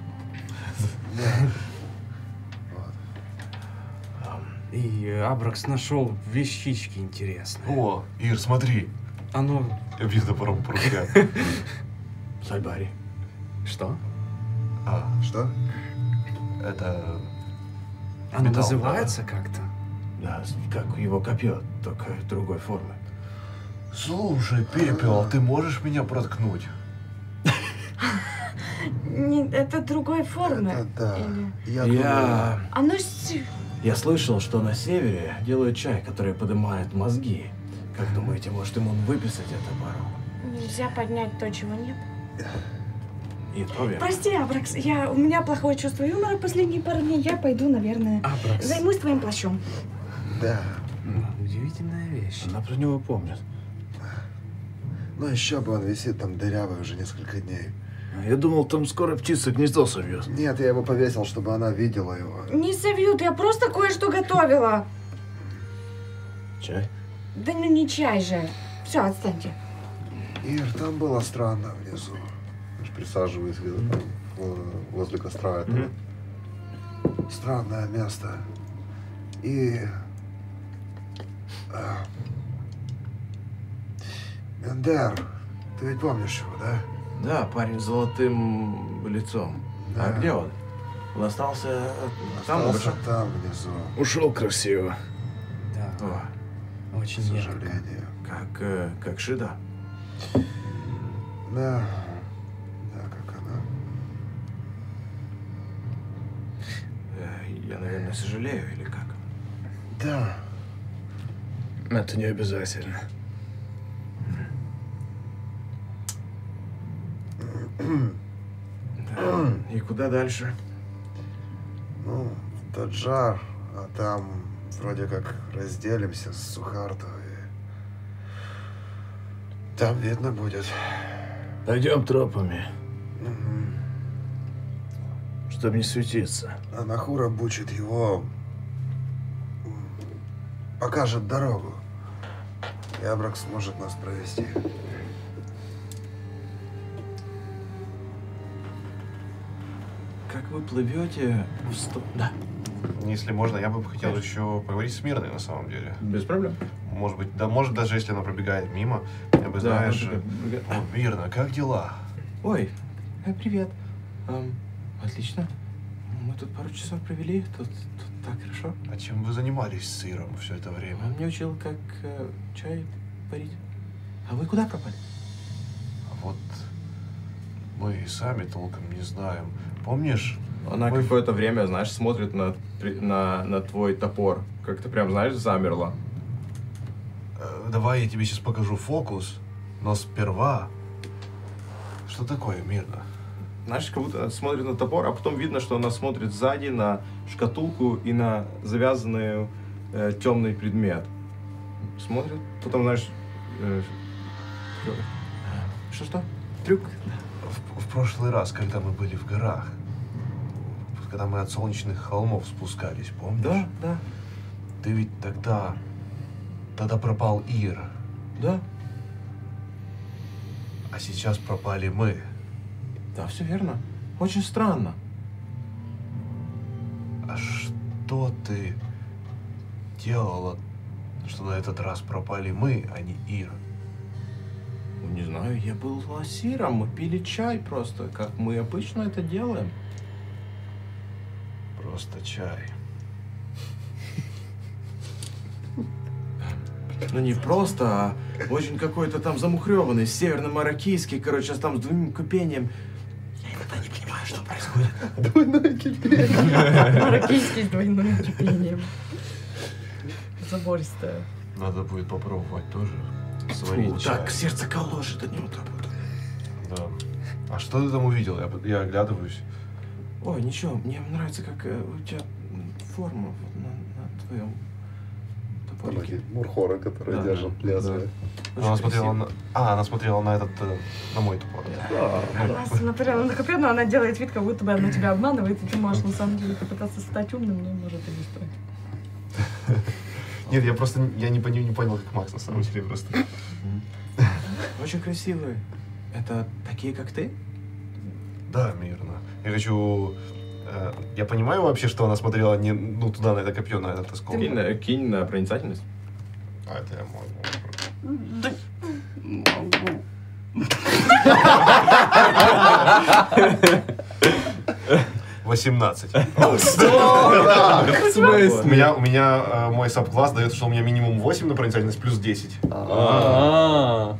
И Абракс нашел вещички интересные. О, Ир, смотри. Оно... Я бью топором по руке. Сальбари. Что? А, Что? это... Оно Металл, называется как-то? Да, как его копье, только другой формы. Слушай, Пепел, а ты можешь меня проткнуть? Не, это другой формы. Это да. Или- Я, Я... Оно. Я слышал, что на севере делают чай, который поднимает мозги. Как думаете, может ему выписать это пару? Нельзя поднять то, чего нет. И то верно. Прости, Абракс, я, у меня плохое чувство юмора последние пару дней. Я пойду, наверное, Абракс. займусь твоим плащом. Да. Удивительная вещь. Она про него помнит. Ну еще бы он висит там дырявый уже несколько дней. Я думал, там скоро птица гнездо совьет. Нет, я его повесил, чтобы она видела его. Не совьют, я просто кое-что готовила. Чай? Да ну не чай же. Все, отстаньте. Ир, там было странно внизу. Аж Присаживаюсь где-то там э, возле костра этого. Странное место. И... а, Мендер, ты ведь помнишь его, да? Да, парень с золотым лицом. А Да. где он? Он остался э, там Остался больше? там внизу, Ушел красиво. Да, О, к очень ярко. сожалению. как, э, как Шида. Да. Да, как она. Э, Я, наверное, сожалею, или как? Да. Это не обязательно. Да. И куда дальше? Ну, в Таджар, а там вроде как разделимся с Сухарту. И... Там видно будет. Пойдем тропами, Мгм. чтобы не светиться. А Нахура бучит его. Покажет дорогу. И Абрак сможет нас провести. Как вы плывете в сто... Да. Если можно, я бы хотел еще поговорить с Мирной на самом деле. Без проблем. Может быть, да, может даже если она пробегает мимо, я бы, знаешь, Да, э, «О, Мирна, как дела? Ой, э, привет. Эм, отлично. Мы тут пару часов провели, тут, тут так хорошо. А чем вы занимались с Иром все это время? Он мне учил, как э, чай варить. А вы куда пропали? А вот мы и сами толком не знаем. Помнишь? Она Мы- какое-то время, знаешь, смотрит на, на, на твой топор. Как-то прям, знаешь, замерла. Э, Давай я тебе сейчас покажу фокус, но сперва... Что такое, Мирна? Знаешь, как будто смотрит на топор, а потом видно, что она смотрит сзади на шкатулку и на завязанный э, темный предмет. Смотрит, потом, знаешь, э, что-что? Трюк? В, в прошлый раз, когда мы были в горах, когда мы от солнечных холмов спускались, помнишь? Да, да, Ты ведь тогда... Тогда пропал Ир, да. а сейчас пропали мы. Да, все верно. Очень странно. А что ты делала, что на этот раз пропали мы, а не Ир? Ну, Не знаю, я был лосиром, мы пили чай просто, как мы обычно это делаем. Просто чай. Ну не просто, а очень какой-то там замухрёванный, северно-мароккийский, короче, там с двойным кипением. Я иногда не понимаю, что происходит. Мароккийский с двойным кипением. Забористая. Надо будет попробовать тоже Фу, сварить чай. так, сердце колошет от него так вот. Да. А что ты там увидел? Я, я оглядываюсь. Ой, ничего, мне нравится, как э, у тебя форма вот на, на твоем топорике. Такие Мурхоры, которые Да, держат да, лезвие. Очень Она смотрела на... А, она смотрела на этот, э, на мой топор. Она смотрела на копье, но она делает вид, как будто бы она тебя обманывает, и ты можешь на самом деле попытаться стать умным, но может и не стоит. Нет, я просто я не, не понял, как Макс на самом деле просто. Очень красивые. Это такие, как ты? Да, мирно. Я хочу... э, Я понимаю вообще, что она смотрела не ну, туда, на это копье, на этот осколок. Кинь, на- кинь на проницательность. А, это я могу. Да, Могу. 18. В У меня, у меня э, мой сабкласс дает, что у меня минимум 8 на проницательность плюс 10. А.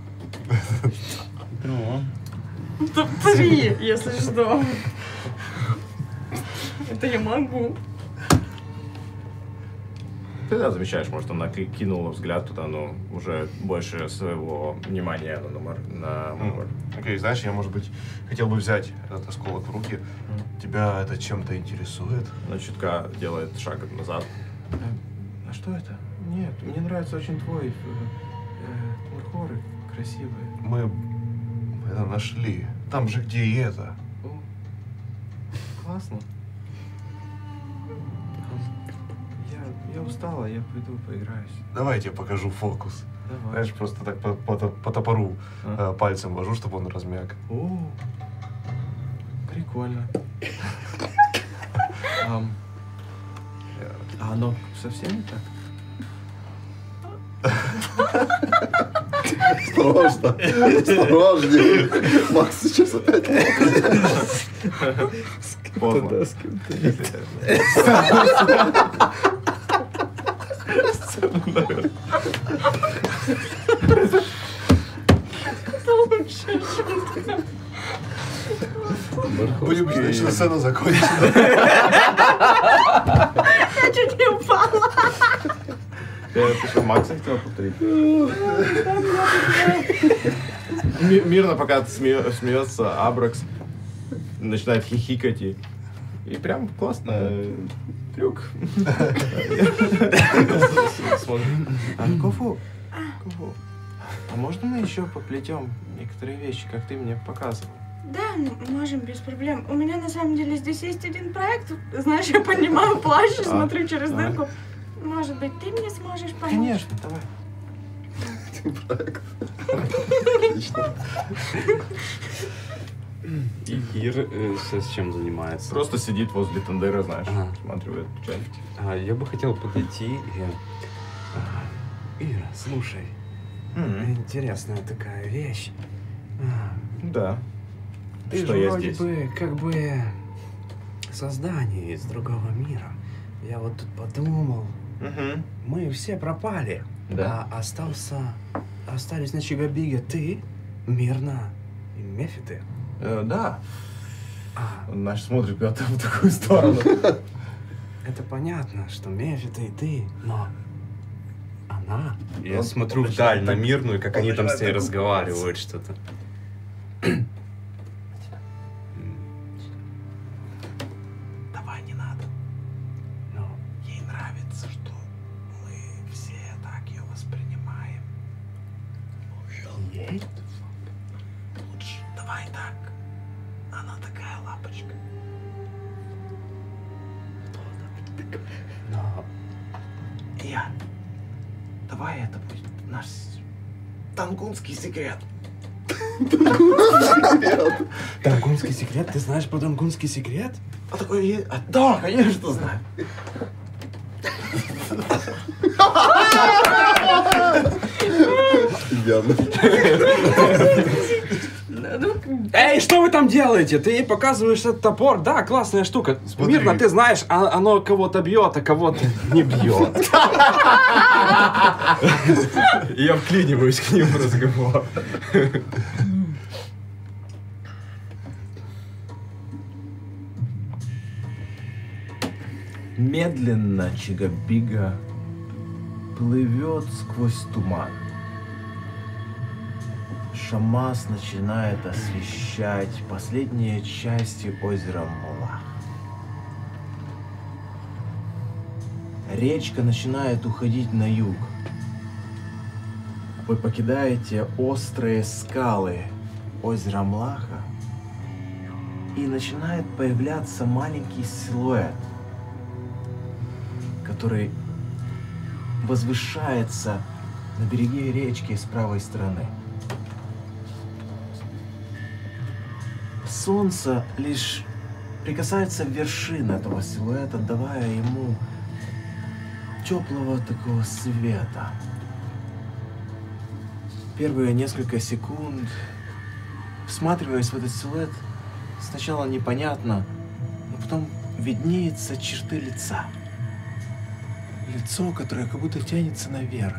Ну, три, если что. Это я могу. Ты да, замечаешь, может, она ки- кинула взгляд туда, но уже больше своего внимания на, Марголь. Окей, знаешь, я, может быть, хотел бы взять этот осколок в руки. Тебя это чем-то интересует? Она чутка делает шаг назад. Э, А что это? Нет, мне нравится очень твой э, э, мухоры красивые. Мы это нашли. Там же, где и это. О, классно. Я, устала, я пойду поиграюсь. Давай я тебе покажу фокус. Давай. Знаешь, просто так по, по, по топору А. э, пальцем вожу, чтобы он размяк. О, прикольно. А оно совсем не так? Осторожно. Осторожнее. Макс сейчас опять Поздно. Да, с кем-то. Будем ждать, что сцена закончится. я чуть не упала. Ты, что, Макса хотел повторить? Ми- Мирно, пока смеется Абракс, начинает хихикать и, и прям классно. Смотрит. А, Кофу, Кофу, а можно мы еще поплетем некоторые вещи, как ты мне показывал? Да, можем, без проблем. У меня на самом деле здесь есть один проект. Знаешь, я поднимаю плащ и А, смотрю через дырку. Может быть, ты мне сможешь помочь? Конечно, давай. И Ир э, сейчас чем занимается? Просто сидит возле Тандера, знаешь, Ага. смотрит чай. А, я бы хотел подойти и... а, Ира, слушай, интересная такая вещь. А, Да. Ты Что же я вроде здесь? бы как бы создание из другого мира. Я вот тут подумал, Мгм. мы все пропали. Да. А остался, остались на Чигабиге ты, Мирна и Мефиты. Э, да. А, Он наш смотрит куда-то в такую сторону. это понятно, что Мефиты и ты, но она... Я смотрю вдаль на так- Мирну, и как он они там с ней разговаривают что-то. Тангунский секрет. Дангунский секрет? Ты знаешь про Дангунский секрет? А такой, а, да, конечно, знаю. Явно. Эй, что вы там делаете? Ты ей показываешь этот топор? Да, классная штука. Смотри. Мирно, ты знаешь, а- оно кого-то бьет, а кого-то не бьет. Я вклиниваюсь к ним в разговор. Медленно Чигабига плывет сквозь туман. Шамас начинает освещать последние части озера Мулах. Речка начинает уходить на юг. Вы покидаете острые скалы озера Млаха, и начинает появляться маленький силуэт, который возвышается на береге речки с правой стороны. Солнце лишь прикасается вершина этого силуэта, давая ему теплого такого света. Первые несколько секунд, всматриваясь в этот силуэт, сначала непонятно, но потом виднеются черты лица. Лицо, которое как будто тянется наверх,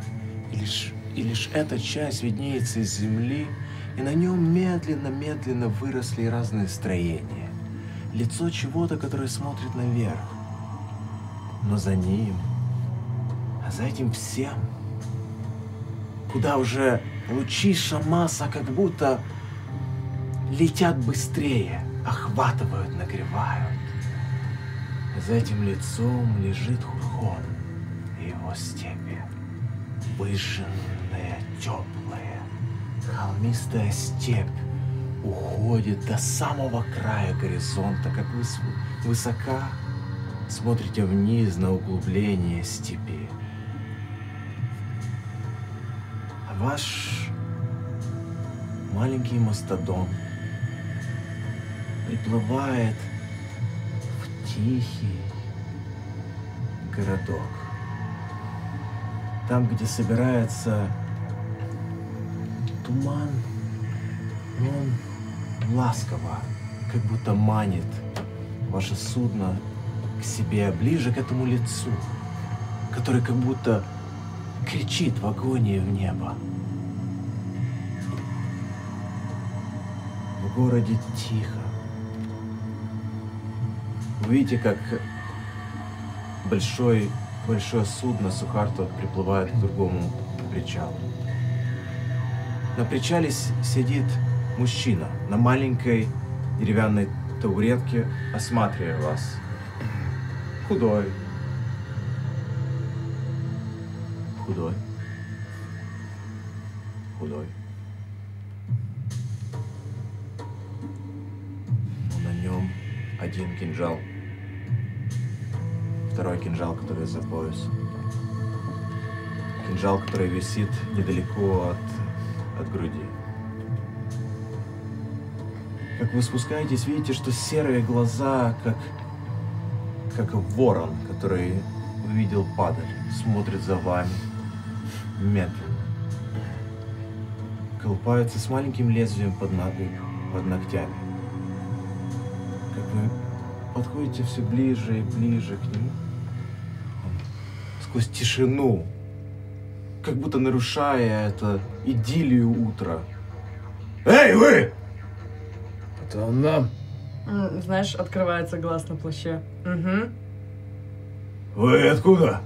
и лишь, и лишь эта часть виднеется из земли, и на нем медленно-медленно выросли разные строения. Лицо чего-то, которое смотрит наверх. Но за ним, а за этим всем, куда уже лучи Шамаса как будто летят быстрее, охватывают, нагревают. За этим лицом лежит Хурхон и его степи, выжженные, теплые. Холмистая степь уходит до самого края горизонта, как вы высока смотрите вниз на углубление степи. Ваш маленький мастодон приплывает в тихий городок. Там, где собирается туман, он ласково, как будто манит ваше судно к себе, ближе к этому лицу, который как будто кричит в агонии в небо. В городе тихо. Вы видите, как большой, большое судно Сухарто приплывает к другому причалу. На причале сидит мужчина на маленькой деревянной табуретке, осматривая вас. Худой. Худой. Худой. На нем один кинжал. Второй кинжал, который за пояс. Кинжал, который висит недалеко от, от груди. Как вы спускаетесь, видите, что серые глаза, как, как ворон, который увидел падаль, смотрит за вами медленно. Колупается с маленьким лезвием под, ногой, под ногтями. Как вы подходите все ближе и ближе к нему, сквозь тишину, как будто нарушая это идиллию утра. Эй, вы! Это он нам. Знаешь, открывается глаз на плаще. Угу. Вы откуда?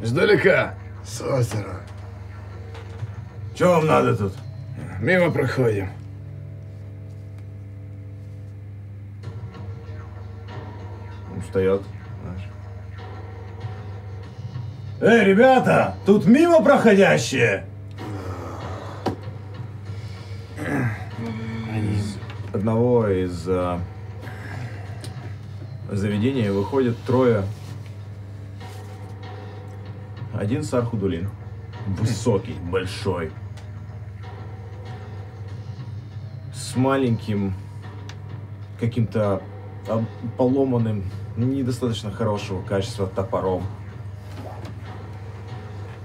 Издалека. С озера. Что вам надо тут? Мимо проходим. Он встает. Эй, ребята, тут мимо проходящие. Из одного из а, заведений выходят трое. Один Сархудулин. Высокий, большой. С маленьким каким-то а, поломанным, недостаточно хорошего качества топором.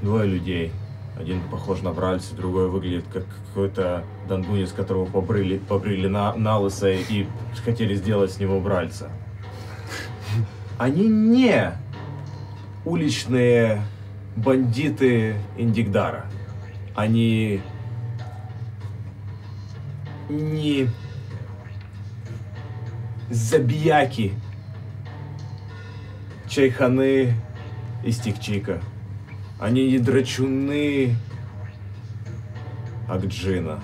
Двое людей. Один похож на Бральца, другой выглядит как какой-то дангунец, которого побрили, побрили на, на лысо и хотели сделать с него Бральца. Они не уличные бандиты Индигдара. Они не забияки Чайханы из Тикчика. Они не драчуны Акджина.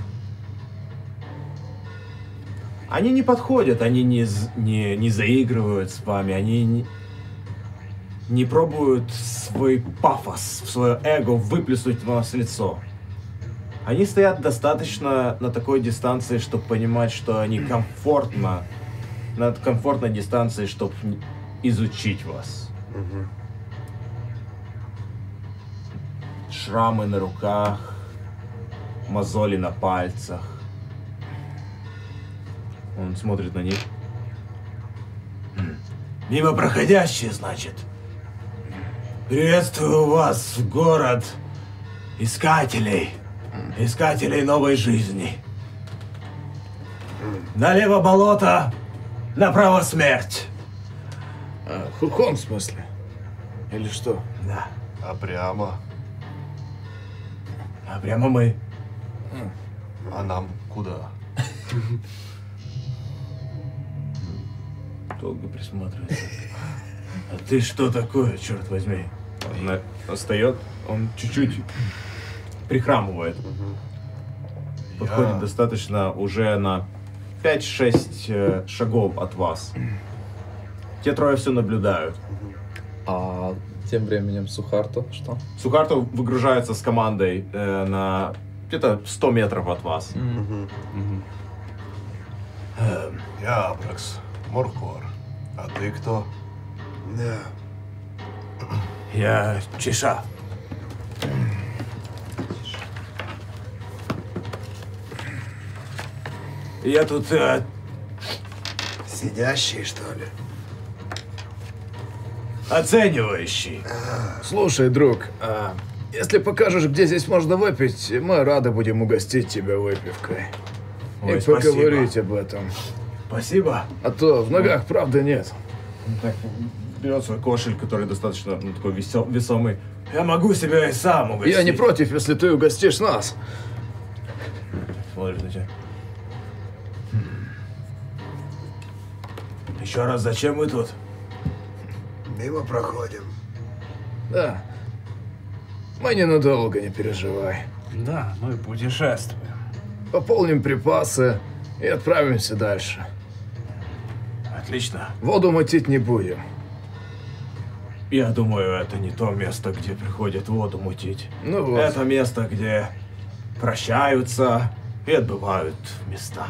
Они не подходят, они не, не, не заигрывают с вами, они не, не пробуют свой пафос, свое эго выплеснуть в вас в лицо. Они стоят достаточно на такой дистанции, чтобы понимать, что они комфортно, на комфортной дистанции, чтобы изучить вас. Шрамы на руках, мозоли на пальцах. Он смотрит на них. Мимо проходящие, значит. Приветствую вас, город искателей. Искателей новой жизни. Налево болото, направо смерть. А, Хурхон, в смысле? Или что? Да. А прямо? А прямо мы. А нам куда? Долго присматривается. А ты что такое, черт возьми? Он встает, он чуть-чуть прихрамывает. Подходит Я- достаточно уже на 5-6 э, шагов от вас. Те трое все наблюдают. А тем временем Сухарто что? Сухартов выгружается с командой э, на где-то 100 метров от вас. Эм, Я Абракс, Моркор. А ты кто? Да. Я Чеша. Я тут э, Сидящий, что ли? Оценивающий. Слушай, друг, а если покажешь, где здесь можно выпить, мы рады будем угостить тебя выпивкой. Ой, и спасибо. поговорить об этом. Спасибо. А то в ногах правда нет. Так, берет свой кошель, который достаточно ну, такой весел- весомый. Я могу себя и сам угостить. Я не против, если ты угостишь нас. Смотрит на тебя. Еще раз, зачем вы тут? Мимо проходим. Да. Мы ненадолго, не переживай. Да, мы путешествуем. Пополним припасы и отправимся дальше. Отлично. Воду мутить не будем. Я думаю, это не то место, где приходят воду мутить. Ну вот. Это место, где прощаются и отбывают места.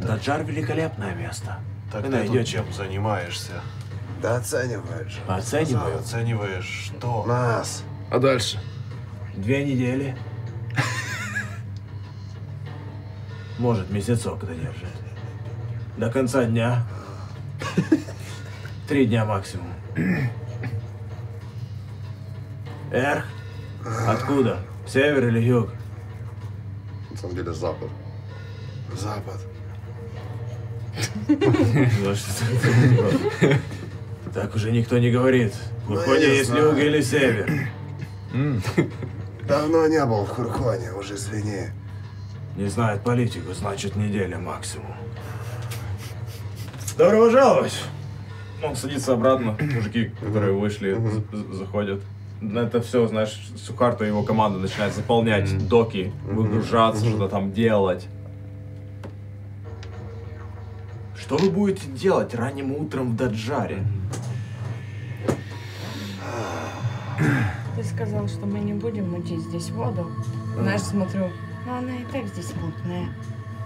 Даджар великолепное место. Так ты тут найдете. чем занимаешься? Да оценивают же. Оцениваю. Оцениваешь что? Нас. А дальше? Две недели. Может, месяцок додержит. До конца дня. Три дня максимум. Эх, откуда? Север или юг? На самом деле запад. Запад. Так уже никто не говорит. В Ну, есть юг или север. Давно не был в Хурхоне, уже извини. Не знает политику, значит неделя максимум. Добро пожаловать! Он садится обратно, мужики, которые вышли, за- за- заходят. Это все, знаешь, Сухарто и его команда начинает заполнять доки, выгружаться, что-то там делать. Что вы будете делать ранним утром в Даджаре? Ты сказал, что мы не будем мутить здесь воду. Знаешь, смотрю, но она и так здесь мутная.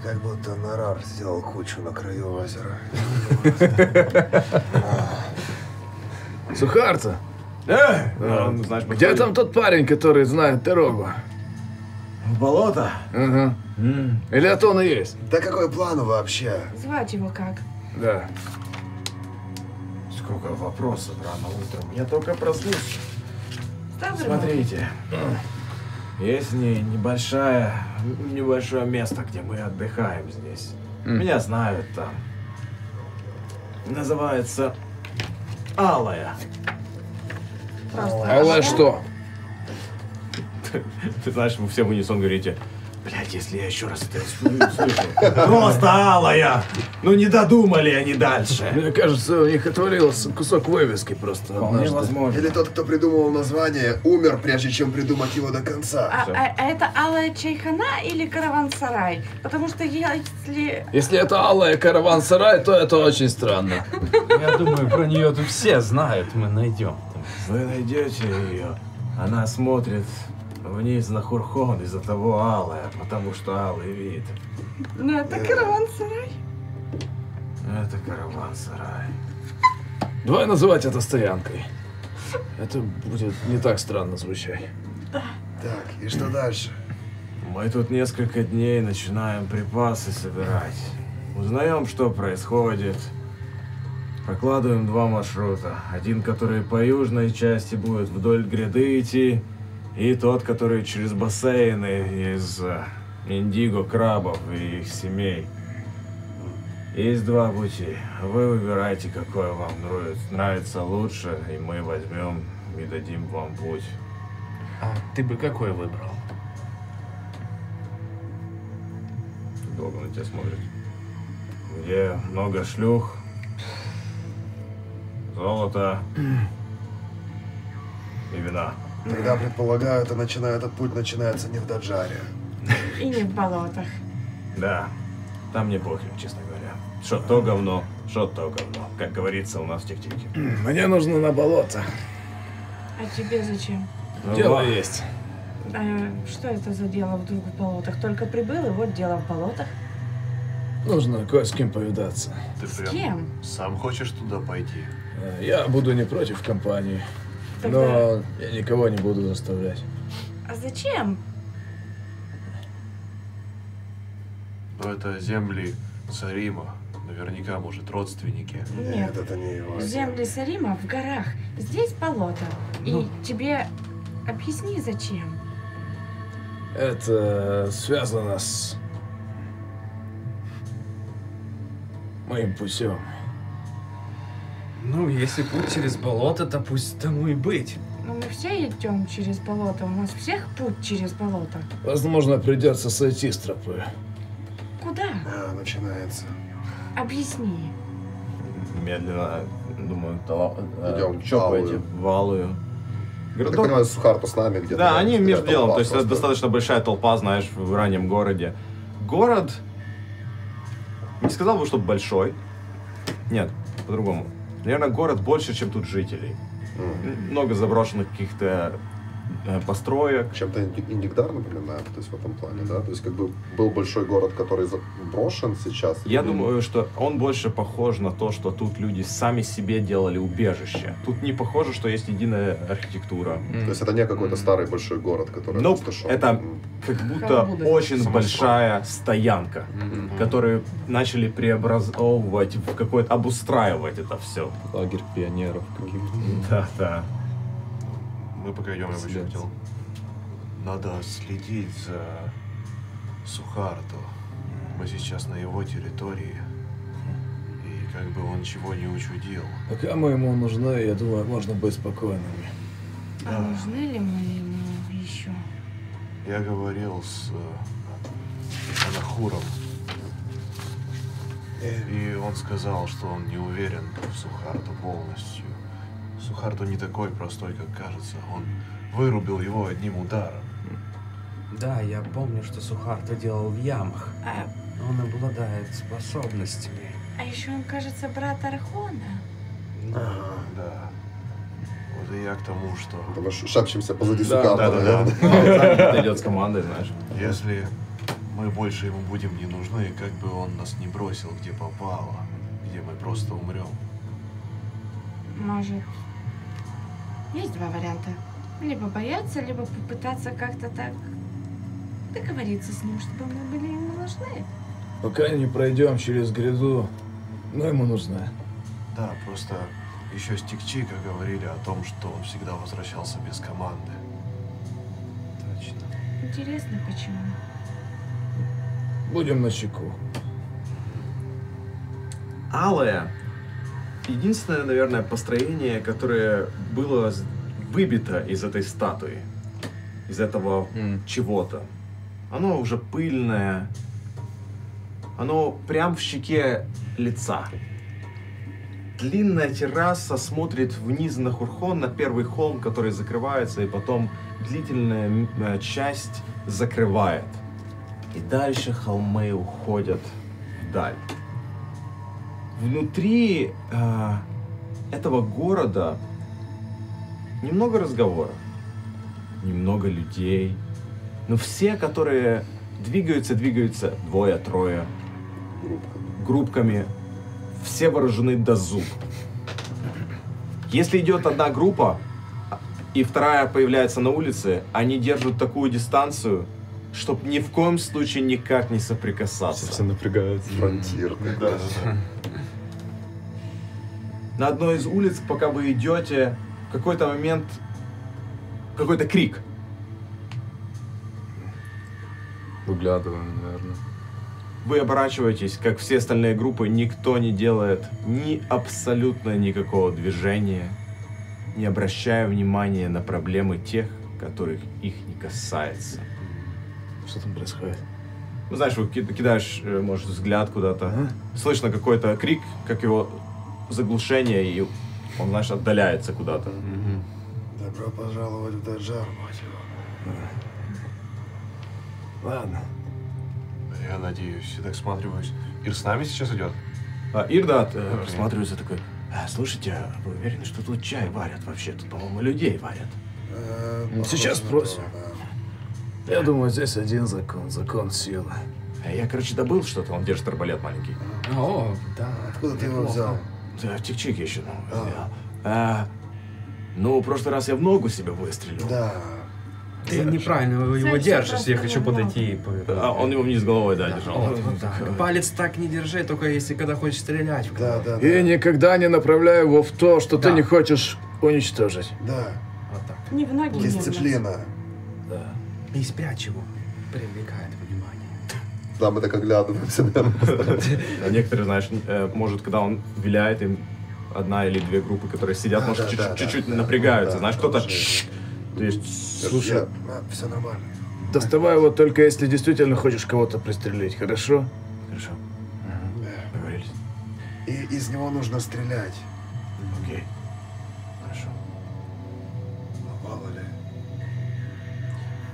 Как будто Нарар сделал кучу на краю озера. Сухарта, Э, он, знаешь, где там тот парень, который знает дорогу? В болото? Ага. М, Или он и есть? Да какой план вообще? Звать его как? Да. Сколько вопросов рано утром. Я только проснулся. Ставры Смотрите. Есть не, небольшая, небольшое место, где мы отдыхаем здесь. Меня знают там. Называется Алая. Просто. Алла что? Ты знаешь, вы все в унисон говорите, блядь, если я еще раз это услышу. Просто Алая! Ну не додумали они дальше. Мне кажется, у них отвалился кусок вывески просто. Вполне возможно. Или тот, кто придумал название, умер, прежде чем придумать его до конца. А, а- а это Алая Чайхана или Караван-сарай? Потому что если... Если это Алла и караван-сарай, то это очень странно. Я думаю, про нее тут все знают, мы найдем. Вы найдете ее. Она смотрит вниз на Хурхон из-за того алая, потому что алый вид. Ну, это Караван-сарай. Это караван-сарай. Давай называть это стоянкой. Это будет не так странно звучать. Так, и что дальше? Мы тут несколько дней начинаем припасы собирать. Узнаем, что происходит. Прокладываем два маршрута. Один, который по южной части будет вдоль гряды идти, и тот, который через бассейны из э, индиго крабов и их семей. Есть два пути. Вы выбирайте, какой вам нравится, нравится лучше, и мы возьмем и дадим вам путь. А ты бы какой выбрал? Долго на тебя смотрит. Где много шлюх, золота и вина. Тогда, предполагаю, это начинает, этот путь начинается не в Даджаре. И не в болотах. Да, там мне похер, честно говоря. Что то говно, что то говно. Как говорится у нас в тик-тике. Мне нужно на болото. А тебе зачем? Ну, Дело есть. А, что это за дело вдруг в болотах? Только прибыл, и вот дело в болотах. Нужно кое с кем повидаться. Ты С прям кем? сам хочешь туда пойти? Э, Я буду не против компании, Тогда- но я никого не буду заставлять. А зачем? Но это земли Сарима. Наверняка, может, родственники. Нет. это не его. Земли Сарима в горах. Здесь болото. Ну. И тебе объясни, зачем. Это связано с моим путем. Ну, если путь через болото, то пусть тому и быть. Ну, мы все идем через болото. У нас всех путь через болото. Возможно, придется сойти с тропы. Куда? А, начинается. Объясни. Медленно, думаю, тала- э, Идем в чопаете Алую. в Алую. Я так Городок- понимаю, Сухарто с нами где-то. Да, рядом, они между делом, толпа то есть это достаточно большая толпа, знаешь, в раннем городе. Город, не сказал бы, что большой. Нет, по-другому. Наверное, город больше, чем тут жителей. Много заброшенных каких-то построек. Чем-то Инди- Индигдар напоминает, то есть в этом плане, да? То есть как бы был большой город, который заброшен сейчас. Я Или- думаю, что он больше похож на то, что тут люди сами себе делали убежище. Тут не похоже, что есть единая архитектура. То есть это не какой-то старый большой город, который Ну, опустошен. это М. как будто Как очень самострой. большая стоянка, которую начали преобразовывать в какое-то, обустраивать это все. Лагерь пионеров каких-то. Да, да. Мы пока идем, я бы еще хотел. Надо следить за Сухарто. Мы сейчас на его территории. И как бы он чего не учудил. Пока мы ему нужны, я думаю, можно быть спокойными. А нужны ли мы ему еще? Я говорил с э, Анахуром. И он сказал, что он не уверен в Сухарту полностью. Сухарту не такой простой, как кажется. Он вырубил его одним ударом. Да, я помню, что Сухарто делал в ямах. А, Он обладает способностями. а еще он, кажется, брат Архона. Да. Вот и я к тому, что Это мы ш- шепчемся позади Да, Сухарто, да, да, наверное. да. Он идет с командой, знаешь. если мы больше ему будем не нужны, как бы он нас не бросил, где попало, где мы просто умрем. Может. Есть два варианта. Либо бояться, либо попытаться как-то так договориться с ним, чтобы мы были ему нужны. Пока не пройдем через гряду, но ему нужна. Да, просто еще с Тикчика говорили о том, что он всегда возвращался без команды. Точно. Интересно, почему? Будем на чеку. Алая. Единственное, наверное, построение, которое было выбито из этой статуи. Из этого М. чего-то. Оно уже пыльное. Оно прям в щеке лица. Длинная терраса смотрит вниз на Хурхон, на первый холм, который закрывается, и потом длительная э, часть закрывает. И дальше холмы уходят вдаль. Внутри э, этого города немного разговоров, немного людей, но все, которые двигаются, двигаются двое, трое, группками, все вооружены до зуб. Если идет одна группа, и вторая появляется на улице, они держат такую дистанцию, чтобы ни в коем случае никак не соприкасаться. Все напрягаются. Фронтир. Да, да, да. На одной из улиц, пока вы идете, в какой-то момент какой-то крик. Выглядываем, наверное. Вы оборачиваетесь, как все остальные группы, никто не делает ни абсолютно никакого движения, не обращая внимания на проблемы тех, которых их не касается. Что там происходит? Ну, знаешь, вы ки- кидаешь, э, может, взгляд куда-то, слышно какой-то крик, как его заглушение, и он, знаешь, отдаляется куда-то. Добро пожаловать в Даджар, мать его. Ладно. Я надеюсь, я так смотрюсь. Ир с нами сейчас идет? А Ирдат э, просматривается такой, «А, слушайте, а вы уверены, что тут чай варят вообще? Тут, по-моему, людей варят. Э, Сейчас спросим. то, да. Я думаю, здесь один закон, закон силы. А я, короче, добыл что-то, он держит арбалет маленький. О, да. Откуда ты его взял? Да, чик-чик еще, ну, А. взял. А, ну, в прошлый раз я в ногу себе выстрелил. Да. Ты неправильно его Знаешь, держишь, я хочу подойти и. А он его вниз головой, да, держал. Вот, вот так. Палец так не держи, только если когда хочешь стрелять. в Да, кого-то. да, И да. никогда не направляй его в то, что ты Да. не хочешь уничтожить. Да. Вот так. Не в ноги, не в. Дисциплина. Да. И спрячь его. Внимание. Да, мы так оглядываемся, наверное. А некоторые, знаешь, э, может, когда он виляет, им одна или две группы, которые сидят, может, чуть-чуть напрягаются. знаешь, кто-то... То есть, Слушай, все нормально. доставай его только если действительно хочешь кого-то пристрелить, хорошо? хорошо, договорились. И из него нужно стрелять. Окей.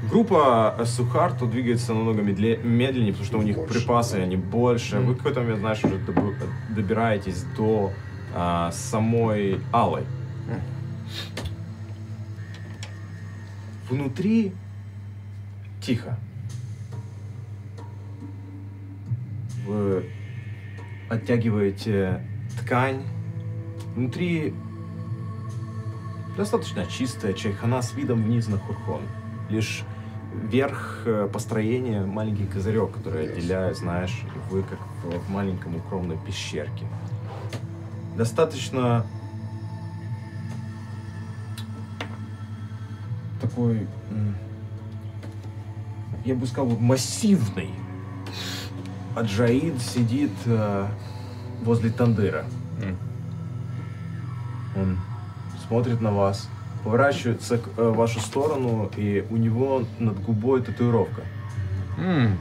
Группа э, Сухарту двигается намного медле- медленнее, потому что у них Больше, припасы, да. они больше. Вы в какой-то момент, знаешь, уже добираетесь до а, самой Алой. Внутри тихо. Вы оттягиваете ткань. Внутри достаточно чистая чайхана с видом вниз на Хурхон. Лишь верх э, построения маленький козырек, который отделяет, знаешь, вы как в маленьком укромной пещерке. Достаточно такой, я бы сказал, массивный. Аджаид сидит э, возле тандыра. Он смотрит на вас, поворачивается к э, вашу сторону, и у него над губой татуировка. М,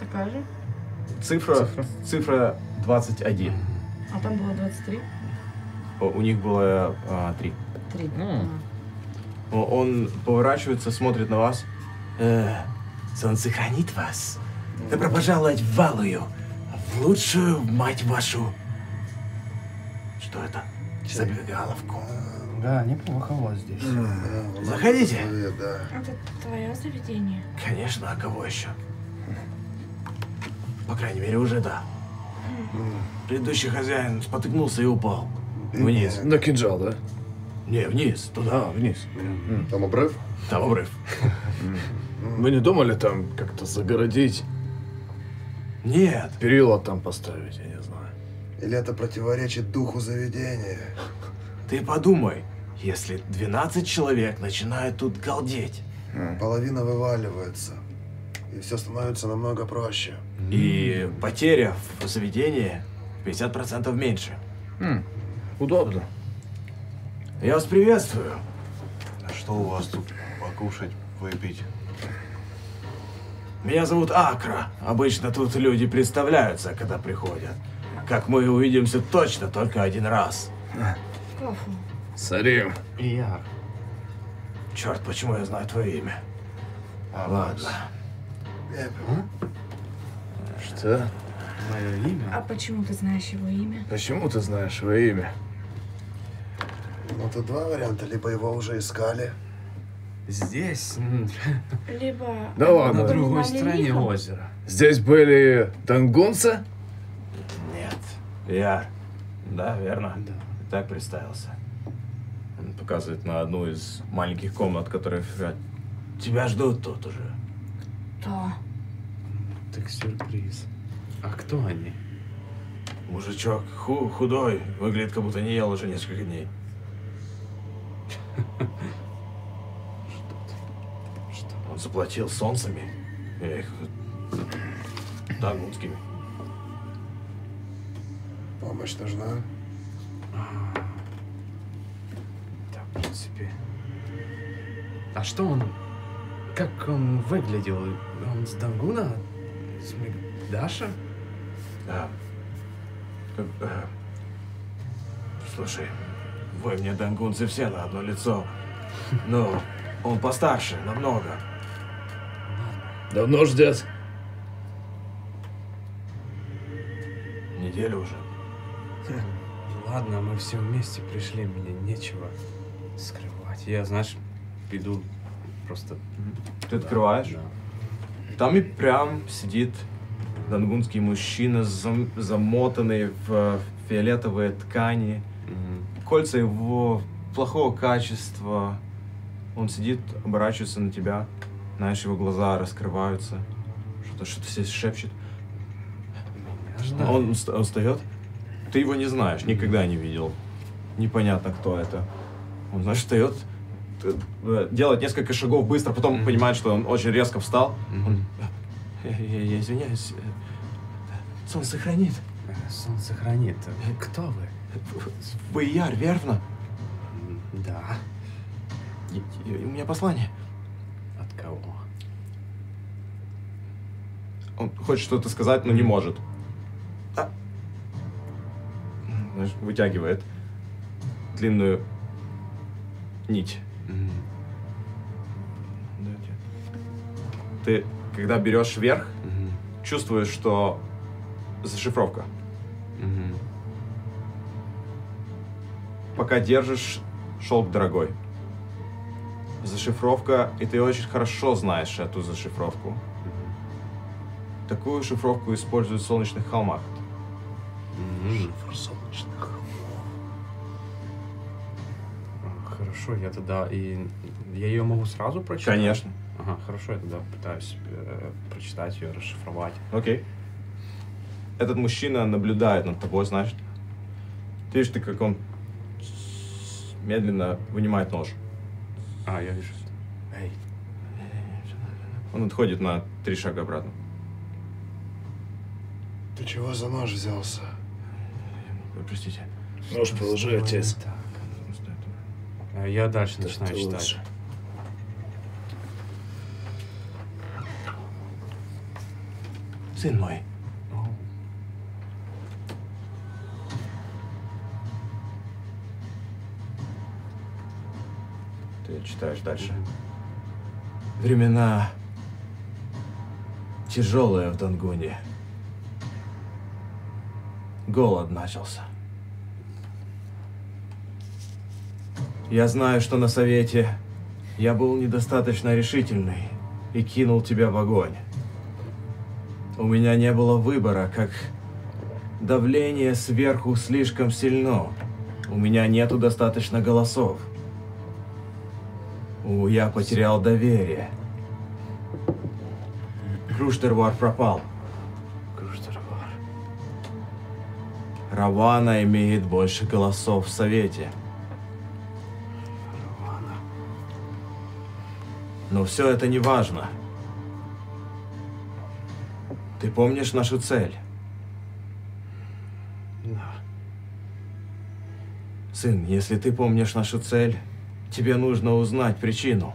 Такая же? Цифра, цифра 21. А там было 23? О, У них было а, 3. 3. М. Он поворачивается, смотрит на вас. Э, сон сохранит вас. Добро пожаловать в Валую, в лучшую мать вашу. Что это? Забегаловку. Да, неплохо у вас здесь. Заходите. Да. Это твое заведение? Конечно, а кого еще? По крайней мере, уже да. Предыдущий хозяин спотыкнулся и упал. Вниз. На кинжал, да? Не, вниз, туда. А, вниз. Там обрыв? Там обрыв. Вы не думали там как-то загородить? Нет. Перила там поставить, я не знаю. Или это противоречит духу заведения? Ты подумай, если 12 человек начинают тут галдеть, Половина вываливается. И все становится намного проще. и потеря в заведении 50% меньше. М, Удобно. Я вас приветствую. А что у вас тут покушать, выпить? Меня зовут Акра. Обычно тут люди представляются, когда приходят. Как мы увидимся точно только один раз. Кофу. Сарим. И я. Черт, почему я знаю твое имя? А, Ладно. Что? Мое А имя? почему ты знаешь его имя? Почему ты знаешь его имя? Ну, тут два варианта. Либо его уже искали. Здесь, Либо... Да ладно. на другой стороне Лихо. озера. Здесь были тангунцы? Нет. Я. Да, верно. Да. Так представился. Показывает на одну из маленьких комнат, которые говорят, тебя ждут тут уже. То. Так сюрприз. А кто они? Мужичок ху- худой, выглядит, как будто не ел уже несколько дней. Он заплатил солнцами. Я их... Дагунскими. Помощь нужна? В принципе. А что он... Как он выглядел? Он с Дангуна? С Мигдаша? Да. Э, э, Слушай, вы мне дангунцы все на одно лицо. Но он постарше, намного. Давно ждет? Неделю уже. Ладно, мы все вместе пришли, мне нечего скрывать. Я, знаешь, иду просто... Ты открываешь? Да. Там и прям сидит дангунский мужчина, зам- замотанный в фиолетовые ткани. Мгм. Кольца его плохого качества. Он сидит, оборачивается на тебя. Знаешь, его глаза раскрываются. Что-то что-то здесь шепчет. Он, он встает. Ты его не знаешь, никогда не видел. Непонятно, кто это. Он, знаешь, встает, т- э, делает несколько шагов быстро, потом Мгм. понимает, что он очень резко встал. Он, «Э, я, я- я извиняюсь. э, Сон сохранит. Э, Сон сохранит. Кто вы? Вы Яр, верно? Да. И- и У меня послание. От кого? Он хочет что-то сказать, но не может. А. Знаешь, вытягивает длинную нить. М, Ты, когда берешь вверх, мгм, чувствуешь, что зашифровка. мгм. Пока держишь, шелк дорогой. Зашифровка, и ты очень хорошо знаешь эту зашифровку. Такую шифровку используют в солнечных холмах. Мгм. А, Хорошо, я тогда и я ее могу сразу прочитать. Конечно. Ага, хорошо, я тогда пытаюсь э, прочитать ее, расшифровать. Окей. Этот мужчина наблюдает над тобой, знаешь. Ты видишь, ты как он медленно вынимает нож. А, я вижу. Эй, Он отходит на три шага обратно. Ты чего за нож взялся? Простите. Нож положи, отец. так. Э, Я дальше Так начинаю читать. лучше. Сын мой, О, ты читаешь дальше. Времена тяжелые в Дангуне. Голод начался. Я знаю, что на совете я был недостаточно решительный и кинул тебя в огонь. У меня не было выбора, как давление сверху слишком сильно. У меня нету достаточно голосов. У, я потерял доверие. Круштервар пропал. Круштарвар. Равана имеет больше голосов в Совете. Но все это не важно. Ты помнишь нашу цель? Да. Сын, если ты помнишь нашу цель, тебе нужно узнать причину.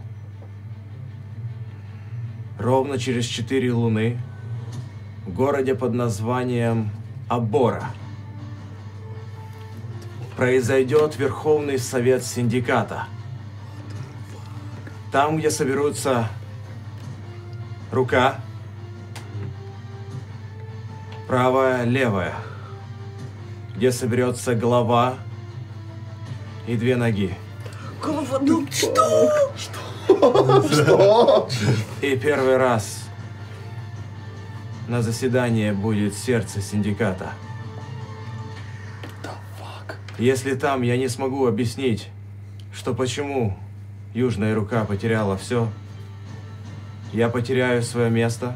Ровно через четыре луны в городе под названием Абора произойдет Верховный Совет Синдиката. Там, где соберутся рука, правая, левая, где соберется голова и две ноги. Что? И первый раз на заседание будет сердце синдиката. Если там я не смогу объяснить, что почему Южная рука потеряла все, я потеряю свое место,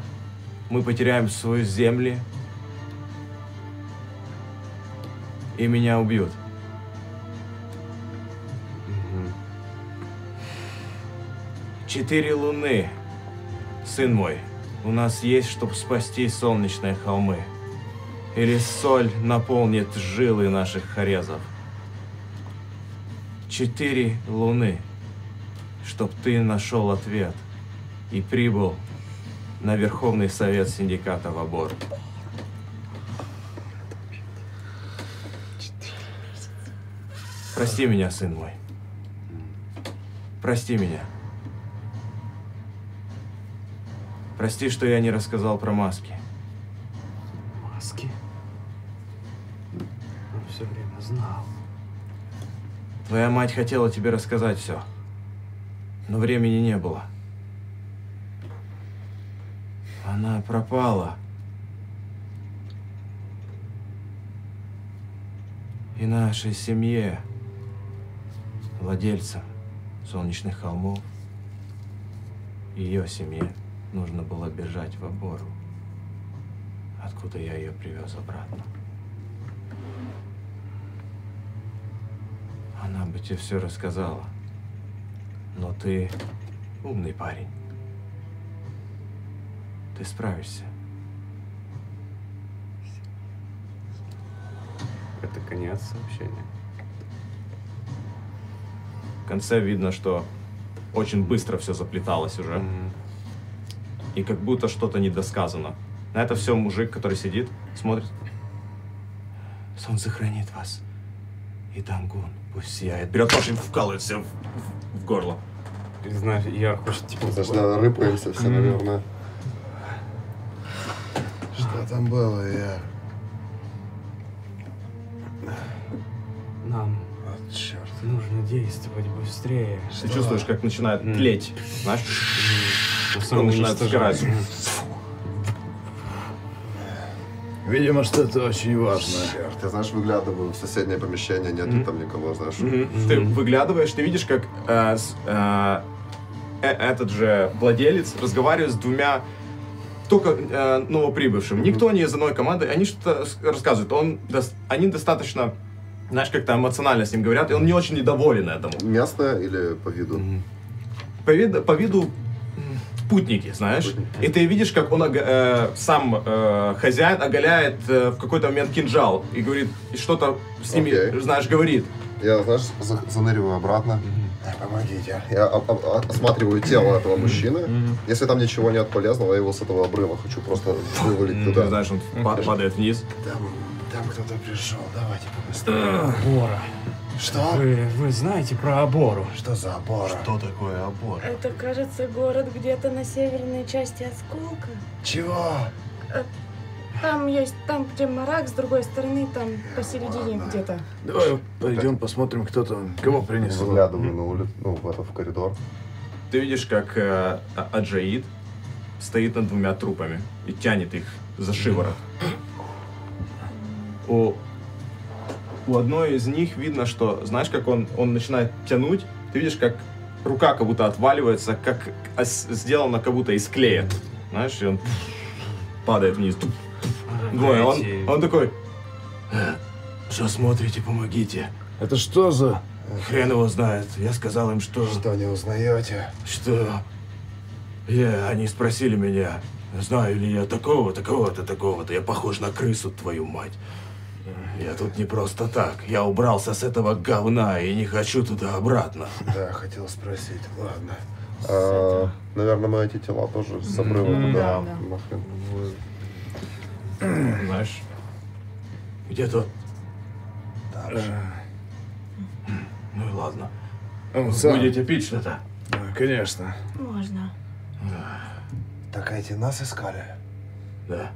мы потеряем свою земли, и меня убьют. Четыре луны, сын мой, у нас есть, чтобы спасти солнечные холмы. Или соль наполнит жилы наших хорезов. Четыре луны, чтоб ты нашел ответ и прибыл на Верховный Совет Синдиката в Абор. Прости меня, сын мой. Прости меня. Прости, что я не рассказал про маски. Маски. Он все время знал. Твоя мать хотела тебе рассказать все, но времени не было. Она пропала. И нашей семье, владельцам солнечных холмов, ее семье нужно было бежать в Абору, откуда я ее привез обратно. Она бы тебе все рассказала. Но ты умный парень. Ты справишься. Это конец сообщения. В конце видно, что очень быстро все заплеталось уже. И как будто что-то недосказано. На это все мужик, который сидит, смотрит. Солнце хранит вас. И Дангун пусть сияет. Берет нож и вкалывает все в, в- горло. Ты знаешь, Яр хочет типа... Значит, наверное, рыпаемся все, наверное. Что там было, я? Нам Вот черт. нужно действовать быстрее. Ты чувствуешь, как начинает тлеть. Знаешь? Он начинает сгорать. Видимо, что-то очень важное. Черт, я, знаешь, выглядываю в соседнее помещение, нету там никого, знаешь. Мгм. Ты выглядываешь, ты видишь, как э, с- э, э, этот же владелец разговаривает с двумя только э, новоприбывшим. Никто не из одной команды, они что-то рассказывают. Он, дос- они достаточно, знаешь, как-то эмоционально с ним говорят, и он не очень недоволен этому. Местное или по виду? По виду, по виду м, путники, знаешь. И ты видишь, как он э, сам э, хозяин оголяет э, в какой-то момент кинжал и говорит, и что-то с ними, Окей. знаешь, говорит. Я, знаешь, за- заныриваю обратно. Помогите. Я осматриваю тело этого мужчины. Если там ничего нет полезного, я его с этого обрыва хочу просто вывалить М, туда. Ты знаешь, он па- падает вниз. Там, там кто-то пришел. Давайте побыстрее. Абора. Что? Вы, вы знаете про Абору? Что за обора? Что такое обор? Это, кажется, город где-то на северной части Осколка. Чего? Там есть, там, где Марак, с другой стороны, там посередине где-то. Давай пойдем посмотрим, кто там, кого принесло. Выглядываю на улицу, ну, в, это, в коридор. Ты видишь, как э, А- Аджаид стоит над двумя трупами и тянет их за шиворот. У, у одной из них видно, что, знаешь, как он, он начинает тянуть, ты видишь, как рука как будто отваливается, как сделано как будто из клея. Знаешь, и он падает вниз. Двое. Он, он такой, «Э, что смотрите, помогите. Это что за... Хрен его знает. Я сказал им, что... Что не узнаете? Что? Я, они спросили меня, знаю ли я такого-то, такого-то, такого-то. Я похож на крысу, твою мать. Я тут не просто так. Я убрался с этого говна и не хочу туда обратно. Да, хотел спросить. Ладно. А, наверное, мы эти тела тоже с обрыва М, туда. да, да. Знаешь, где-то... Ну и ладно. Он сам. Будете пить что-то? Да, Конечно. Можно. Так эти нас искали? Да.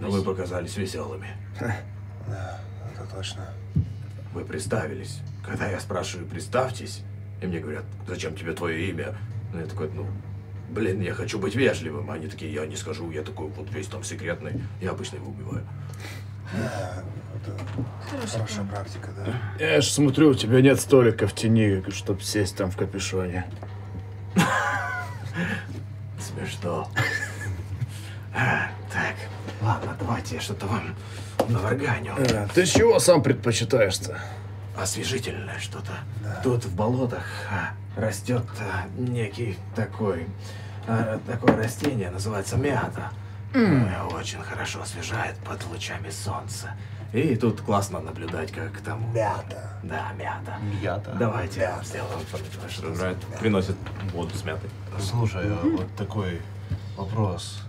Но вы показались веселыми. Да, это точно. Вы представились. Когда я спрашиваю, представьтесь, и мне говорят, зачем тебе твое имя? Ну, я такой, ну, блин, я хочу быть вежливым. Они такие, я не скажу, я такой вот весь там секретный. Я обычно его убиваю. Да, это Хороший хорошая план. практика, да. Я ж смотрю, у тебя нет столика в тени, чтобы сесть там в капюшоне. Смешно. А, Так, ладно, давайте я что-то вам подобно варганю. Э, Ты чего сам предпочитаешь-то? Освежительное что-то. Тут в болотах а, растет а, некий такой, а, такое растение, называется мята. Э, Очень хорошо освежает под лучами солнца. И тут классно наблюдать, как там... Мята. Да, мята. Мята. Давайте я вам сделаю. Что. Приносит воду с мятой. Слушай, а вот такой вопрос.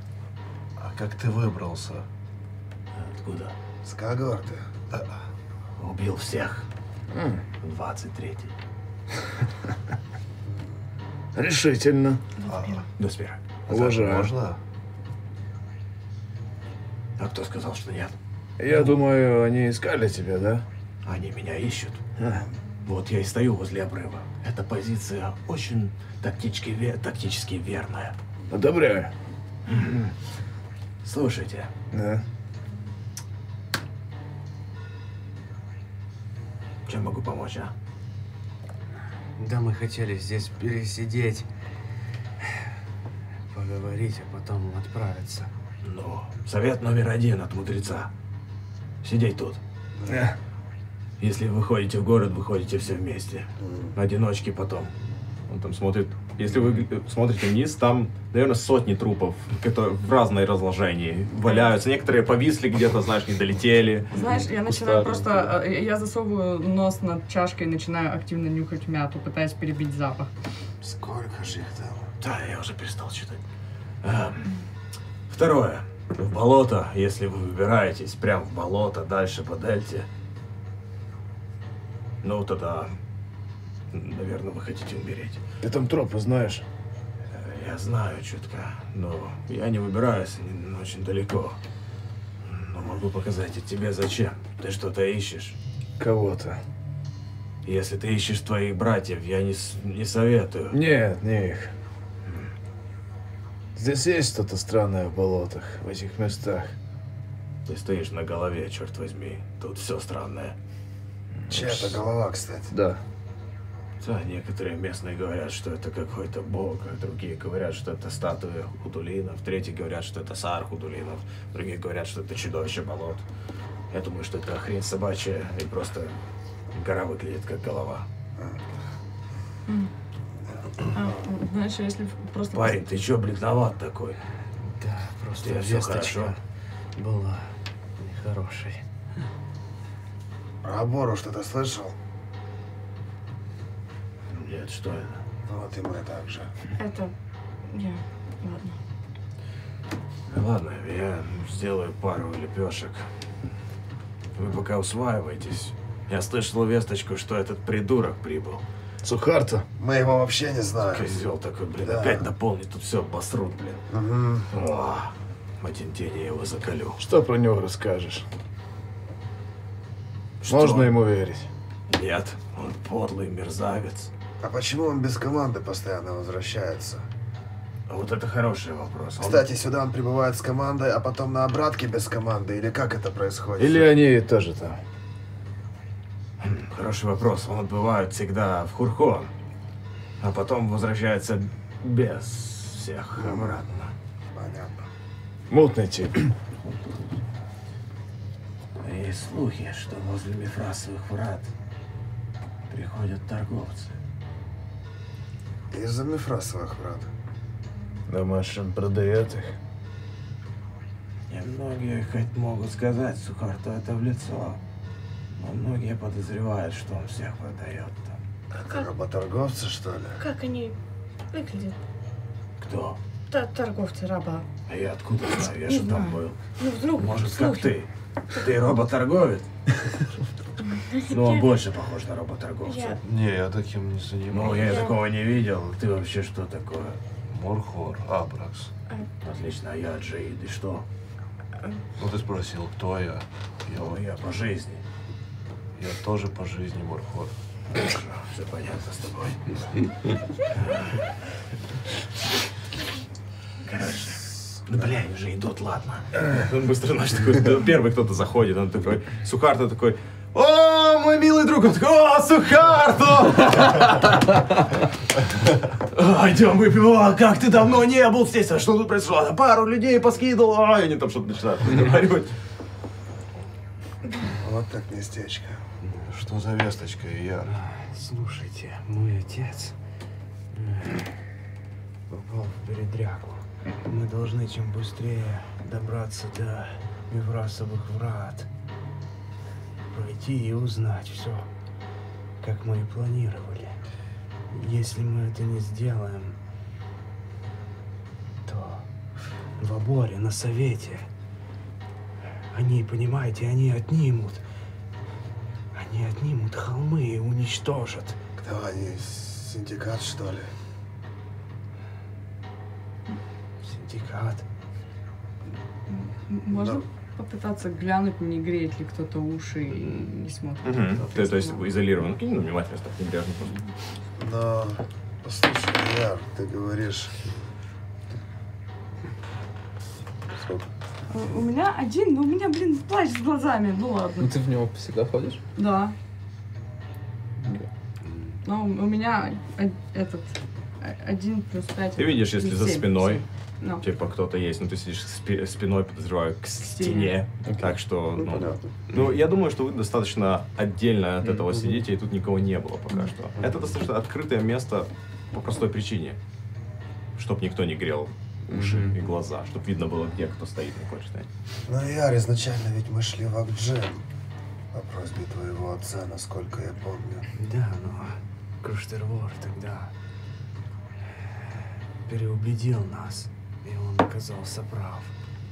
А как ты выбрался? Откуда? С когорты. Убил всех. 23-й. Решительно. До сферы. Уважаю. Можно? А кто сказал, что нет? Я думаю, они искали тебя, да? Они меня ищут. А. Вот я и стою возле обрыва. Эта позиция очень тактически, ве- тактически верная. Одобряю. Слушайте, Да. чем могу помочь, а? Да, мы хотели здесь пересидеть, поговорить, а потом отправиться. Ну, совет номер один от мудреца. Сидеть тут. Да. Если вы ходите в город, вы ходите все вместе. Одиночки потом. Он там смотрит. Если вы смотрите вниз, там, наверное, сотни трупов, которые в разной разложении валяются. Некоторые повисли где-то, знаешь, не долетели. Знаешь, я начинаю просто, э, я засовываю нос над чашкой и начинаю активно нюхать мяту, пытаясь перебить запах. Сколько же их там? Да, я уже перестал читать. Эм, Второе. В болото, если вы выбираетесь прям в болото, дальше по дельте, ну тогда, наверное, вы хотите умереть. Ты там тропы знаешь? Я знаю чутка, но я не выбираюсь очень далеко. Но могу показать и тебе зачем. Ты что-то ищешь. Кого-то. Если ты ищешь твоих братьев, я не, не советую. Нет, не их. Здесь есть что-то странное в болотах, в этих местах. Ты стоишь на голове, черт возьми. Тут все странное. Чья это голова, кстати? Да. Да, некоторые местные говорят, что это какой-то бог, а другие говорят, что это статуя Худулинов, третьи говорят, что это сар Худулинов, другие говорят, что это чудовище болот. Я думаю, что это хрень собачья, и просто гора выглядит как голова. А, знаешь, если просто... Парень, ты чё бледноват такой? Да, просто Тебе весточка хорошо? была нехорошей. Про Абору что-то слышал? Нет, что это? Ну вот и мы так же. Это... Я... Ладно. Ладно, я сделаю пару лепешек. Вы пока усваиваетесь. Я слышал весточку, что этот придурок прибыл. Сухарта? Мы его вообще не знаем. Козел такой, блин, Да. опять наполнит тут все, обосрут, блин. Мгм. О, в один день я его закалю. Что про него расскажешь? Что? Можно ему верить? Нет, он подлый мерзавец. А почему он без команды постоянно возвращается? Вот это хороший вопрос. Он- Кстати, сюда он прибывает с командой, а потом на обратке без команды, или как это происходит? Или они тоже там? Хороший вопрос. Он отбывает всегда в Хурхон, а потом возвращается без всех обратно. Понятно. Мутный тип. Есть слухи, что возле Мифрасовых врат приходят торговцы. Из-за Мефрасовых врат. Думаешь, он продает их? И многие хоть могут сказать Сухарту это в лицо, но многие подозревают, что он всех продает там. Это работорговцы, что ли? Как они выглядят? Кто? Та- торговцы раба. А я откуда знаю? Я же там был. Ну, вдруг Может, как слухи. ты? Ты роботорговец? Ну, он больше похож на работорговца. Я- Не, я таким не занимаюсь. Ну, я такого не видел. Ты вообще что такое? Морхор, Абракс. Отлично, а я Джейд. И что? Ну ты спросил, кто я? Ну, я по жизни. Я тоже по жизни Морхор. Все понятно с тобой. Короче. Ну, бля, они уже идут, ладно. Он быстро, значит, такой, первый кто-то заходит, он такой, Сухарто такой, о, мой милый друг, он такой, о, Сухарто! «А, Идем выпьем, О, как ты давно не был здесь, а что тут произошло? Да пару людей поскидывал, а, они там что-то начинают разговаривать. как местечко. Что за весточка, Яр? Слушайте, мой отец э, попал в передрягу. Мы должны чем быстрее добраться до Меврасовых врат. Пройти и узнать все, как мы и планировали. Если мы это не сделаем, то в Оборе, на совете, они, понимаете, они отнимут. Они отнимут холмы и уничтожат. Кто они? Синдикат, что ли? М- Можно попытаться глянуть, не греет ли кто-то уши и не смотрит. кто-то Ты, то есть, изолирован. Ну, внимательно, так небрежно просто. Но, послушай, Яр, ты говоришь... Сколько? У у меня один, но у меня, блин, плащ с глазами. Ну ладно. Ну ты в него всегда ходишь? Да. Но у меня этот один плюс пять. Ты видишь, если за спиной, семь. Ну. типа, кто-то есть, но ты сидишь спи- спиной, подозреваю, к стене. стене. Так что, Ну, ну, понятно. ну, я думаю, что вы достаточно отдельно от этого сидите, и тут никого не было пока что. Это достаточно открытое место по простой причине. Чтоб никто не грел уши Мгм. и глаза, чтобы видно было, где кто стоит, не хочет стоять. Ну, Яр, изначально ведь мы шли в Акджем. По просьбе твоего отца, насколько я помню. Да, но Круштервор тогда переубедил нас, и он оказался прав.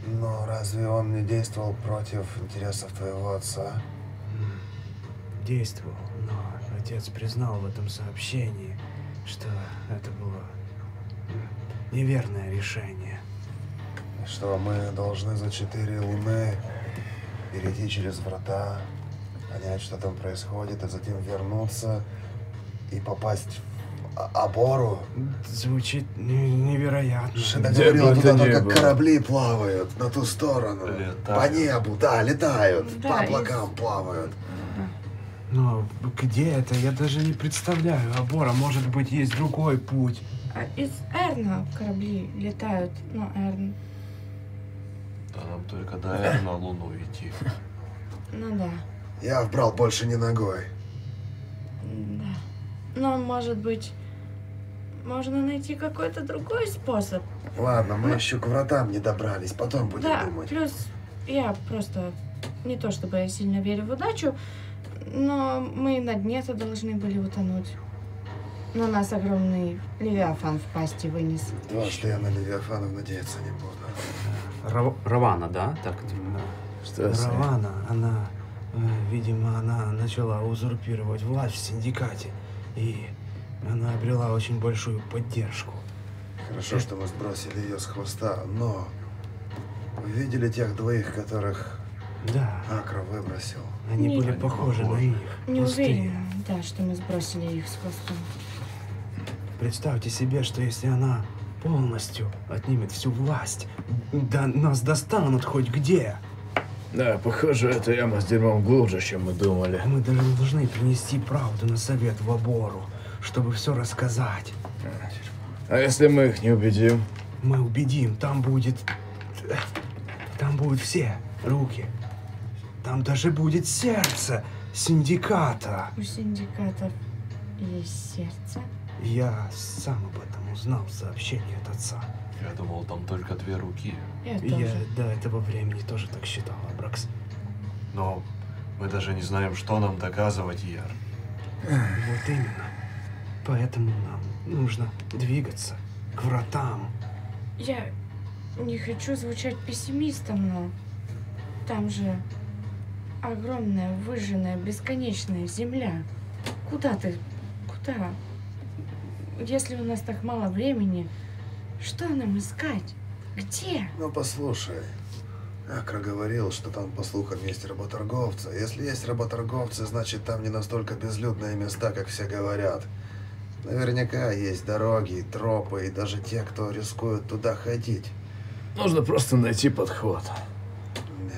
Но разве он не действовал против интересов твоего отца? Действовал, но отец признал в этом сообщении, что это было неверное решение. Что мы должны за четыре луны перейти через врата, понять, что там происходит, а затем вернуться и попасть Абору. Звучит не- невероятно. Шеда Где говорила, бы туда ни только было. корабли плавают на ту сторону. Летают. По небу, да, летают. Да, по и- облакам плавают. Но где это, я даже не представляю. Абора, может быть, есть другой путь. А Из Эрна корабли летают, но Эрн, Да нам только до Эра на Луну идти. ну да, Я вбрал больше не ногой. да. Но, может быть, можно найти какой-то другой способ. Ладно, мы еще к вратам не добрались, потом будем Да, думать. плюс я просто не то чтобы я сильно верю в удачу, но мы на дне-то должны были утонуть. Но нас огромный левиафан в пасти вынес. Дважды я на Левиафанов надеяться не буду. Рав- Равана, да? Так это? Что? Равана, она, э, видимо, она начала узурпировать власть в синдикате. И она обрела очень большую поддержку. Хорошо, что мы сбросили ее с хвоста, но... Вы видели тех двоих, которых Да, Акра выбросил? они Не- были Они похожи на похожи. них. Не пустые. уверена, да, что мы сбросили их с хвостом. Представьте себе, что если она полностью отнимет всю власть, да нас достанут хоть где. Да, похоже, эта яма с дерьмом глубже, чем мы думали. Мы даже должны принести правду на совет в Абору, чтобы все рассказать. А если мы их не убедим? Мы убедим, там будет... Там будут все руки. Там даже будет сердце синдиката. У синдикатов есть сердце. Я сам об этом узнал в сообщении от отца. Я думал, там только две руки. Я тоже. Я до этого времени тоже так считал, Абракс. Но мы даже не знаем, что нам доказывать, Яр. Вот именно. Поэтому нам нужно двигаться к вратам. Я не хочу звучать пессимистом, но там же огромная, выжженная, бесконечная земля. Куда ты? Куда? Если у нас так мало времени, что нам искать? Где? Ну, послушай. Акра говорил, что там, по слухам, есть работорговцы. Если есть работорговцы, значит, там не настолько безлюдные места, как все говорят. Наверняка есть дороги, тропы и даже те, кто рискует туда ходить. Нужно просто найти подход. Да.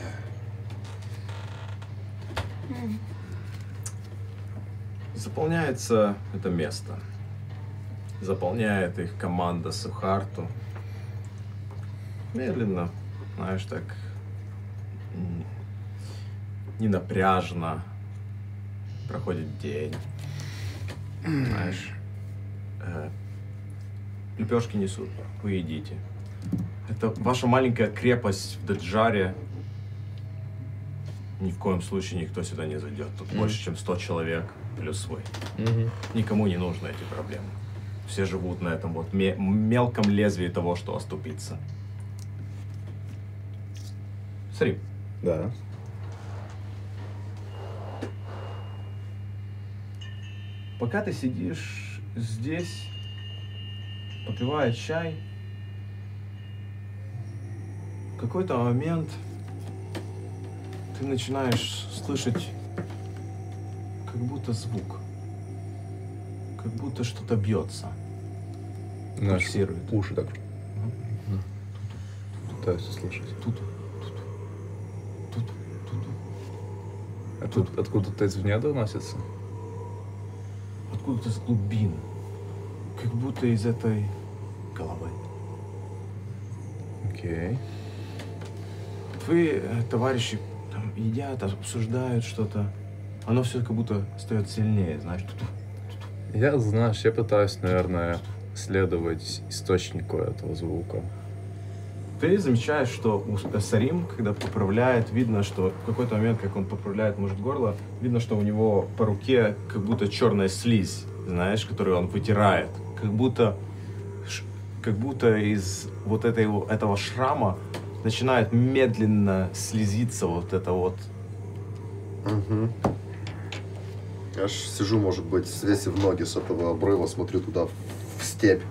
Заполняется это место. Заполняет их команда Сухарту. Медленно, знаешь, так не напряжно. Проходит день. Знаешь, лепешки несут, вы едите. Это ваша маленькая крепость в Даджаре. Ни в коем случае никто сюда не зайдет. Тут Мгм. больше, чем 100 человек, плюс свой. Мгм. Никому не нужны эти проблемы. Все живут на этом вот ме- мелком лезвии того, что оступиться. Смотри, Да. пока ты сидишь здесь, попивая чай, в какой-то момент ты начинаешь слышать как будто звук. Как будто что-то бьется. Знаешь, Пульсирует. уши так. Пытаюсь услышать. Тут, тут, тут, тут. А тут откуда-то извне доносится? Откуда-то с глубин. Как будто из этой головы. Окей. Твои э, товарищи там едят, обсуждают что-то. Оно все как будто стает сильнее, знаешь. Тут, Я, знаешь, я пытаюсь, наверное, следовать источнику этого звука. Ты замечаешь, что у С- Сарим, когда поправляет, видно, что в какой-то момент, как он поправляет, может, горло, видно, что у него по руке как будто черная слизь, знаешь, которую он вытирает. Как будто, как будто из вот этой, этого шрама начинает медленно слезиться вот это вот. Мгм. Я ж сижу, может быть, свесив ноги с этого обрыва, смотрю туда, в, в степь.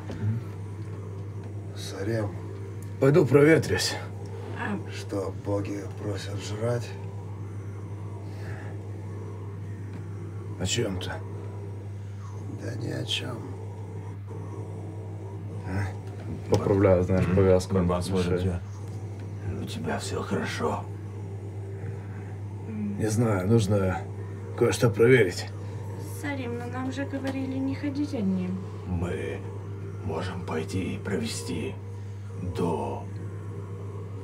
Сарем, Пойду проветрюсь. что боги просят жрать? О чем ты? Да ни о чем. Поправляю, знаешь, повязку. Барбан смотрит тебя. У тебя все хорошо. Не знаю, нужно кое-что проверить. Сарим, но нам же говорили не ходить одним. Мы можем пойти и провести до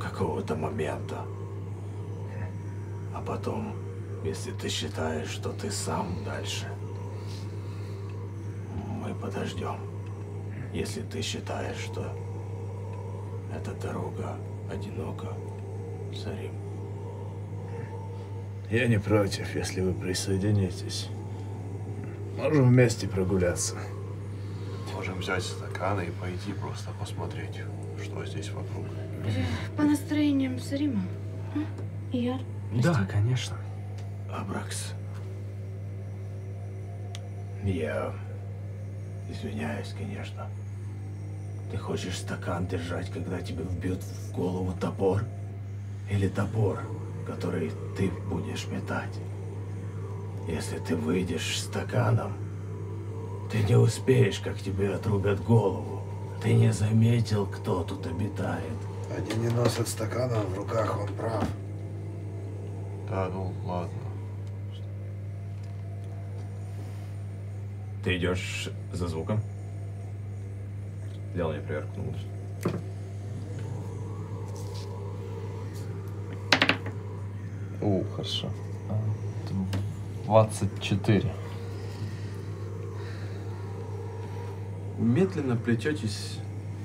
какого-то момента. А потом, если ты считаешь, что ты сам дальше, мы подождем. Если ты считаешь, что эта дорога одинока, Сарим, Я не против, если вы присоединитесь. Можем вместе прогуляться. Можем взять стаканы и пойти просто посмотреть, что здесь вокруг. По настроениям Сарима. А? Ияр? Да, конечно. Абракс, я извиняюсь, конечно. Ты хочешь стакан держать, когда тебе вбьют в голову топор? Или топор, который ты будешь метать? Если ты выйдешь с стаканом, ты не успеешь, как тебе отрубят голову. Ты не заметил, кто тут обитает. Они не носят стакана в руках, он прав. Да, ну ладно. Ты идешь за звуком? Сделай мне проверку на. У, хорошо. 24. Медленно плететесь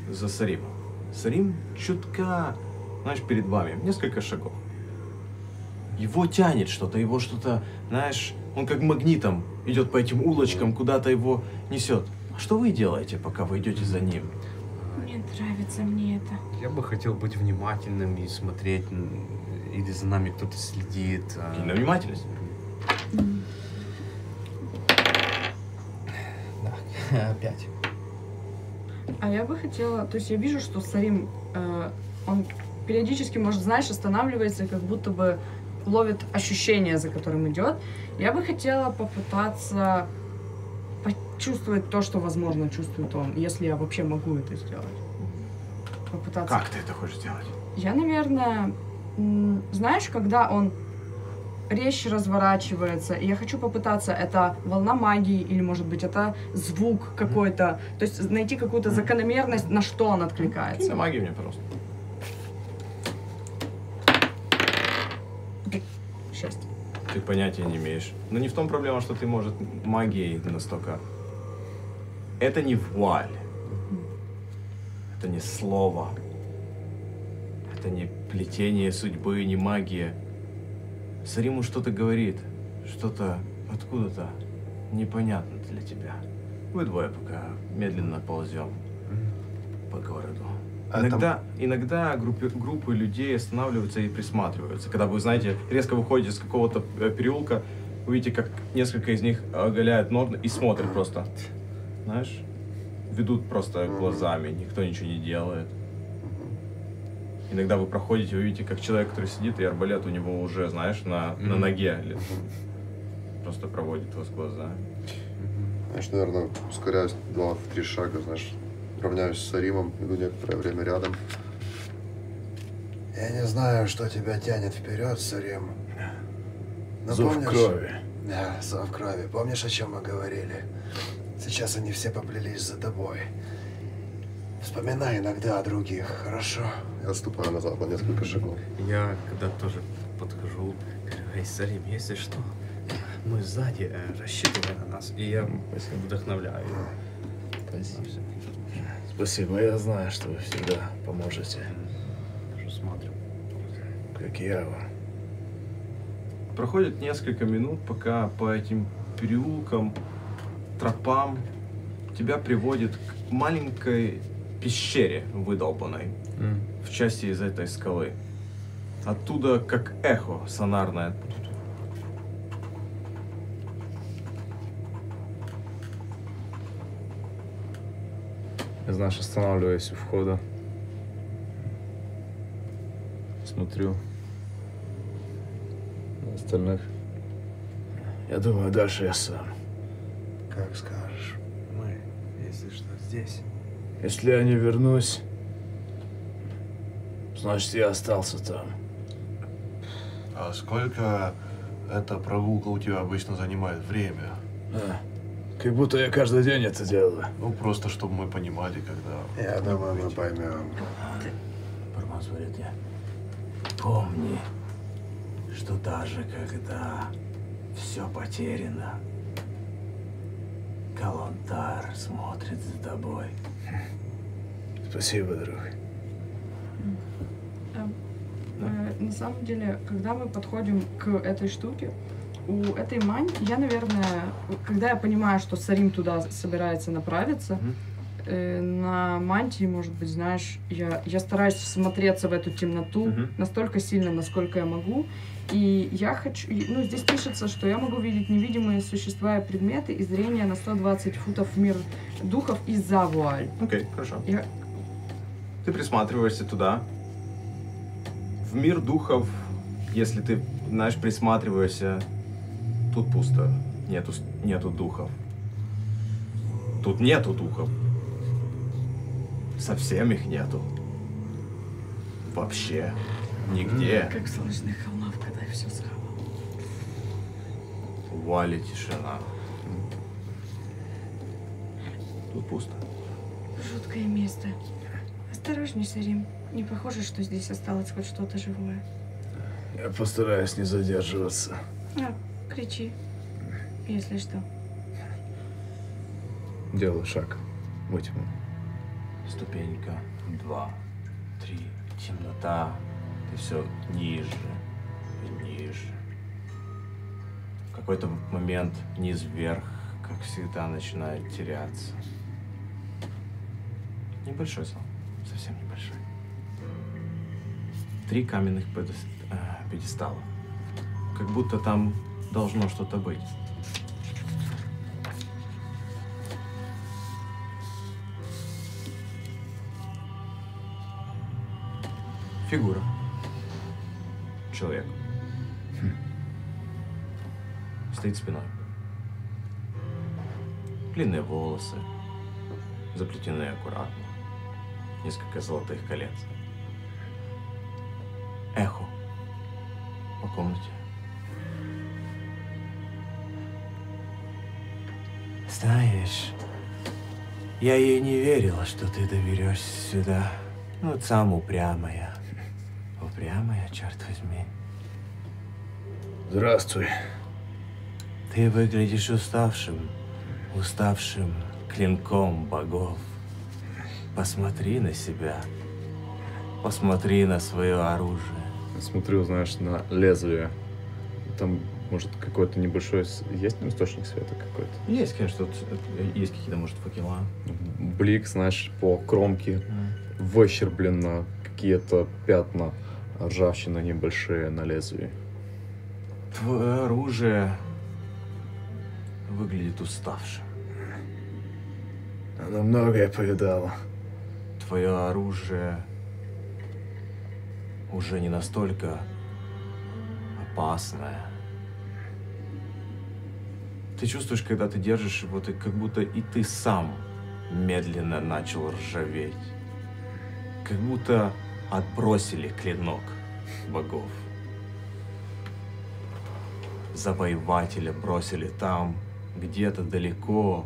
за Саримом. Сарим чутка, знаешь, перед вами, несколько шагов. Его тянет что-то, его что-то, знаешь, он как магнитом идет по этим улочкам, куда-то его несет. А что вы делаете, пока вы идете за ним? Не нравится мне это. Я бы хотел быть внимательным и смотреть, или за нами кто-то следит. а. Кинь на внимательность. Опять. А я бы хотела, то есть я вижу, что Сарим, э, он периодически, может, знаешь, останавливается, как будто бы ловит ощущение, за которым идет. Я бы хотела попытаться почувствовать то, что, возможно, чувствует он, если я вообще могу это сделать. Попытаться. Как ты это хочешь сделать? Я, наверное, знаешь, когда он речь разворачивается, и я хочу попытаться, это волна магии, или, может быть, это звук какой-то, то есть найти какую-то закономерность, на что он Кинь откликается. на магию мне, пожалуйста. Шесть. Ты понятия не имеешь. Но не в том проблема, что ты, может, магией настолько... Это не вуаль. Это не слово. Это не плетение судьбы, не магия. Сариму что-то говорит. Что-то откуда-то непонятно для тебя. Вы двое пока медленно ползем по городу. А там- Иногда, иногда группы, группы людей останавливаются и присматриваются. Когда вы, знаете, резко выходите из какого-то э, переулка, вы видите, как несколько из них оголяют норны и смотрят просто. Знаешь? Ведут просто глазами, никто ничего не делает. Иногда вы проходите, вы видите, как человек, который сидит, и арбалет у него уже, знаешь, на, на ноге. Просто проводит вас глазами. Знаешь, наверное, ускоряюсь два-три шага, знаешь, равняюсь с Саримом, иду некоторое время рядом. Я не знаю, что тебя тянет вперед, Сарим. Но Зов помнишь- крови. Да, зов крови. Помнишь, о чем мы говорили? Сейчас они все поплелись за тобой. Вспоминай иногда о других, хорошо? Я отступаю назад на несколько шагов. Я когда тоже подхожу, говорю, эй, Салим, если что, мы сзади, э, рассчитывай на нас. И я вдохновляю. Спасибо. Спасибо, я знаю, что вы всегда поможете. Даже смотрю. Как я вам. Проходит несколько минут, пока по этим переулкам, тропам тебя приводит к маленькой пещере выдолбанной в части из этой скалы. Оттуда как эхо сонарное. Я, знаешь, останавливаюсь у входа. Смотрю на остальных. Я думаю, дальше я сам. Как скажешь. Мы, если что, здесь. Если я не вернусь, значит, я остался там. А сколько эта прогулка у тебя обычно занимает время? А, как будто я каждый день это делаю. Ну, просто чтобы мы понимали, когда... Я думаю, мы поймем. Бармаз говорит я. Помни, что даже когда все потеряно, Калантар смотрит за тобой. Спасибо, друг. Э, На самом деле, когда мы подходим к этой штуке, у этой мань, я, наверное, когда я понимаю, что Сарим туда собирается направиться, Мгм. э, на мантии, может быть, знаешь, я, я стараюсь всмотреться в эту темноту Мгм. настолько сильно, насколько я могу. И я хочу, ну, здесь пишется, что я могу видеть невидимые существа и предметы и зрение на 120 футов в мир духов из-за вуаль. Окей, хорошо. Я- Ты присматриваешься туда. В мир духов, если ты, знаешь, присматриваешься, тут пусто. Нету, нету духов. Тут нету духов. Совсем их нету. Вообще. Нигде. Как в солнечных все схавал. Вали тишина. Тут пусто. Жуткое место. Осторожней, Сарим. Не похоже, что здесь осталось хоть что-то живое. Я постараюсь не задерживаться. А, кричи, если что. Делаю шаг во тьму. Ступенька, два, три, темнота. Ты все ниже какой-то момент низ вверх, как всегда, начинает теряться. Небольшой зал, совсем небольшой. Три каменных э, пьедестала. Как будто там должно что-то быть. Фигура. Человек. Стоит спиной. Длинные волосы. Заплетенные аккуратно. Несколько золотых колец. Эхо. По комнате. Знаешь, я ей не верила, что ты доберешься сюда. Ну, сам упрямая. Упрямая, черт возьми. Здравствуй. Ты выглядишь уставшим, уставшим клинком богов. Посмотри на себя. Посмотри на свое оружие. Смотрю, знаешь, на лезвие. Там, может, какой-то небольшой... Есть там источник света какой-то? Есть, конечно, тут э, есть какие-то, может, факела. Блик, знаешь, по кромке выщерблено, какие-то пятна ржавчина небольшие на лезвии. Твое оружие выглядит уставшим. Она многое повидала. Твое оружие уже не настолько опасное. Ты чувствуешь, когда ты держишь его, ты как будто и ты сам медленно начал ржаветь. Как будто отбросили клинок богов. Завоевателя бросили там, где-то далеко.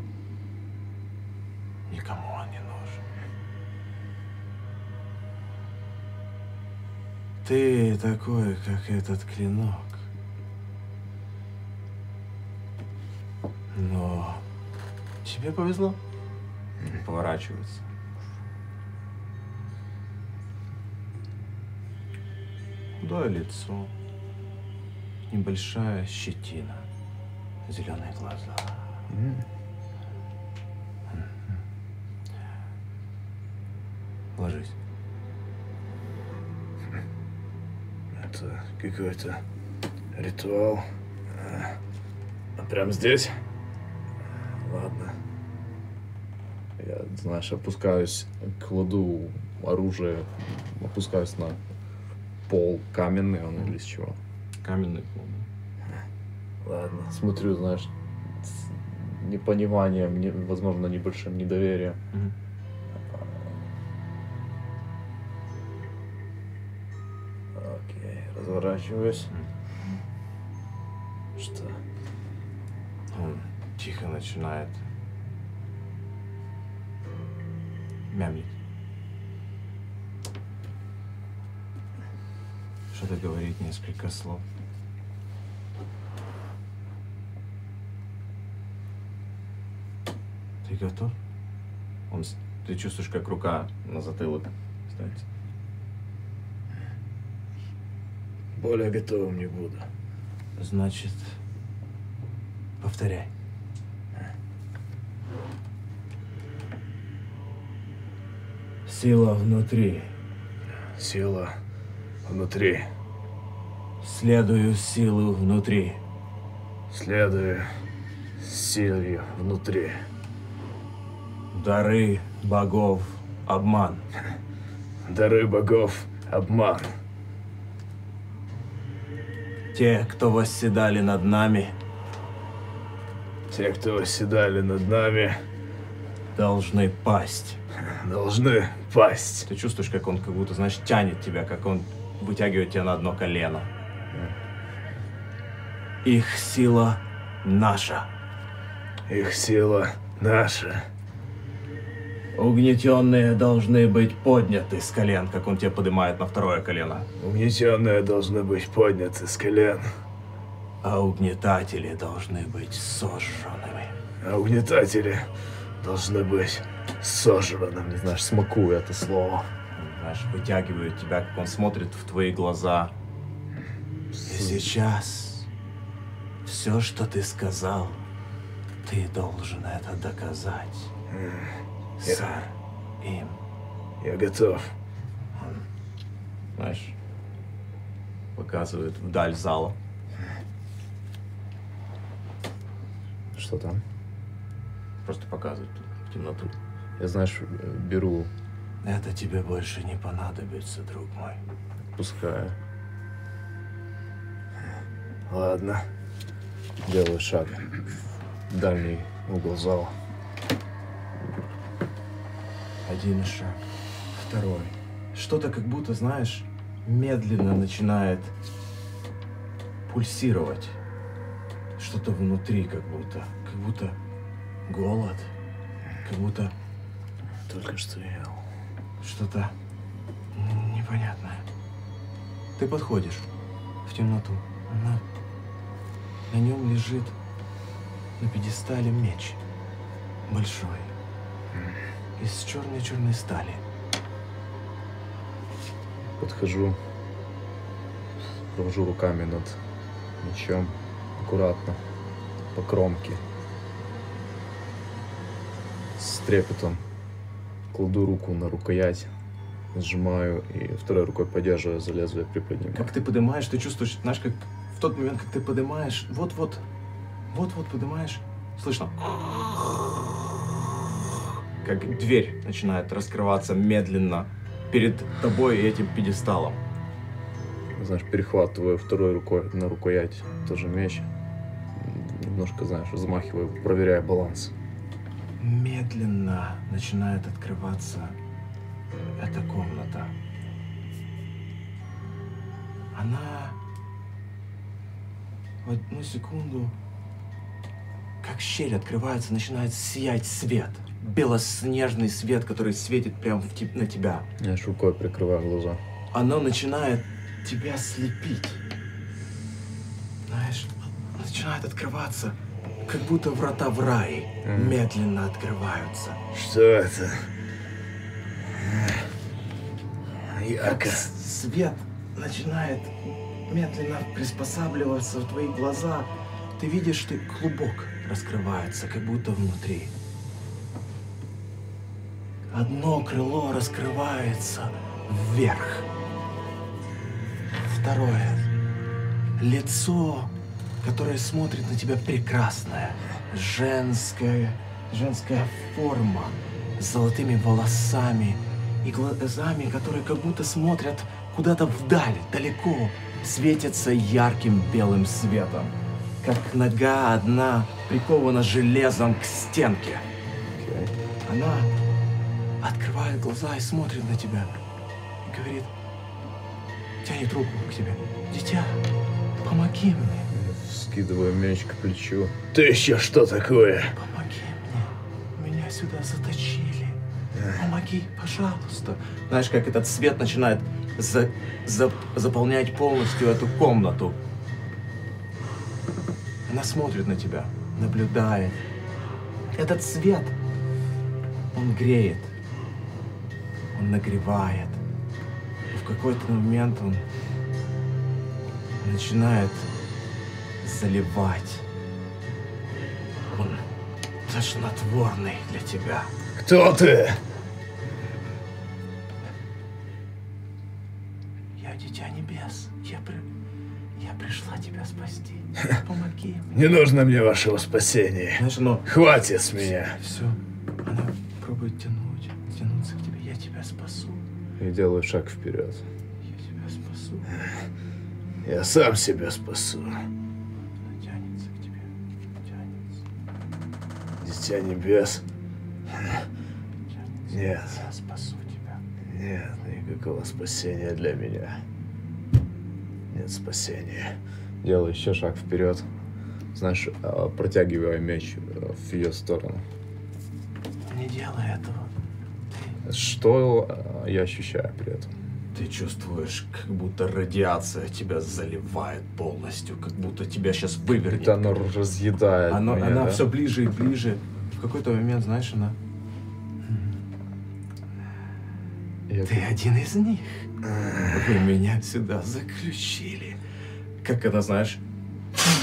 Никому он не нужен. Ты такой, как этот клинок. Но тебе повезло. Поворачивается. Худое лицо. Небольшая щетина. Зеленые глаза. Ложись. Это какой-то ритуал. А, прям здесь? Ладно. Я, знаешь, опускаюсь, кладу оружие, опускаюсь на пол каменный он или из чего. Каменный пол. Ладно. Смотрю, знаешь, с непониманием, не- возможно, небольшим недоверием. Мгм. Окей, разворачиваюсь. Что? Он тихо начинает мямлить. Что-то говорит несколько слов. Ты готов? Он, ты чувствуешь, как рука на затылок ставится. Более готовым не буду. Значит, повторяй. Сила внутри. Сила внутри. Следую силу внутри. Следую силе внутри. Дары богов. Обман. Дары богов. Обман. Те, кто восседали над нами, Те, кто восседали над нами, должны пасть. должны пасть. Ты чувствуешь, как он как будто, знаешь, тянет тебя, как он вытягивает тебя на одно колено. Их сила наша. Их сила наша. Угнетенные должны быть подняты с колен, как он тебя поднимает на второе колено. Угнетенные должны быть подняты с колен, А угнетатели должны быть сожженными. а угнетатели должны быть сожранными. Знаешь, смакую это слово. Знаешь, вытягивают тебя, как он смотрит в твои глаза. И сейчас все, что ты сказал, ты должен это доказать. Сэр, им. Я готов. Знаешь, показывает вдаль зала. Что там? Просто показывает в темноту. Я, знаешь, беру, Это тебе больше не понадобится, друг мой. пускаю, Ладно. делаю шаг в дальний угол зала. Один шаг, второй. Что-то как будто, знаешь, медленно начинает пульсировать. Что-то внутри как будто, как будто голод, как будто Только что ел. что-то непонятное. Ты подходишь в темноту. Она На нем лежит на пьедестале меч. Большой. Из черной-черной стали. Подхожу, провожу руками над мечом, аккуратно, по кромке. С трепетом кладу руку на рукоять, сжимаю и второй рукой поддерживаю за лезвие, приподнимаю. Как ты поднимаешь, ты чувствуешь, знаешь, как в тот момент, как ты поднимаешь, вот-вот, вот-вот поднимаешь, слышно, как дверь начинает раскрываться медленно перед тобой и этим пьедесталом. Знаешь, перехватываю второй рукой на рукоять тоже меч. Немножко, знаешь, взмахиваю, проверяя баланс. Медленно начинает открываться эта комната. Она в одну секунду, как щель открывается, начинает сиять свет. Белоснежный свет, который светит прямо в те- на тебя. Я рукой прикрываю глаза. Оно начинает тебя слепить. Знаешь, начинает открываться, как будто врата в рай Мгм. медленно открываются. Что это? Как Ярко. с- свет начинает медленно приспосабливаться в твои глаза. Ты видишь, что клубок раскрывается, как будто внутри. Одно крыло раскрывается вверх. Второе. Лицо, которое смотрит на тебя прекрасное. Женская, женская форма с золотыми волосами и глазами, которые как будто смотрят куда-то вдаль, далеко, светятся ярким белым светом. Как нога одна прикована железом к стенке. Она открывает глаза и смотрит на тебя. И говорит, тянет руку к тебе. Дитя, помоги мне, Скидываю меч к плечу. Ты еще что такое? помоги мне. Меня сюда заточили. Помоги, пожалуйста. Знаешь, как этот свет начинает за- за- заполнять полностью эту комнату. Она смотрит на тебя, наблюдает. Этот свет, он греет, он нагревает. И в какой-то момент он начинает заливать. Он тошнотворный для тебя. Кто ты? Я дитя небес. Я, при... я пришла тебя спасти. Помоги мне. Не нужно мне вашего спасения. Знаешь, оно Хватит с меня. все. Она пробует тянуть, И делаю шаг вперед. Я тебя спасу. Я сам себя спасу. Она тянется к тебе. Тянется. Дитя небес. тянется. Нет. Я спасу тебя. Нет никакого спасения для меня. Нет спасения. Делаю еще шаг вперед. Знаешь, а, протягиваю меч э, в ее сторону. Не делай этого. Что а, я ощущаю при этом? Ты чувствуешь, как будто радиация тебя заливает полностью, как будто тебя сейчас вывернет. Это оно разъедает Оно- меня, она да? все ближе и ближе. В какой-то момент, знаешь, она... Я Ты один из них. Вы меня сюда заключили. Как она, знаешь,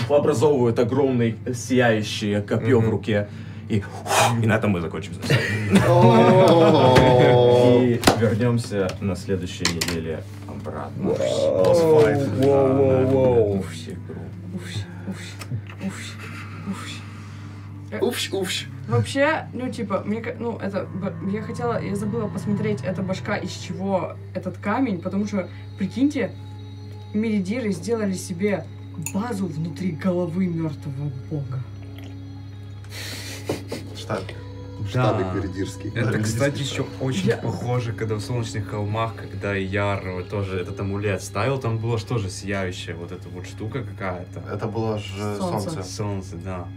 образовывает огромное сияющее копье в руке. И, и на этом мы закончим. И вернемся на следующей неделе обратно. Уфси, игру. Уф, уф, уф, уф. Уфщ, уфщ. Вообще, ну, типа, мне, ка- ну, это, я хотела, я забыла посмотреть, эта башка, из чего этот камень, потому что, прикиньте, меридиры сделали себе базу внутри головы мертвого бога. Штаб. Штабик Вердирский. Это, кстати, еще очень Я- похоже, когда в солнечных холмах, когда Яр вот тоже этот амулет ставил, там была же тоже сияющая вот эта вот штука какая-то. Это было же Солнце. солнце. Солнце, да.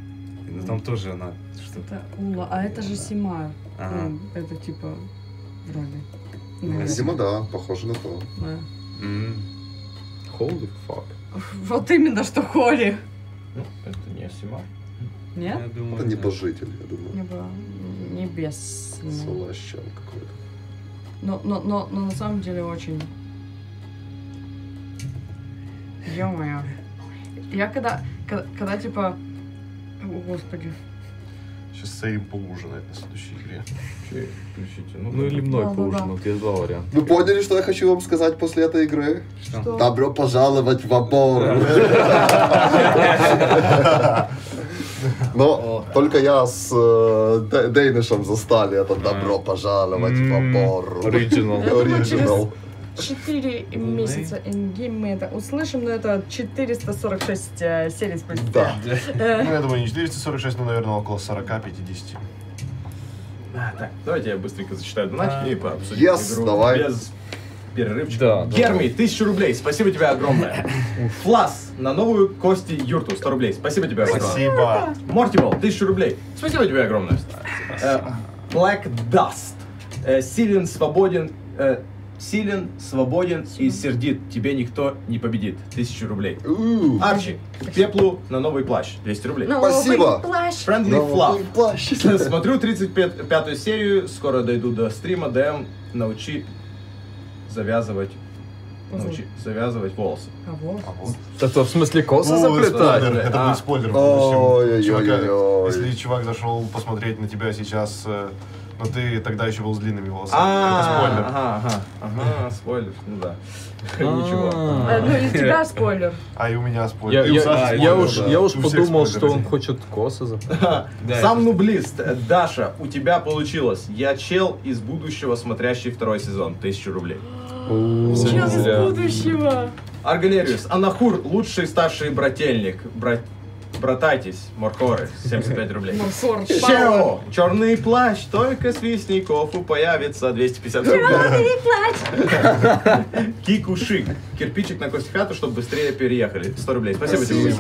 Ну там тоже она что-то. Это Ула, а это же Симар. Ага. Ну, это типа, вроде. Наверное. Зима, да, похоже на то. Да. М. Holy fuck. Вот именно что Холли. Ну, это не Сима. Нет? Я думаю, Это да. небожитель, я думаю. Небо небесное. Солощен какой-то. Но, но, но, но на самом деле очень... Ё-моё. Я когда, когда, когда типа... О, господи. Сейчас Сейм поужинает на следующей игре. Включите? Ну, Ну или мной Да-да-да. поужинать, есть два варианта. Вы поняли, что я хочу вам сказать после этой игры? Что? Добро пожаловать в Абор. Но только я с э, Дейнишем застали это «Добро пожаловать в Абор». Оригинал. Оригинал. Четыре месяца ингейм мы это услышим, но это 446 э, серий спустя. Да. Э, Ну, я думаю, не 446, но, наверное, около 40-50. А, Так, давайте я быстренько зачитаю донатики и пообсудим Yes, игру давай. без перерывчика. Да. Герми, тысячу рублей, спасибо тебе огромное. Флас, на новую Кости Юрту, 100 рублей, спасибо тебе огромное. Спасибо. Мортибл, тысячу рублей, спасибо тебе огромное. Э, Black Dust, Э, силен, свободен, э, силен, свободен и сердит, тебе никто не победит, тысячу рублей. Арчи, Пеплу на новый плащ, 200 рублей. Новый Спасибо. плащ. Friendly новый Fluff. плащ. Смотрю 35 серию, скоро дойду до стрима, ДМ, научи завязывать, научи завязывать волосы. а вот. А вот. Это в смысле косы заплетать? спойлер, Это А. будет спойлер. в будущем. Чувака, Ой-ой-ой-ой. Если чувак зашел посмотреть на тебя сейчас, э, но ты тогда еще был с длинными волосами. А, Это спойлер. Ага, ага, ага, спойлер, ну да. Ничего. Э, Ну, из тебя спойлер. А и у меня спойлер. Я, спойлер, уж, подумал, спойлер что он хочет косы заплетать. Сам нублист. Даша, у тебя получилось. Я чел из будущего, смотрящий второй сезон. Тысячу рублей. Не зря. из будущего. Аргалериус, Анахур, лучший старший брательник. Брат... Братайтесь, Моркоры, 75 рублей. Моркор, черный плащ, только свистни кофу появится 250 рублей. Кикушик, кирпичик на кость хату, чтобы быстрее переехали. 100 рублей. Спасибо тебе.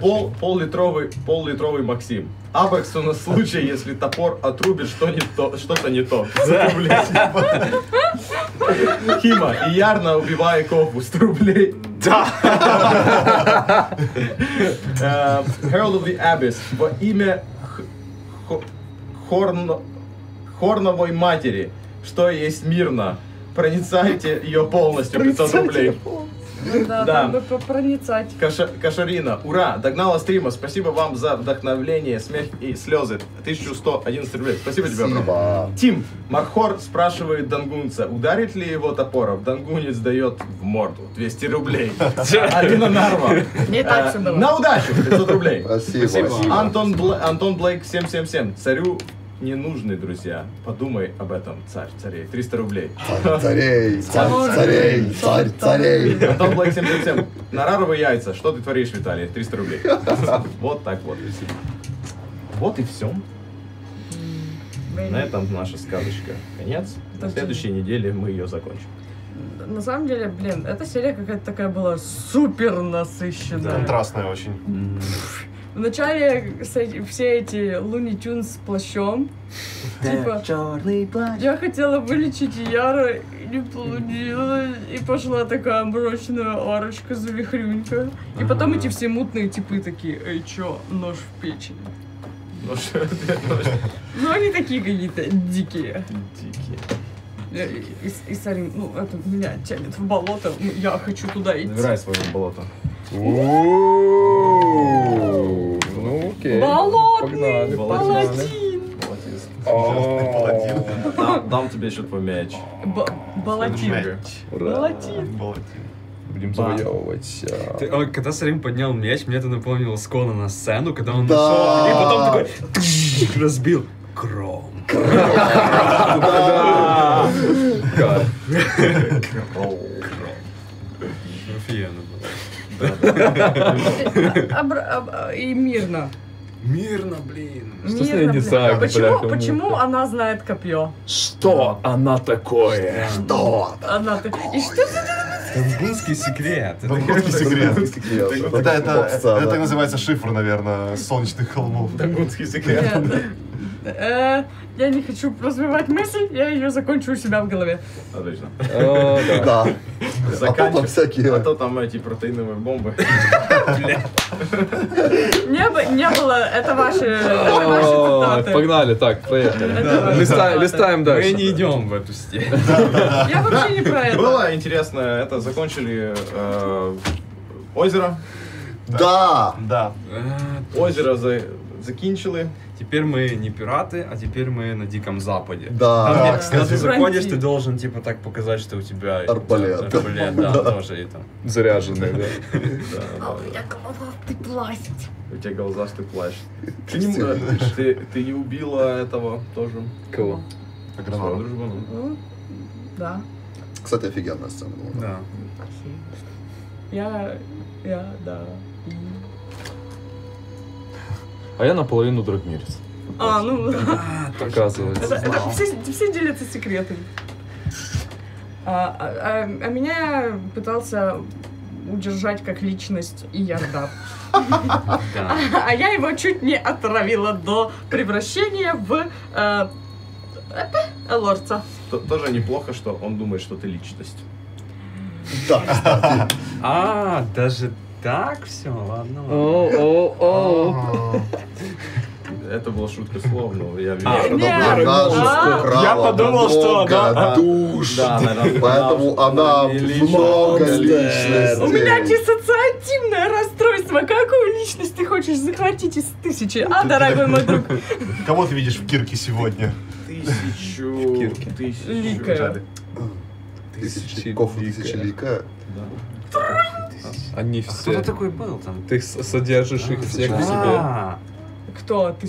Пол, пол-литровый, пол-литровый Максим. Абекс у нас случай, если топор отрубит что не то, что-то не то. 100 рублей. Хима, и ярно убивая кофу. 100 рублей. Да. Herald of the Abyss. Во имя Хорновой матери, что есть мирно. Проницайте ее полностью. 500 рублей. Да, Да. бы проницать. Каша- Кашарина, ура, догнала стрима. Спасибо вам за вдохновление, смех и слезы. 1111 рублей. Спасибо тебе огромное. Спасибо. Тим, Мархор спрашивает Дангунца, ударит ли его топором. Дангунец дает в морду. 200 рублей. Алина Нарва. Не так э, все было. На удачу. 500 рублей. Спасибо. Антон Блейк 777. Царю не нужны друзья. Подумай об этом, царь царей. 300 рублей. Царь царей, царь царей, царь царей. Антон Блэк 777. Нараровые яйца. Что ты творишь, Виталий? 300 рублей. Вот так вот. Вот и все. На этом наша сказочка конец. На следующей неделе мы ее закончим. На самом деле, блин, эта серия какая-то такая была супер насыщенная. Контрастная очень. Вначале с эти- все эти Луни Тюнс с плащом. Типа, черный плащ. я хотела вылечить Яра, и не получилось. И пошла такая мрачная арочка завихрюнька. И потом эти все мутные типы такие, эй, чё, нож в ты нож Ну, они такие какие-то дикие. дикий. Э, И, и- и Сарим, ну, это меня тянет в болото, ну, я хочу туда идти. Забирай свое болото. Ну окей. Болотный Погнали. паладин. Молодец. Дам, дам тебе еще твой мяч. Б-. Болотин. Болотин. Будем Ба. завоевывать. а, Ты- ой, когда Сарим поднял мяч, мне это напомнило Скона на сцену, когда он Да. нашел, и потом такой тш, разбил. Кром. кайф. Офигенно было. Абра- аб- И мирно. Мирно, блин. Что с ней Мирно, не блин. так, Почему, бляха-муха? почему она знает копье? Что она такое? Что? Она так... И что ты Тамбунский секрет. Это Бангкокский секрет. Секрет. Это, это, это называется шифр, наверное, солнечных холмов. Дангунский секрет. Э, Я не хочу развивать мысль, я ее закончу у себя в голове. Отлично. Да. А то там Заканчивай. всякие... А то там эти протеиновые бомбы. Не, бы- не было, это ваши, цитаты. Погнали, так, поехали. Листаем Мы дальше. не идем в эту степь. Я вообще не про это. Было интересно, это закончили э, озеро. Да! Да. Озеро за, закінчили. Теперь мы не пираты, а теперь мы на Диком Западе. Да. Там, Да, где, кстати. когда ты заходишь, ты должен типа так показать, что у тебя Арбалет. арбалет, да, тоже и там. Заряженный, да. Да, А у да, меня голова ты пластик. У тебя глазастый плащ. Ты не, м- ты, ты не убила этого тоже. Кого? Своего дружбана. Ну, Да. Кстати, офигенная сцена была. Да. Я, я, да. и- А я наполовину драгмирец. А, ну, Оказывается. это, это все, все делятся секретами. А, а- а- а меня пытался удержать как личность и Ярдап. Да. А я его чуть не отравила до превращения в э, э, лорца. Т- Тоже неплохо, что он думает, что ты личность. Да, кстати. А, даже так все, ладно. О, о, о. Это была шутка слов, но я вижу. А, А? Я подумал, что она- душ. Поэтому она- много личностей. У меня диссоциативное расстройство. Какую личность ты хочешь захватить из тысячи? А, дорогой мой друг, Кого ты видишь в Кирке сегодня? Тысячу... Кирке. Тысячу... Ликая. Тысячеликов, тысячелика. Они А все. кто такой был там? Ты содержишь их всех в себе. А, кто ты?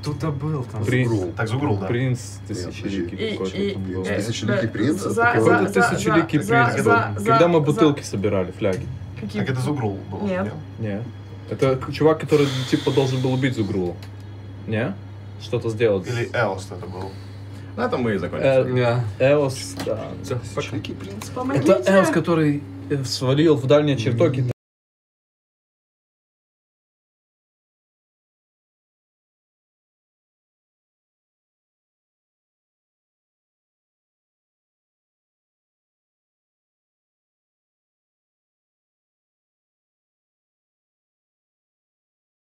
кто-то был там. Принц. Зугрул. Так, Зугрул, да. Принц тысячеликий какой-то там был. Тысячеликий принц? Это тысячеликий принц Когда мы бутылки собирали, фляги. Какие? Так это Зугрул был. Нет. Не. Это чувак, который типа должен был убить Зугрула. Не? Что-то сделать. Или Элст это был. На этом мы и закончим. Эос, да. Тысячеликий принц. Помогите. Это Эос, который свалил в дальние чертоги